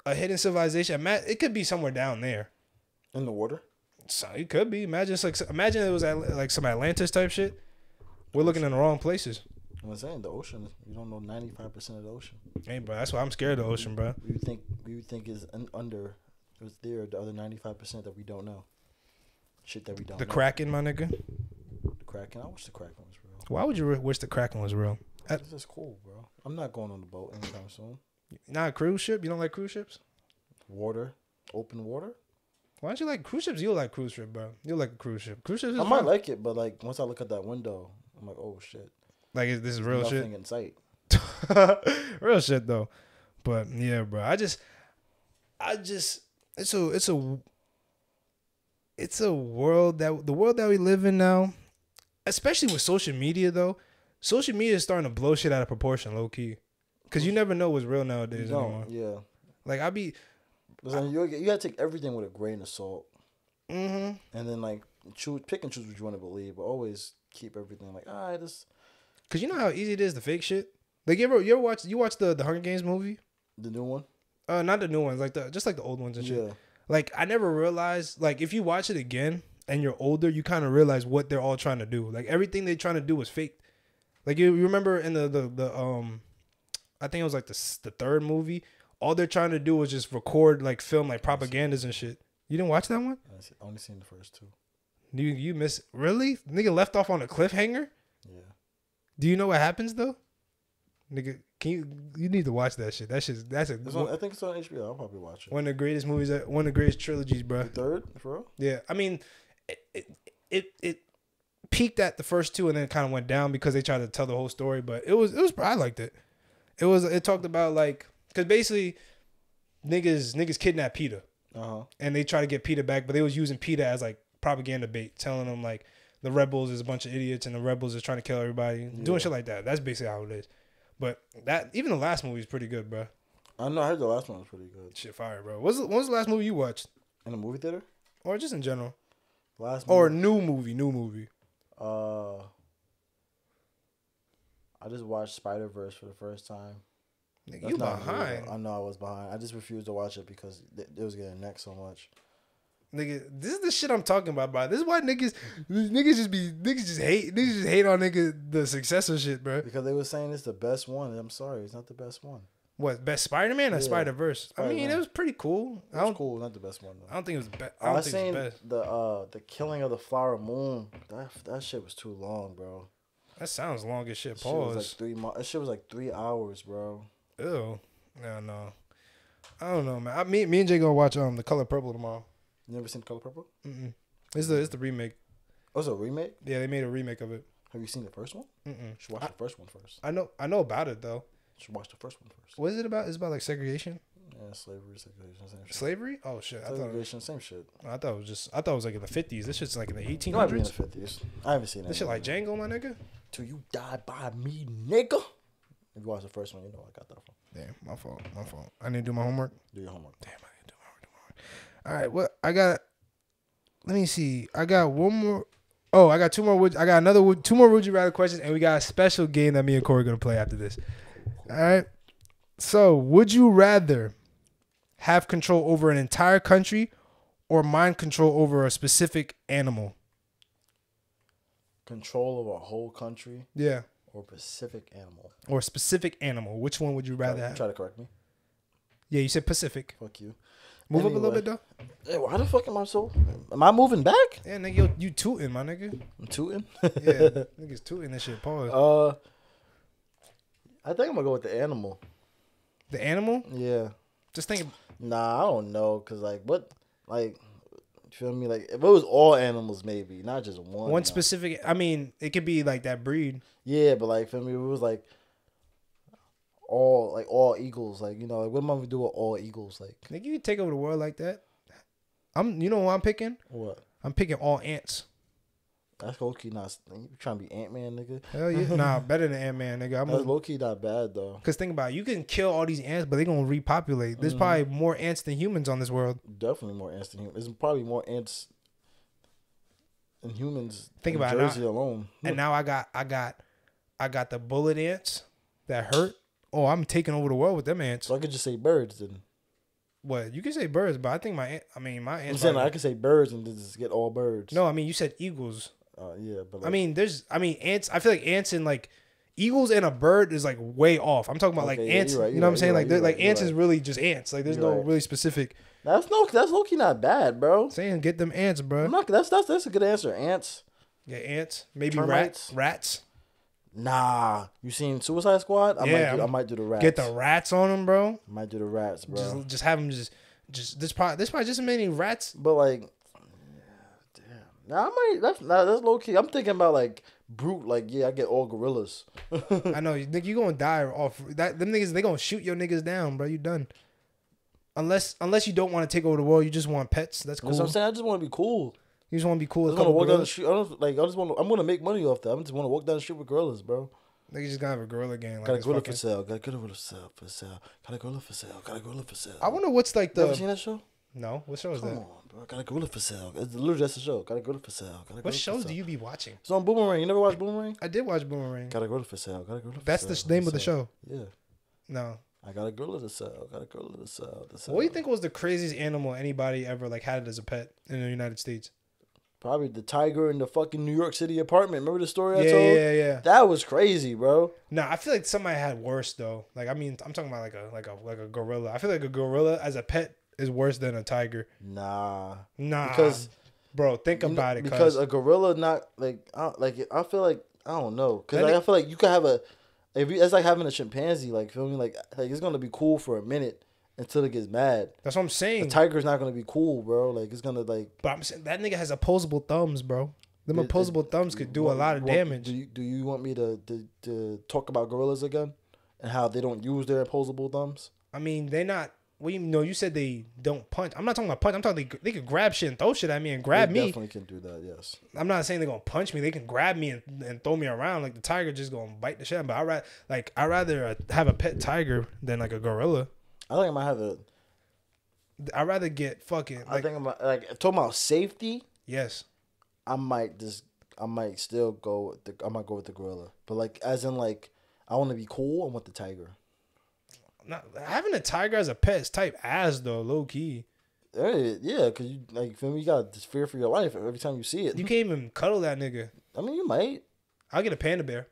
a hidden civilization, it could be somewhere down there. In the water. So it could be. Imagine it's like imagine it was at- like some Atlantis type shit. We're looking in the wrong places. I'm saying the ocean. You don't know 95 percent of the ocean. Hey, bro, that's why I'm scared of the ocean, bro. You think you think is un- under. It's there. The other 95 percent that we don't know. Shit that we don't. The know. Kraken, my nigga. The Kraken. I wish the Kraken was real. Why would you re- wish the Kraken was real? This is cool, bro. I'm not going on the boat anytime soon. Not a cruise ship. You don't like cruise ships? Water, open water. Why don't you like cruise ships? You like cruise ship, bro. You like a cruise ship. Cruise ships. Is I might fun. like it, but like once I look at that window, I'm like, oh shit, like is- this is real shit. nothing in sight. real shit though. But yeah, bro. I just I just it's a it's a it's a world that the world that we live in now, especially with social media though, social media is starting to blow shit out of proportion, low key. Cause you never know what's real You nowadays anymore. yeah. Like I be Listen, you you gotta take everything with a grain of salt, mm-hmm. and then like choose, pick and choose what you want to believe, but always keep everything like, all right, this Cause you know how easy it is to fake shit? Like you ever you ever watch you watch the, the Hunger Games movie? the new one. Uh not the new ones, like the just like the old ones and shit. Yeah, like I never realized like if you watch it again and you're older, you kind of realize what they're all trying to do. Like everything they're trying to do was fake. Like you, you remember in the, the the um, I think it was like the the third movie. All they're trying to do was just record like film like propagandas and shit. You didn't watch that one? I only seen the first two. You you miss really? Nigga left off on a cliffhanger. Yeah, Do you know what happens though? Nigga, can you you need to watch that shit. That shit that's a on, I think it's on HBO. I'll probably watch it. one of the greatest movies, that- one of the greatest trilogies, bro. The third, for real? Yeah, I mean, it it it, it peaked at the first two and then kind of went down because they tried to tell the whole story. But it was it was I liked it. It was it talked about like because basically niggas niggas kidnapped Peeta Uh huh. and they try to get Peeta back, but they was using Peeta as like propaganda bait, telling them like the rebels is a bunch of idiots and the rebels is trying to kill everybody, Yeah. doing shit like that. That's basically how it is. But that even the last movie is pretty good, bro. I know. I heard the last one was pretty good. Shit, fire, bro. What's the, what was the last movie you watched, In the movie theater, or just in general, last or movie, new movie, new movie? uh, I just watched Spider Verse for the first time. Nigga, you behind. I know I was behind. I just refused to watch it because it, it was getting next so much. Nigga, this is the shit I'm talking about, bro. This is why niggas, niggas just be, niggas just hate, niggas just hate on nigga the successor shit, bro. Because they were saying it's the best one. I'm sorry, it's not the best one. What best Spider Man or Yeah, Spider Verse? I mean, it was pretty cool. I It's don't, cool, not the best one though. I don't think it was best. I I, don't think seen it was best. the uh the killing of the flower moon. That that shit was too long, bro. That sounds long as shit. That shit was like Pause. three. Mo- that shit was like three hours, bro. Ew. No, no. I don't know, man. I, me, me and Jay gonna watch um the Color Purple tomorrow. You never seen Color Purple? Mm-mm. It's the it's the remake. Oh, it's a remake. Yeah, they made a remake of it. Have you seen the first one? Mm-mm. You should watch I- the first one first. I know I know about it though. You should watch the first one first. What is it about? It's about like segregation, Yeah, slavery, segregation, same shit. slavery. Oh shit! I thought Segregation, same shit. I thought it was just I thought it was like in the fifties. This shit's like in the eighteen be in the hundreds. fifties. I haven't seen it. This shit like Django, my nigga. Till you die by me, nigga. If you watch the first one, you know I got that from. Damn, my fault, my fault. I need to do my homework. Do your homework. Damn, I need to do my homework. Do my homework. All right, what I got? Let me see. I got one more. Oh, I got two more. I got another two more would you rather questions, and we got a special game that me and Korey are gonna play after this. All right. So, would you rather have control over an entire country or mind control over a specific animal? Control of a whole country Yeah. or Pacific animal. Or a specific animal. Which one would you rather try, have? try to correct me. Yeah, you said Pacific. Fuck you. Move up a little bit though. Hey, why the fuck am I so? Am I moving back? Yeah, nigga, you, you tooting, my nigga. I'm tooting. Yeah, niggas tooting this shit. Pause. uh, I think I'm gonna go with the animal. The animal. Yeah. Just think. Nah, I don't know, cause like what, like, you feel me? Like if it was all animals, maybe not just one. One specific. I mean, it could be like that breed. Yeah, but like feel me? If it was like all like all eagles. Like you know, like what am I gonna do with all eagles? Like Nigga, you take over the world like that. I'm. You know what I'm picking? what? I'm picking all ants. That's low key not. You trying to be Ant Man, nigga? Hell yeah. nah, better than Ant Man, nigga. I'm. That's A, low key not bad though. Cause think about it, you can kill all these ants, but they gonna repopulate. There's Mhm. probably more ants than humans on this world. Definitely more ants than humans. There's probably more ants than humans. Think in about it now. Jersey alone. And now I got, I got, I got the bullet ants that hurt. Oh, I'm taking over the world with them ants. So I could just say birds. Then What you can say birds, but I think my, I mean my I'm ants. saying are- I could say birds and just get all birds. no, I mean you said eagles. Uh, yeah, but I mean, there's, I mean, ants. I feel like ants and like eagles and a bird is like way off. I'm talking about like yeah, ants. right, you know what I'm saying? Like, right, like right, ants is really just ants. Like, there's no right. really specific that's no, that's low key not bad, bro. saying. Get them ants, bro. I'm not. That's that's that's a good answer. Ants. Yeah, ants. Maybe Termites? rats. Rats. Nah, you seen Suicide Squad? I Yeah, might. Do, I might do the rats. Get the rats on them, bro. I might do the rats, bro. Just, just have them just, just this probably this probably just as many rats. But like, damn. Nah, I might. That's nah, that's low key. I'm thinking about like brute. Like, yeah, I get all gorillas. I know, nigga, you gonna die off that. Them niggas, they gonna shoot your niggas down, bro. You done. Unless, unless you don't want to take over the world, you just want pets. That's cool. That's what I'm saying. I just want to be cool. You just want to be cool. I with just want to walk down the street. I don't like. I just want. to I'm gonna make money off that. I just want to walk down the street with gorillas, bro. Niggas just gonna have a gorilla gang. Like Got a gorilla fucking- for sale. Got a gorilla for sale. For sale. Got a gorilla for sale. Got a gorilla for sale. I wonder what's like You ever the seen that show? no. What show is Come that? on, bro. Got a gorilla for sale. It's literally just a show. Got a gorilla for sale. Got a gorilla What for shows sale. do you be watching? It's on Boomerang. You never watched Boomerang? I did watch Boomerang. Got a gorilla for sale. Got a gorilla. For sale. That's the sale. sh- name of the sale. show. Yeah. No. I got a gorilla to sell. Got a gorilla to sell. To sell. What do you think was the craziest animal anybody ever like had it as a pet in the United States? Probably the tiger in the fucking New York City apartment. Remember the story I yeah, told? yeah, yeah. That was crazy, bro. Nah, I feel like somebody had worse though. Like I mean, I'm talking about like a like a like a gorilla. I feel like a gorilla as a pet is worse than a tiger. Nah. Nah, Because bro, think about it. Because Because a gorilla not like I, like I feel like I don't know. Cause like, I feel like you could have a if you, it's like having a chimpanzee. Like feel me? Like like it's gonna be cool for a minute until it gets mad. that's what I'm saying. tiger's not gonna be cool, bro. Like it's gonna like. but I'm saying that nigga has opposable thumbs, bro. Them It- it- opposable thumbs could do a lot of want- damage. Do you, do you want me to, to to talk about gorillas again and how they don't use their opposable thumbs? I mean, they're not. Well, you know, you said they don't punch. I'm not talking about punch. I'm talking they, they could grab shit and throw shit at me and grab they me. Definitely can do that. Yes. I'm not saying they're gonna punch me. They can grab me and, and throw me around. Like the tiger just gonna bite the shit. But I rather like I rather uh, have a pet tiger than like a gorilla. I think I might have a. I rather get fucking I like think I'm like talking about safety. yes. I might just I might still go with the I might go with the gorilla. But like as in like I want to be cool. I want the tiger. Not, having a tiger as a pet is type ass though, low key. Eh, Yeah, cause you like feel me. You got this fear for your life every time you see it. You can't even cuddle that nigga. I mean, you might. I'll get a panda bear.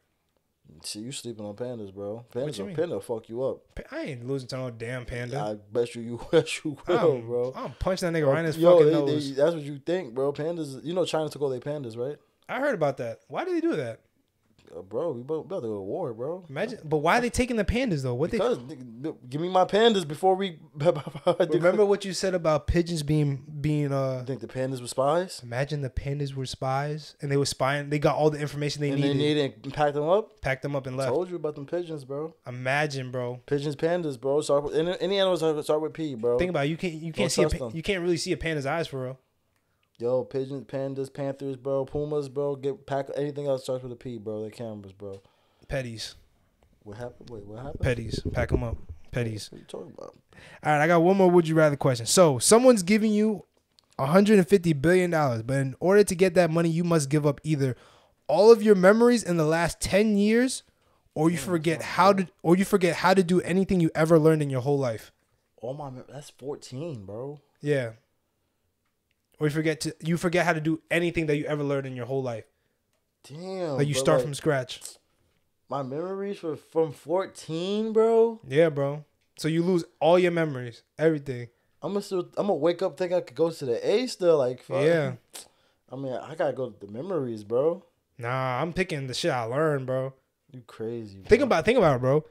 See, you sleeping on pandas, bro. Pandas, will- panda fuck you up. I ain't losing to no damn panda. I bet you, you, bet you will, I'm, bro. I'm punching that nigga right in his Yo, fucking they- nose. they- that's what you think, bro. Pandas, you know, China took all their pandas, right? I heard about that. Why did they do that? Uh, bro, we both about to go to war, bro. Imagine, but why are they taking the pandas though? What they Because nigga, give me my pandas before we. remember what you said about pigeons being being uh? You think the pandas were spies? Imagine the pandas were spies and they were spying. They got all the information they and needed. they needed and packed them up. packed them up and left. I told you about them pigeons, bro. Imagine, bro. Pigeons, pandas, bro. Start with, any, any animals start start with P, bro. Think about it. you can't you can't Don't see a, them. you can't really see a panda's eyes for real. Yo, pigeons, pandas, panthers, bro. Pumas, bro. Get pack anything else starts with a P, bro. They cameras, bro. Petties, What happened? Wait, what happened? petties, pack them up. Petties. What are you talking about? All right, I got one more would you rather question. So, someone's giving you 150 billion dollars, but in order to get that money, you must give up either all of your memories in the last 10 years or you forget how to or you forget how to do anything you ever learned in your whole life. Oh my, that's fourteen, bro. Yeah. Or you forget to you forget how to do anything that you ever learned in your whole life. Damn. Like you start like, from scratch. my memories were from fourteen, bro. Yeah, bro. So you lose all your memories, everything. I'm gonna still, I'm gonna wake up think I could go to the A still. Like, fuck. Yeah. I mean, I gotta go to the memories, bro. Nah, I'm picking the shit I learned, bro. You crazy? Bro. Think about think about it, bro.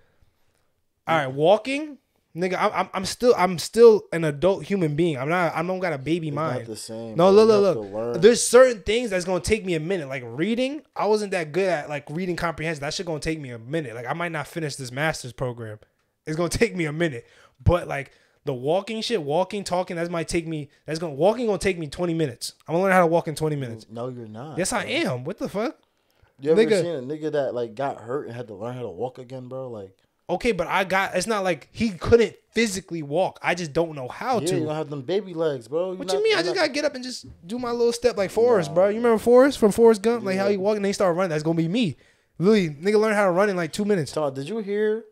All right, walking, nigga. I'm, I'm I'm still I'm still an adult human being. I'm not. I don't got a baby It's not mind. the same. No, look, look, look. There's certain things that's gonna take me a minute. Like reading, I wasn't that good at like reading comprehension. That shit gonna take me a minute. Like I might not finish this master's program. It's gonna take me a minute. But like the walking shit, walking, talking, that might take me. That's gonna walking gonna take me 20 minutes. I'm gonna learn how to walk in 20 minutes. No, you're not. Yes, I am. What the fuck? You ever Nigga. seen a nigga that like got hurt and had to learn how to walk again, bro? Like, Okay, but I got. It's not like he couldn't physically walk. I just don't know how yeah, to. you don't have them baby legs, bro. You're What not- you mean? I just not- gotta get up and just do my little step like Forrest, Nah. bro. You remember Forrest from Forrest Gump? Like how he walked and then he started running. That's gonna be me. Literally, nigga learn how to run in like two minutes. About, did you hear?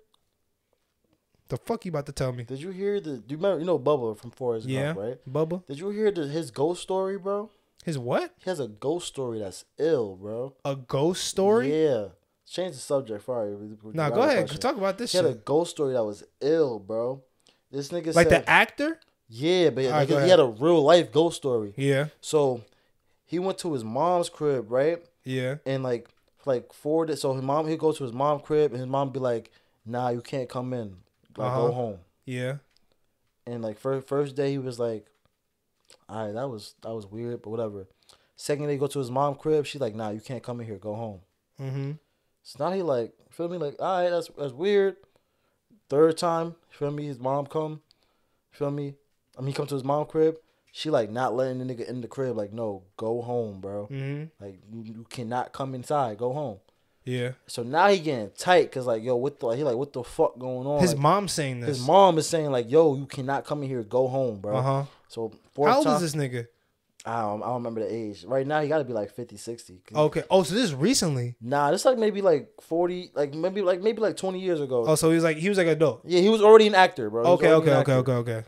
The fuck you about to tell me? Did you hear the? Do you remember? You know Bubba from Forrest Yeah, Gump, right? Bubba. Did you hear the, his ghost story, bro? His what? He has a ghost story that's ill, bro. A ghost story? Yeah. Change the subject. Sorry. Nah, go ahead. Talk about this He had a ghost story that was ill, bro. This nigga Like said, the actor? yeah, but Alright, like, go he had a real life ghost story. Yeah, So he went to his mom's crib, right? yeah. And like, like four days. So his mom, he'd go to his mom's crib, and his mom be like, "Nah, you can't come in. Like, Uh-huh. go home." Yeah. And like first first day, he was like, "All right, that was that was weird, but whatever." Second day, he go to his mom crib. She like, "Nah, you can't come in here. Go home." Mm-hmm. So now he like, feel me? Like, all right, that's that's weird. Third time, feel me? His mom come, feel me? I mean, he come to his mom crib. She like not letting the nigga in the crib. Like, no, go home, bro. Mm-hmm. Like, you, you cannot come inside. Go home. Yeah. So now he getting tight because like, yo, what the? He like, what the fuck going on? His Like, mom saying this. his mom is saying like, yo, you cannot come in here. Go home, bro. Uh huh. So fourth How old time, is this nigga? I don't, I don't remember the age. Right now, he got to be like 50, 60. 'Cause- Okay. Oh, so this is recently. Nah, this like maybe like forty, like maybe like maybe like twenty years ago. Oh, so he was like he was like adult. Yeah, he was already an actor, bro. He Okay. Okay. Okay. Okay. Okay.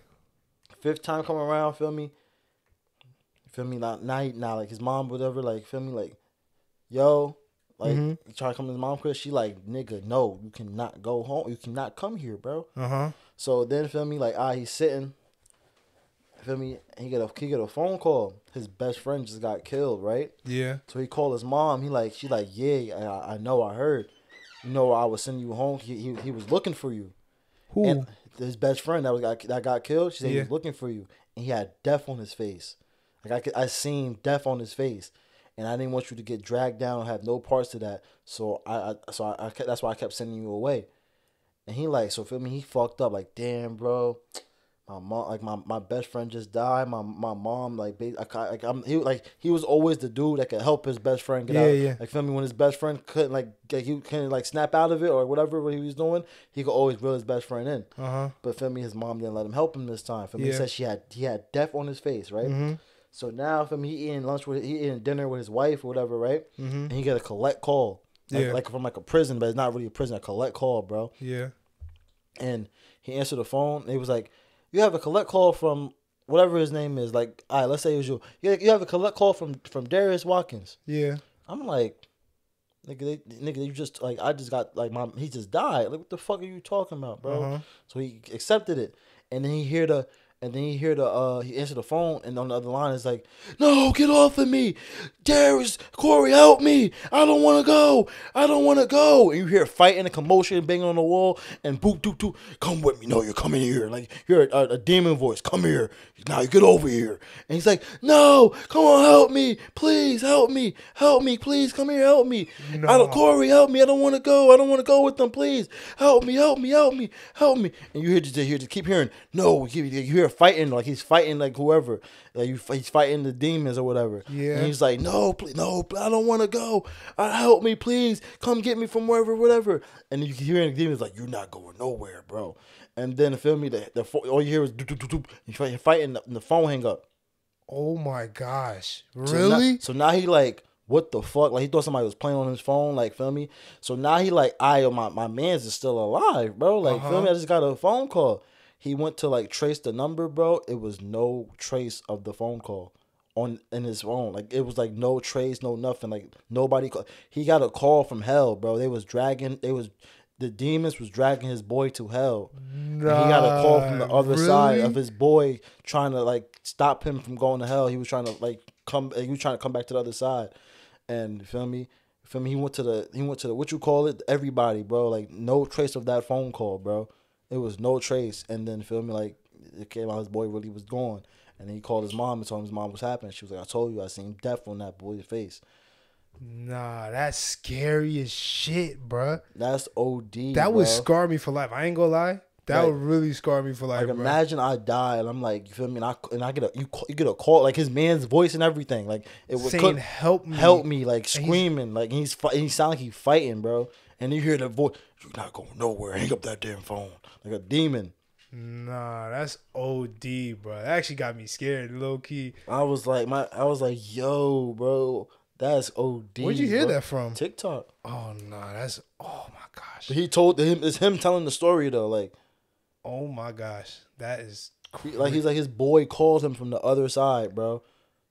Fifth time coming around, feel me? Feel me? Now, he- now, like his mom, whatever, like feel me, like, yo, like Mhm. try to come to his mom crib. She like, nigga, no, you cannot go home. You cannot come here, bro. Uh huh. So then, feel me, like, ah, he's sitting. Feel me? He get a he get a phone call. His best friend just got killed, right? Yeah. So he called his mom. He like, she like, yeah, I, I know, I heard. You know, I was sending you home. He, he, he was looking for you. Who? And his best friend that was got that got killed, she said he was looking for you, and he had death on his face. Like I could, I seen death on his face, and I didn't want you to get dragged down, have no parts to that. So I, I so I, I kept, that's why I kept sending you away. And he like, so feel me, he fucked up. Like, damn, bro, my mom, like my, my best friend just died. My my mom, like, I, like I'm he like he was always the dude that could help his best friend get Yeah, out. yeah. Like, feel me, when his best friend couldn't like get, he couldn't like snap out of it or whatever what he was doing, he could always reel his best friend in. Uh huh. But feel me, his mom didn't let him help him this time. Feel me, he Yeah. said she had he had death on his face, right? Mm-hmm. So now, feel me, he eating lunch with he eating dinner with his wife or whatever, right? Mm-hmm. And he got a collect call. like, Yeah. like from like a prison, but it's not really a prison, a collect call, bro. Yeah. And he answered the phone. And he was like, "You have a collect call from whatever his name is. Like, all right, let's say it was you. You you have a collect call from from Darris Watkins." Yeah. I'm like, nigga, they, nigga, you just like I just got like my he just died. Like, what the fuck are you talking about, bro? Uh-huh. So he accepted it, and then he hear the. And then he hear the uh he answered the phone and on the other line is like, No, get off of me. Darris, Korey, help me. I don't wanna go. I don't wanna go. And you hear fighting and commotion, banging on the wall, and boop doop doop, come with me. No, you're coming here. Like you're a, a demon voice. Come here. Now you get over here. And he's like, No, come on, help me. Please help me. Help me. Please come here, help me. I don't Korey, help me. I don't wanna go. I don't wanna go with them. Please. Help me, help me, help me, help me. And you hear just hear just keep hearing, no, you you hear fighting, like he's fighting like whoever. Like you, he's fighting the demons or whatever. Yeah. And he's like, no, please, no, I don't want to go. Uh, help me, please. Come get me from wherever, whatever. And you can hear the demons like, you're not going nowhere, bro. And then feel me, the, the all you hear is doop, doop, doop, doop. You fight- fighting, and the phone hang up. Oh my gosh. So Really? now, so now he like, what the fuck? Like he thought somebody was playing on his phone, like feel me. So now he like, I my my man's is still alive, bro. Like feel Uh-huh. me. I just got a phone call. He went to like trace the number, bro. It was no trace of the phone call on in his phone. Like it was like no trace, no nothing. Like nobody. Call. He got a call from hell, bro. They was dragging. They was the demons was dragging his boy to hell. And he got a call from the Nah, other side of his boy trying to like stop him from going to hell. He was trying to like come. He was trying to come back to the other side, and you feel me. You Feel me? He went to the he went to the what you call it? Everybody, bro. Like no trace of that phone call, bro. It was no trace. And then feel me? Like it came out his boy really was gone. And then he called his mom and told him his mom was happening. She was like, "I told you, I seen death on that boy's face." Nah, that's scary as shit, bruh. That's OD. That would bro. scar me for life. I ain't gonna lie. That Like- would really scar me for life, Like bruh. imagine I die and I'm like, you feel me? And I and I get a you, call, you get a call like his man's voice and everything. Like it would saying help me. help me, like screaming, like he's he sound like he fighting, bro. And you hear the voice, you're not going nowhere. Hang up that damn phone, like a demon. Nah, that's OD, bro. That actually got me scared, low key. I was like, my, I was like, yo, bro, that's OD. Where'd you hear bro. that from? TikTok. Oh no, that's oh my gosh. But he told him it's him telling the story though, like. Oh my gosh, that is He- like he's like his boy called him from the other side, bro,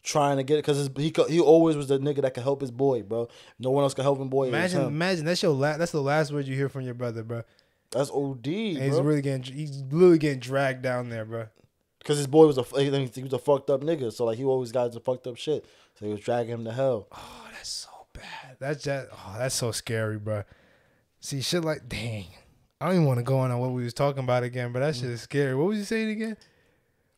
trying to get it because he he always was the nigga that could help his boy, bro. No one else could help him, boy. imagine. him. Imagine that's your la- That's the last word you hear from your brother, bro. That's OD, And he's bro. really getting. He's literally getting dragged down there, bro. Because his boy was a he was a fucked up nigga, so like he always got into fucked up shit. So he was dragging him to hell. Oh, that's so bad. That's just. Oh, that's so scary, bro. See, shit like dang. I don't even want to go on on what we was talking about again, but that shit is scary. What was you saying again?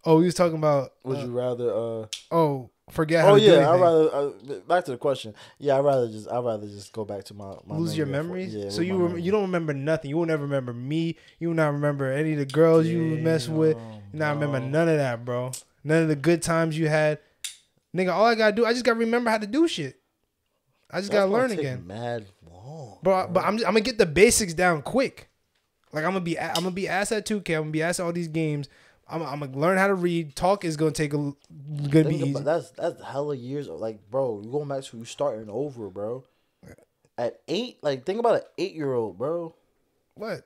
Oh, we was talking about. Would uh, you rather? uh Oh, forget how Oh to do yeah, I rather uh, back to the question. Yeah, I rather just I rather just go back to my, my lose your memory. memories. Yeah, so you rem- memory. you don't remember nothing. You will never remember me. You will not remember any of the girls you mess with. You not remember none of that, bro. None of the good times you had. Nigga, all I gotta do, I just gotta remember how to do shit. I just That's gotta learn again. Mad long, But but I'm I'm gonna get the basics down quick. Like I'm gonna be I'm gonna be ass at 2K. I'm gonna be ass at all these games. I'm, I'm gonna learn how to read. Talk is gonna take a gonna be easy. that's that's hella years of like, bro. You going back to you starting over, bro. At eight, like think about an eight year old, bro. What?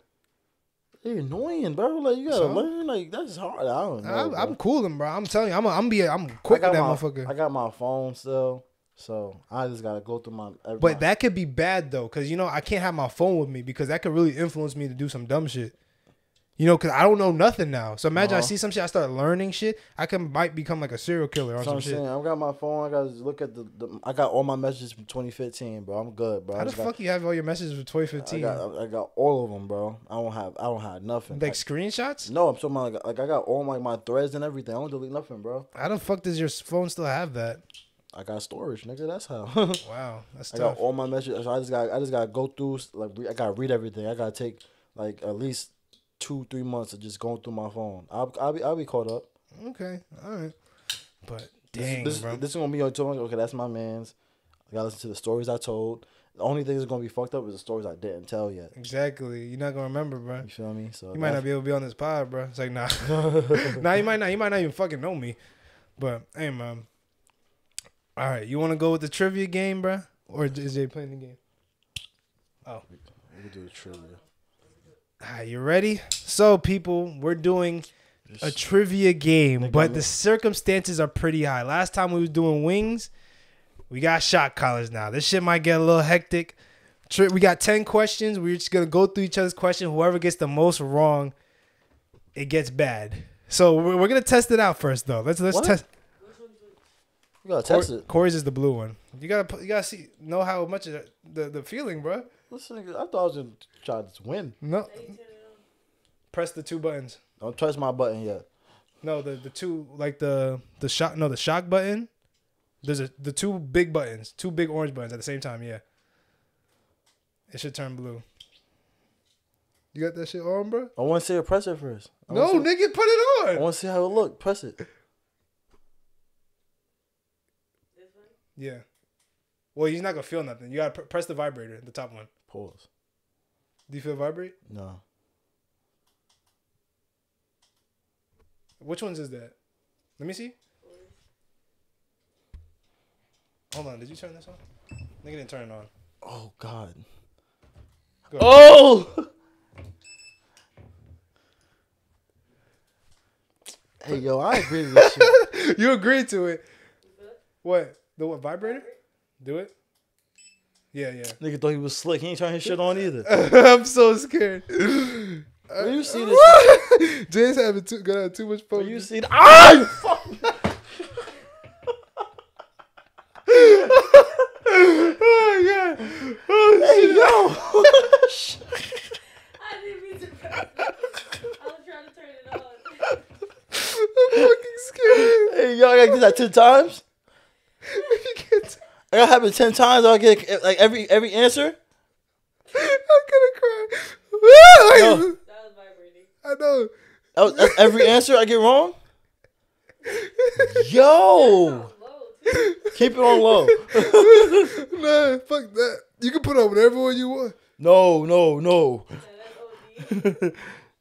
They're annoying, bro. Like you gotta So? learn. Like that's hard. I don't know. I'm. I'm cooling, bro. I'm telling you, I'm a, I'm be I'm I quick with that my, motherfucker. I got my phone still, so I just gotta go through my. But that could be bad though, because you know I can't have my phone with me because that could really influence me to do some dumb shit. You know, because I don't know nothing now. So imagine I Uh-huh. see some shit, I start learning shit. I can might become like a serial killer or That's some I'm shit. saying. I got my phone. I gotta look at the, the. I got all my messages from 2015, bro. I'm good, bro. How the just got- fuck you have all your messages I 2015? got, I got all of them, bro. I don't have, I don't have nothing. like Like, screenshots? no, I'm talking about like, like I got all my my threads and everything. I don't delete nothing, bro. How the fuck does your phone still have that? I got storage, nigga. That's how. Wow, that's I tough. got all my messages. So I just got, I just gotta go through. Like, re- I gotta read everything. I gotta take like at least two, three months of just going through my phone. I'll, I'll be, I'll be caught up. Okay, all right. But This- dang, this, bro. this is gonna be on talking. Okay, that's my man's. I gotta listen to the stories I told. The only thing that's gonna be fucked up is the stories I didn't tell yet. exactly. You're not gonna remember, bro. You feel me? So You might not be able to be on this pod, bro. It's like nah, nah. You might not. You might not even fucking know me. But hey, man. All right, you want to go with the trivia game, bro, or is Jay playing the game? Oh. We can do the trivia. Ah, you ready? So, people, we're doing a trivia game, but the circumstances are pretty high. Last time we was doing wings, we got shot collars now. This shit might get a little hectic. Tri- We got 10 questions. We're just going to go through each other's questions. Whoever gets the most wrong, it gets bad. So, we're, we're going to test it out first though. Let's let's What? test You gotta Cor- test it. Korey's is the blue one. You got to you got to see know how much of the the, the feeling, bro. Listen, I thought I was gonna try to win. No. Now you turn it on. Press the two buttons. Don't touch my button yet. No, the the two like the the shock no the shock button. There's a the two big buttons, two big orange buttons at the same time. Yeah. It should turn blue. You got that shit on, bro? I want to see it. Press it first. I No, wanna see, nigga, put it on. I want to see how it look. Press it. Yeah. Well, he's not gonna feel nothing. You gotta pr- press the vibrator, the top one. Pause. Do you feel vibrate? No. Which ones is that? Let me see. Hold on. Did you turn this on? Nigga didn't turn it on. Oh God. Go. Oh. hey yo, I agree with this shit. you agreed to it. It? What? The what vibrator? Do it. Yeah, yeah. Nigga thought he was slick. He ain't trying his shit on either. I'm so scared. Where you see this? Jay's having too gonna have too much Where fun. you see? th- Ah! Fuck. oh god. Oh Hey shit. yo. I didn't mean to. I was trying to turn it on. I'm fucking scared. hey yo, I gotta do that ten times. You can't- I gotta have it ten times. I'll get like every every answer. I'm gonna cry. Yo. That was vibrating. I know. That was- that's every answer I get wrong. Yo, keep it on low. nah, fuck that. You can put on whatever one you want. No, no, no. Yeah, that's OD.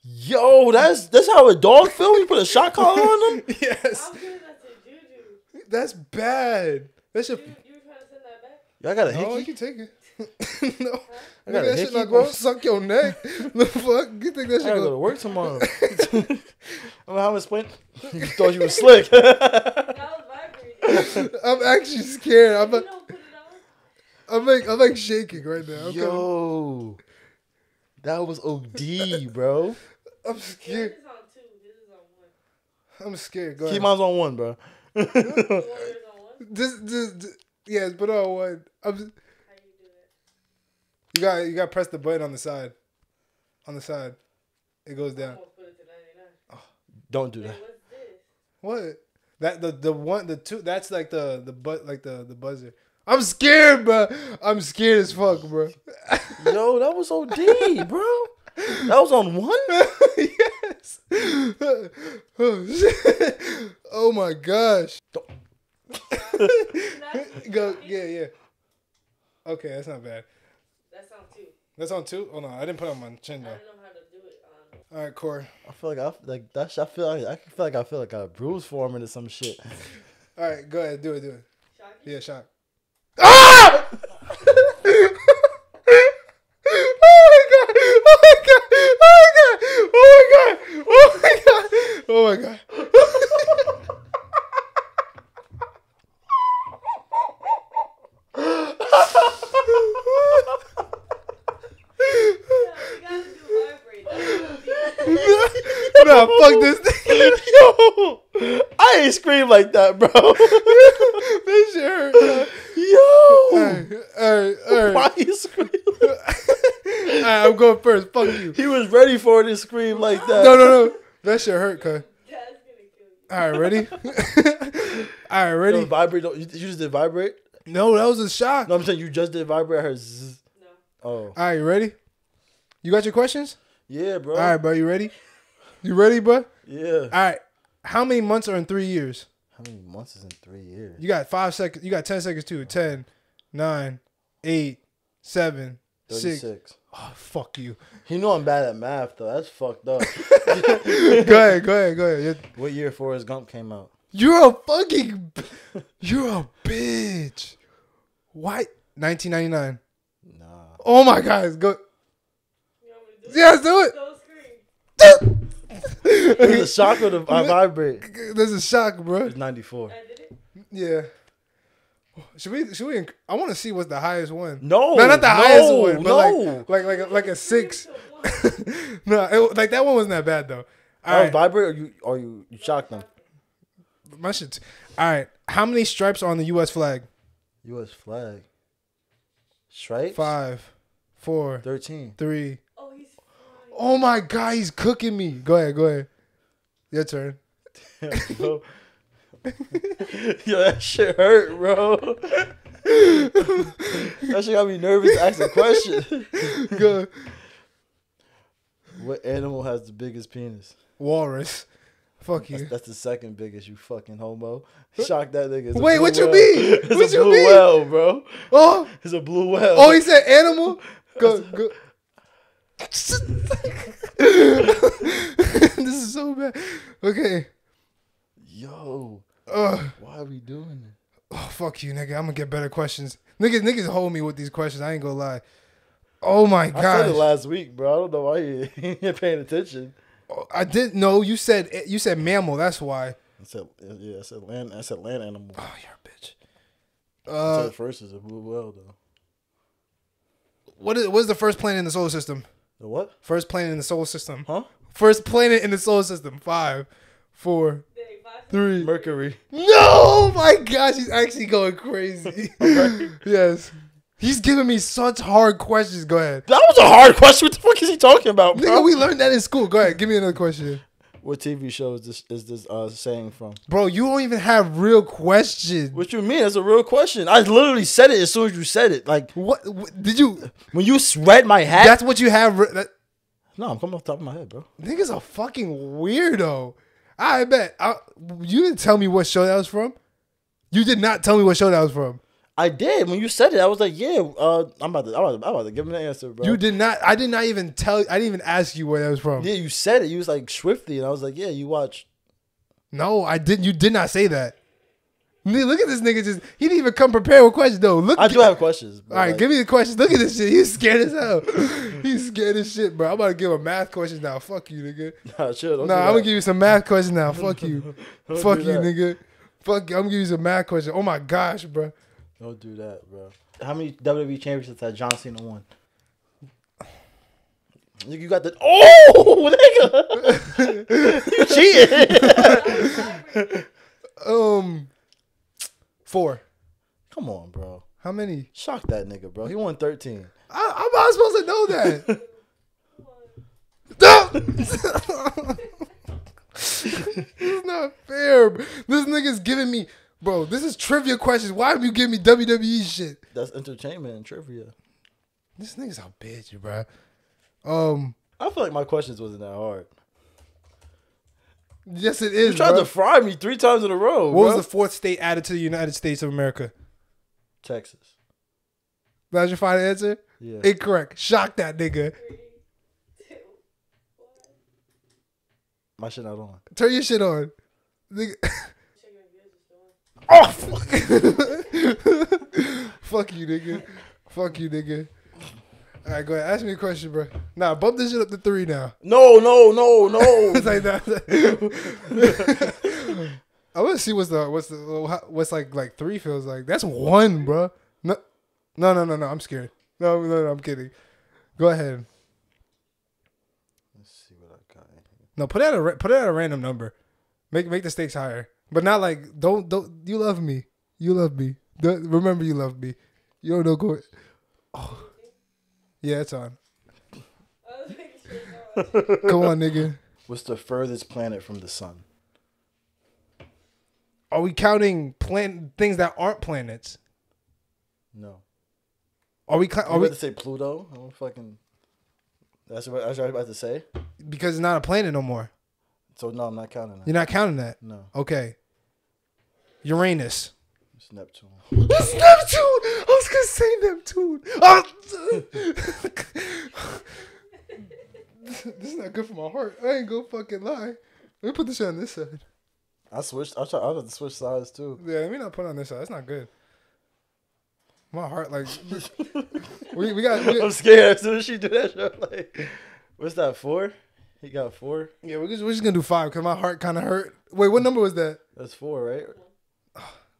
Yo, that's that's how a dog feel when you put a shot collar on them. Yes. I'm giving that. That's bad. That should. You, you were trying to send that back? Y'all got a No, you hickey. can take it. no. I got Nigga, a that shit not gonna suck your neck. the fuck? You think that I shit gotta go to gonna work tomorrow. I'm how much point? You thought you were slick. That was vibrating. I'm actually scared. I'm you like, don't put it on? I'm like, I'm like shaking right now. I'm, kinda- Yo, that was OD, bro. I'm scared. this on two. This is on one. I'm scared. Go Keep ahead. mine on one, bro. You want yours on one? This, this, this, yes, but oh, on one. I'm. Just, How you do that? you got, you got to press the button on the side. On the side, it goes down. almost put it to 99. Don't do Wait, that. what's this? What? That the the one the two that's like the the butt like the the buzzer. I'm scared, bro. I'm scared as fuck, bro. Yo, that was OD, bro. That was on one. yes. oh, oh my gosh. Not- Go yeah yeah. Okay, that's not bad. That's on two. That's on two. Oh no, I didn't put it on my chin I though. don't know how to do it on. All right, Korey. I feel like I like that. I feel like I feel like I feel like a bruise forming or some shit. All right, go ahead, do it, do it. Shocky? Yeah, shot. Ah! oh my god! Oh my god! Oh my god! Oh my god! Oh my god! Oh my god! Yeah, you gotta do vibrate. That's OD. nah, fuck this thing. Yo, I ain't scream like that, bro. that shit hurt. Yo, Alright, alright, alright. why you scream? Alright, I'm going first. Fuck you. He was ready for it to scream like that. No, no, no. That shit hurt, cuz. That's gonna kill you. Alright, ready? Alright, Yo, ready? vibrate. don't- You, you just did vibrate. No, that was a shot. No, I'm saying you just did vibrate. I heard zzz. No. Oh, Alright, you ready? You got your questions? yeah, bro. All right, bro. You ready? You ready, bro? Yeah. All right. How many months are in three years? How many months is in three years? You got five seconds. You got 10 seconds too. 10, 9, 8, 7, 6. Oh, fuck you. You know I'm bad at math though. That's fucked up. go ahead. Go ahead. Go ahead. What year Forrest Gump came out? you're a fucking. You're a bitch. White. 1999. Nah. Oh my God, go. You want me to do Yes, do it. Don't. There's a shock or the I vibrate. There's a shock, bro. It's 94. I did it. Yeah. Should we? Should we? inc- I want to see what's the highest one. No, no, not the no, highest one, but no. like, like, like, a, like a six. No, it, like that one wasn't that bad though. Oh, All I was right, vibrate or you or you, you shocked them. my shit. All right, how many stripes are on the U.S. flag? U.S. flag. Stripes. Five, four, Thirteen. three. Oh, he's. Oh my God, he's cooking me. Go ahead, go ahead. Your turn. Yo, Yo, that shit hurt, bro. that shit got me nervous to ask a question. Go. What animal has the biggest penis? Walrus. Fuck you. that's the second biggest, you fucking homo. Shock that nigga. It's Wait, what you whale. mean? It's What a you blue mean? whale, bro. Oh, It's a blue whale. oh, he said animal. Go, go. this is so bad. Okay. Yo, Ugh. why are we doing it? Oh, fuck you, nigga. I'm gonna get better questions. Niggas, niggas hold me with these questions. I ain't gonna lie. Oh my I said it god. last week, bro. I don't know why you ain't paying attention. I didn't know you said you said mammal. That's why. I said, yeah, I said land. I said land animal. Oh, you're a bitch. I Uh, first is a blue whale, though. what is what's the first planet in the solar system? The what? First planet in the solar system. Huh? First planet in the solar system. Five, four, Dang, five three. Mercury. No, oh my gosh, he's actually going crazy. yes. He's giving me such hard questions. Go ahead. That was a hard question. What the fuck is he talking about, bro? Nigga, we learned that in school. Go ahead. Give me another question. What TV show is this? Is this uh, saying from? Bro, you don't even have real questions. What you mean? That's a real question. I literally said it as soon as you said it. Like What, what did you? when you s- read my hat. That's what you have. re- That, no, I'm coming off the top of my head, bro. nigga's a fucking weirdo. I bet. I, you didn't tell me what show that was from. You did not tell me what show that was from. I did when you said it. I was like, yeah. Uh, I'm about to. I'm about to, I'm about to give him the answer, bro. You did not. I did not even tell. I didn't even ask you where that was from. Yeah, you said it. You was like Swifty, and I was like, yeah. You watch. No, I didn't. You did not say that. Look at this nigga. Just he didn't even come prepared with questions though. Look. I do have questions. All right, give me the questions. Look at this shit. He's scared as hell. He's scared as shit, bro. I'm about to give him math questions now. Fuck you, nigga. Nah, chill. Don't Nah, I'm gonna give you some math questions now. Fuck you. Fuck you, that. nigga. Fuck. I'm gonna give you some math questions. Oh my gosh, bro. Don't do that, bro. How many WWE championships has John Cena won? You got the oh nigga, you cheated. Um, four. Come on, bro. How many? Shock that nigga, bro. He won thirteen. I, I'm not supposed to know that. this is not fair. This nigga's giving me, bro. This is trivia questions. Why do you give me WWE shit? That's entertainment and trivia. This nigga's a bitch, bro. Um, I feel like my questions wasn't that hard. yes, it is. You tried bro. to fry me three times in a row. what was the fourth state added to the United States of America? Texas? That's your final answer? Yeah. Incorrect. Shock that nigga. three, two, one. my shit not on. Turn your shit on. Nigga. Check your views is still on. Oh, fuck. fuck you, nigga. Fuck you, nigga. All right, go ahead. Ask me a question, bro. Nah, bump this shit up to three now. No, no, no, no. It's like that. I want to see what's the what's the what's like like three feels like. That's one, bro. No, no, no, no, no. I'm scared. No, no, no. I'm kidding. Go ahead. Let's see what I got. No, put out a ra- put out a random number. Make make the stakes higher, but not like don't don't. You love me. You love me. Don't- remember, you love me. You don't know go. Oh, yeah, it's on. I was making sure no one- Come on, nigga. What's the furthest planet from the sun? Are we counting plan things that aren't planets? No. Are we? cla- Are we? about to say Pluto? I'm fucking. That's what, that's what I was about to say. Because it's not a planet no more. So no, I'm not counting that. You're not counting that. No, Okay. Uranus. it's Neptune. It's Neptune. I was gonna say Neptune. Oh. this is not good for my heart. I ain't gonna fucking lie. Let me put this on this side. I switched. I tried. I was to switch sides too. Yeah, let me not put it on this side. That's not good. My heart like we, we got we, I'm scared as soon as she do that shit. Like, what's that four? He got four. yeah. We're just, we're just gonna do five because my heart kind of hurt. Wait, what number was that? That's four, right?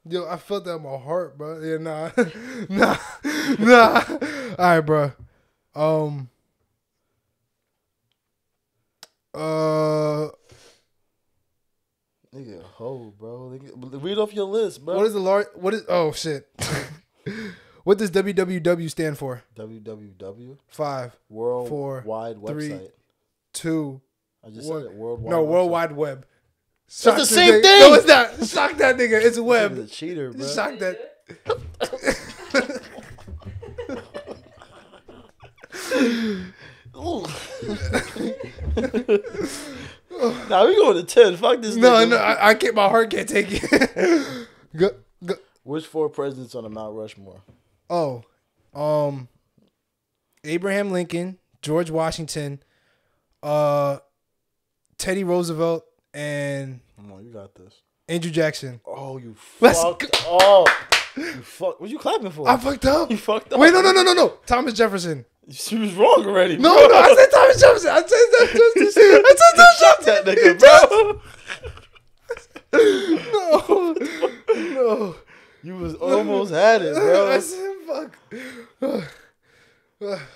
Yo, I felt that in my heart, bro. Yeah, nah, nah, nah. All right, bro. Um. Uh, Nigga, ho, bro. Nigga, read off your list, bro. what is the large? What is? Oh shit. what does WWW stand for? www Five, World Four, Wide three, Website. two. I just one. said it. World Wide. No, World Wide Web. That's the same nigga. thing. No, it's not. Shock that nigga. It's This nigga's web. a cheater, bro. Shock that. Ooh. nah, we going to ten. Fuck this. No, nigga. no, I, I can't. My heart can't take it. go, go. Which four presidents on the Mount Rushmore? Oh, um, Abraham Lincoln, George Washington, uh, Teddy Roosevelt, and Come on, you got this. Andrew Jackson. Oh, you Let's fucked up. You fuck. What you clapping for? I fucked up. you fucked up. Wait, no, no, no, no, no. Thomas Jefferson. She was wrong already. No, bro. no, I said Thomas Jefferson. I said that. Just, I said that. Shut that nigga, bro. No, no. You was almost had it, bro. I said fuck.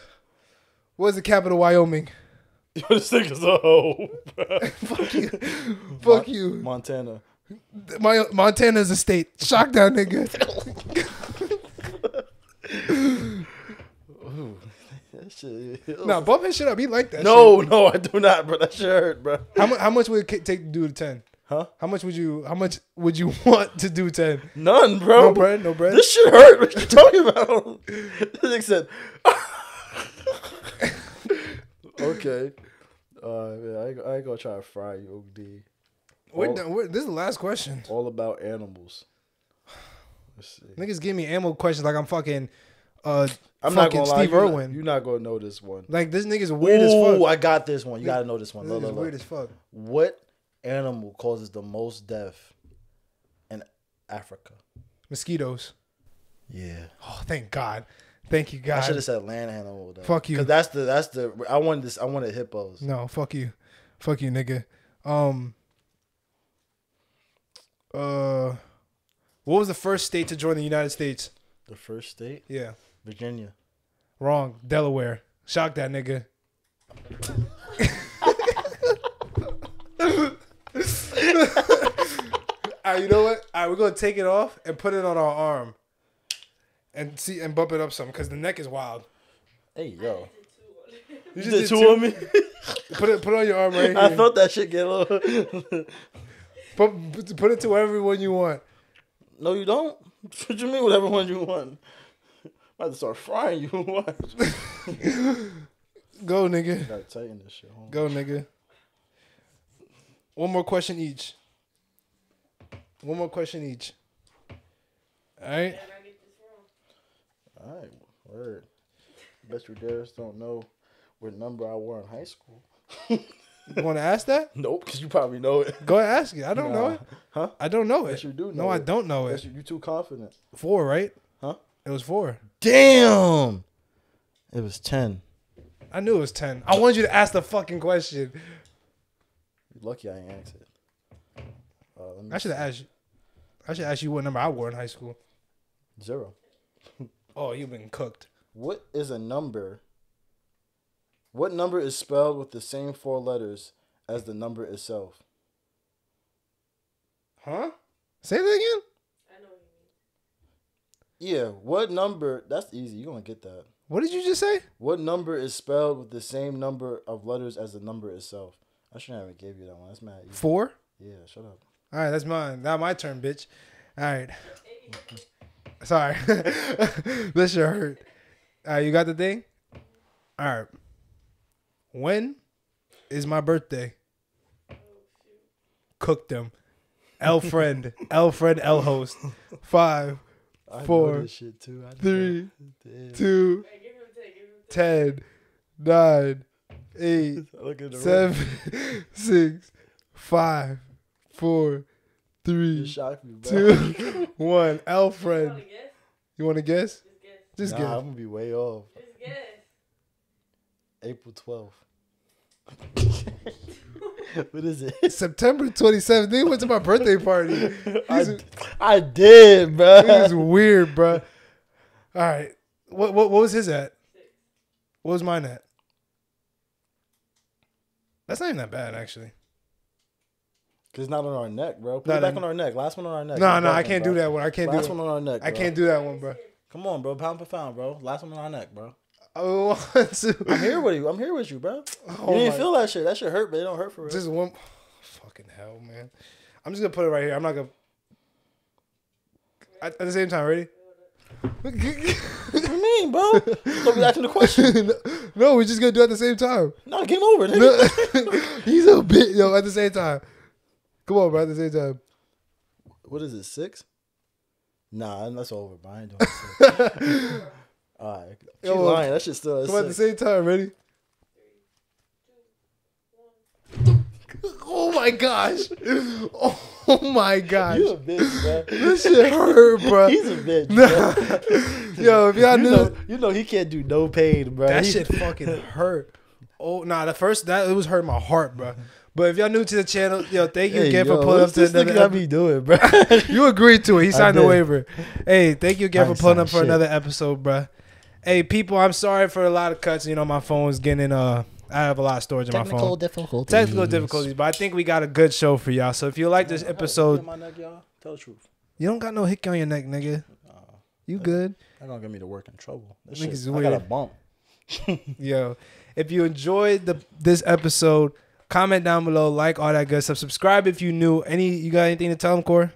What's the capital of Wyoming? This nigga's a hoe, bro. Fuck you. Fuck you. Montana. My Montana's a state. Shock that nigga. That shit. Nah, bump his shit up. He like that. No, no, I do not, bro. That shit hurt, bro. How much? How much would it take to do the ten? Huh? How much would you? How much would you want to do ten? None, bro. No bread. No bread. This shit hurt. What you talking about? this nigga said. okay. Uh, man, I, ain't- I ain't gonna try to fry you, OD. We're all- done. We're, this is the last question. All about animals. Let's see. Niggas give me ammo questions like I'm fucking, uh, I'm not gonna lie. Steve You're not, Irwin. you're not gonna know this one. like this nigga's weird as Ooh, fuck. I got this one. You gotta know this one. Look, look, look. weird as fuck. What animal causes the most death in Africa? Mosquitoes. Yeah. Oh, thank God. Thank you, guys. I should have said land animal. Though. Fuck you. Cause that's the that's the I wanted this. I wanted hippos. No, fuck you, fuck you, nigga. Um. Uh, what was the first state to join the United States? The first state, Yeah, Virginia. wrong. Delaware. Shock that nigga. Alright, you know what? Alright, we're gonna take it off and put it on our arm, and see and bump it up some because the neck is wild. Hey yo, You you did two on me. Put it, put it on your arm right here. I felt that shit get a little. Put, put it to wherever one you want. no, you don't. What you mean? Whatever one you want. I'm about to start frying you. Watch. Go, nigga. Gotta tighten this shit. Hold. Go, nigga. One more question each. One more question each. All right. Did I get this wrong? All right, word. Bet you Darris don't know what number I wore in high school. You want to ask that? Nope, because you probably know it. Go ahead, ask it. I don't know it. Huh? I don't know it. Yes, you do no, know I don't know Yes, it. you, you too confident. Four, right? Huh? It was four. Damn. It was ten. I knew it was ten. I wanted you to ask the fucking question. You're lucky I ain't asked it. Uh, I should have asked you. I should ask you what number I wore in high school. zero. Oh, you've been cooked. What is a number? What number is spelled with the same four letters as the number itself? Huh? Say that again. I know what you mean. Yeah, what number? That's easy. You're gonna get that. What did you just say? What number is spelled with the same number of letters as the number itself? I shouldn't have gave you that one. That's mad. easy. Four. Yeah, shut up. All right, that's mine. Now my turn, bitch. All right. Sorry. this shit hurt. All right, you got the thing? All right. When is my birthday? Cook them. L friend. L friend, L host. Five, I Four, know shit too. I three, two, Hey, give him ten. Give him ten. ten, nine, eight, Look at the seven, six, five, four, You three, shocked me, two, one. L You wanna guess? You want to guess? Just guess. Just nah, good. I'm gonna be way off. Just guess. April 12th. what is it? September 27th. They went to my birthday party. I, These I did, bro. is weird, bro. All right. What, what what was his at? What was mine at? That's not even that bad, actually. It's not on our neck, bro. Put it back on our neck. Last one on our neck. No, no, I can't bro. do that one. I can't do Last that. one on our neck. I bro. can't do that one, bro. Come on, bro. Pound per pound, bro. Last one on our neck, bro. Oh, one, two. I'm here with you. I'm here with you, bro. Oh you didn't feel that shit. That shit hurt, but it don't hurt for real. Just one. Fucking hell, man. I'm just gonna put it right here. I'm not gonna. At, at the same time, ready? what do you mean, bro? Don't be asking the question. no, we're just gonna do it at the same time. No, game over. Nigga. He's a bit yo. At the same time, come on, bro. At the same time. What is it? Six? Nah, that's over. Bro. I ain't doing six. All right. She Yo, lying. That shit still at Come on, at the same time. Ready? Oh my gosh! Oh my gosh! You a bitch, bro. This shit hurt, bro. He's a bitch, bro. Yo, if y'all you knew know, you know he can't do no pain, bro. that He- shit fucking hurt. Oh nah, the first that it was hurting my heart, bro. But if y'all new to the channel, yo, thank you Hey, again yo, for pulling up what's to this another. nigga got epi- me doing, bro? you agreed to it. He signed the waiver. Hey, thank you again I for pulling up for shit. another episode, bro. Hey, people, I'm sorry for a lot of cuts. You know, my phone was getting uh, I have a lot of storage in my phone. Technical difficulties. Technical difficulties, but I think we got a good show for y'all. So if you like this episode, My neck, y'all. Tell the truth. you don't got no hickey on your neck, nigga. You good? That gonna get me to work in trouble. This Niggas shit, weird. I got a bump. Yo, if you enjoyed the this episode, comment down below, like all that good stuff. Subscribe if you new. Any you got anything to tell them, Korey?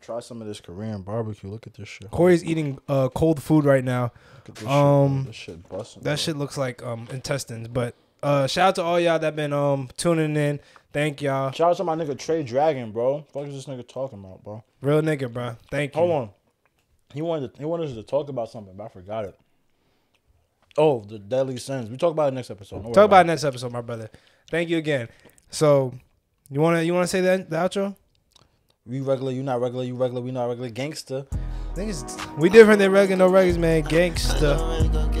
Try some of this Korean barbecue. Look at this shit. Korey's eating uh, cold food right now. Look at this Um, shit. This shit busting. That shit looks like um intestines. But uh shout out to all y'all that been um tuning in. Thank y'all. Shout out to my nigga Trey Dragon, bro. Fuck is this nigga talking about, bro? Real nigga, bro. Thank you. Hold on. He wanted to, he wanted us to talk about something, but I forgot it. Oh, the deadly sins. We talk about it next episode. Don't Talk about it it. next episode, my brother. Thank you again. So you wanna you wanna say that the outro? We regular, you not regular, you regular, we not regular. Gangster. Niggas, we different than regular no regulars, man. Gangsta.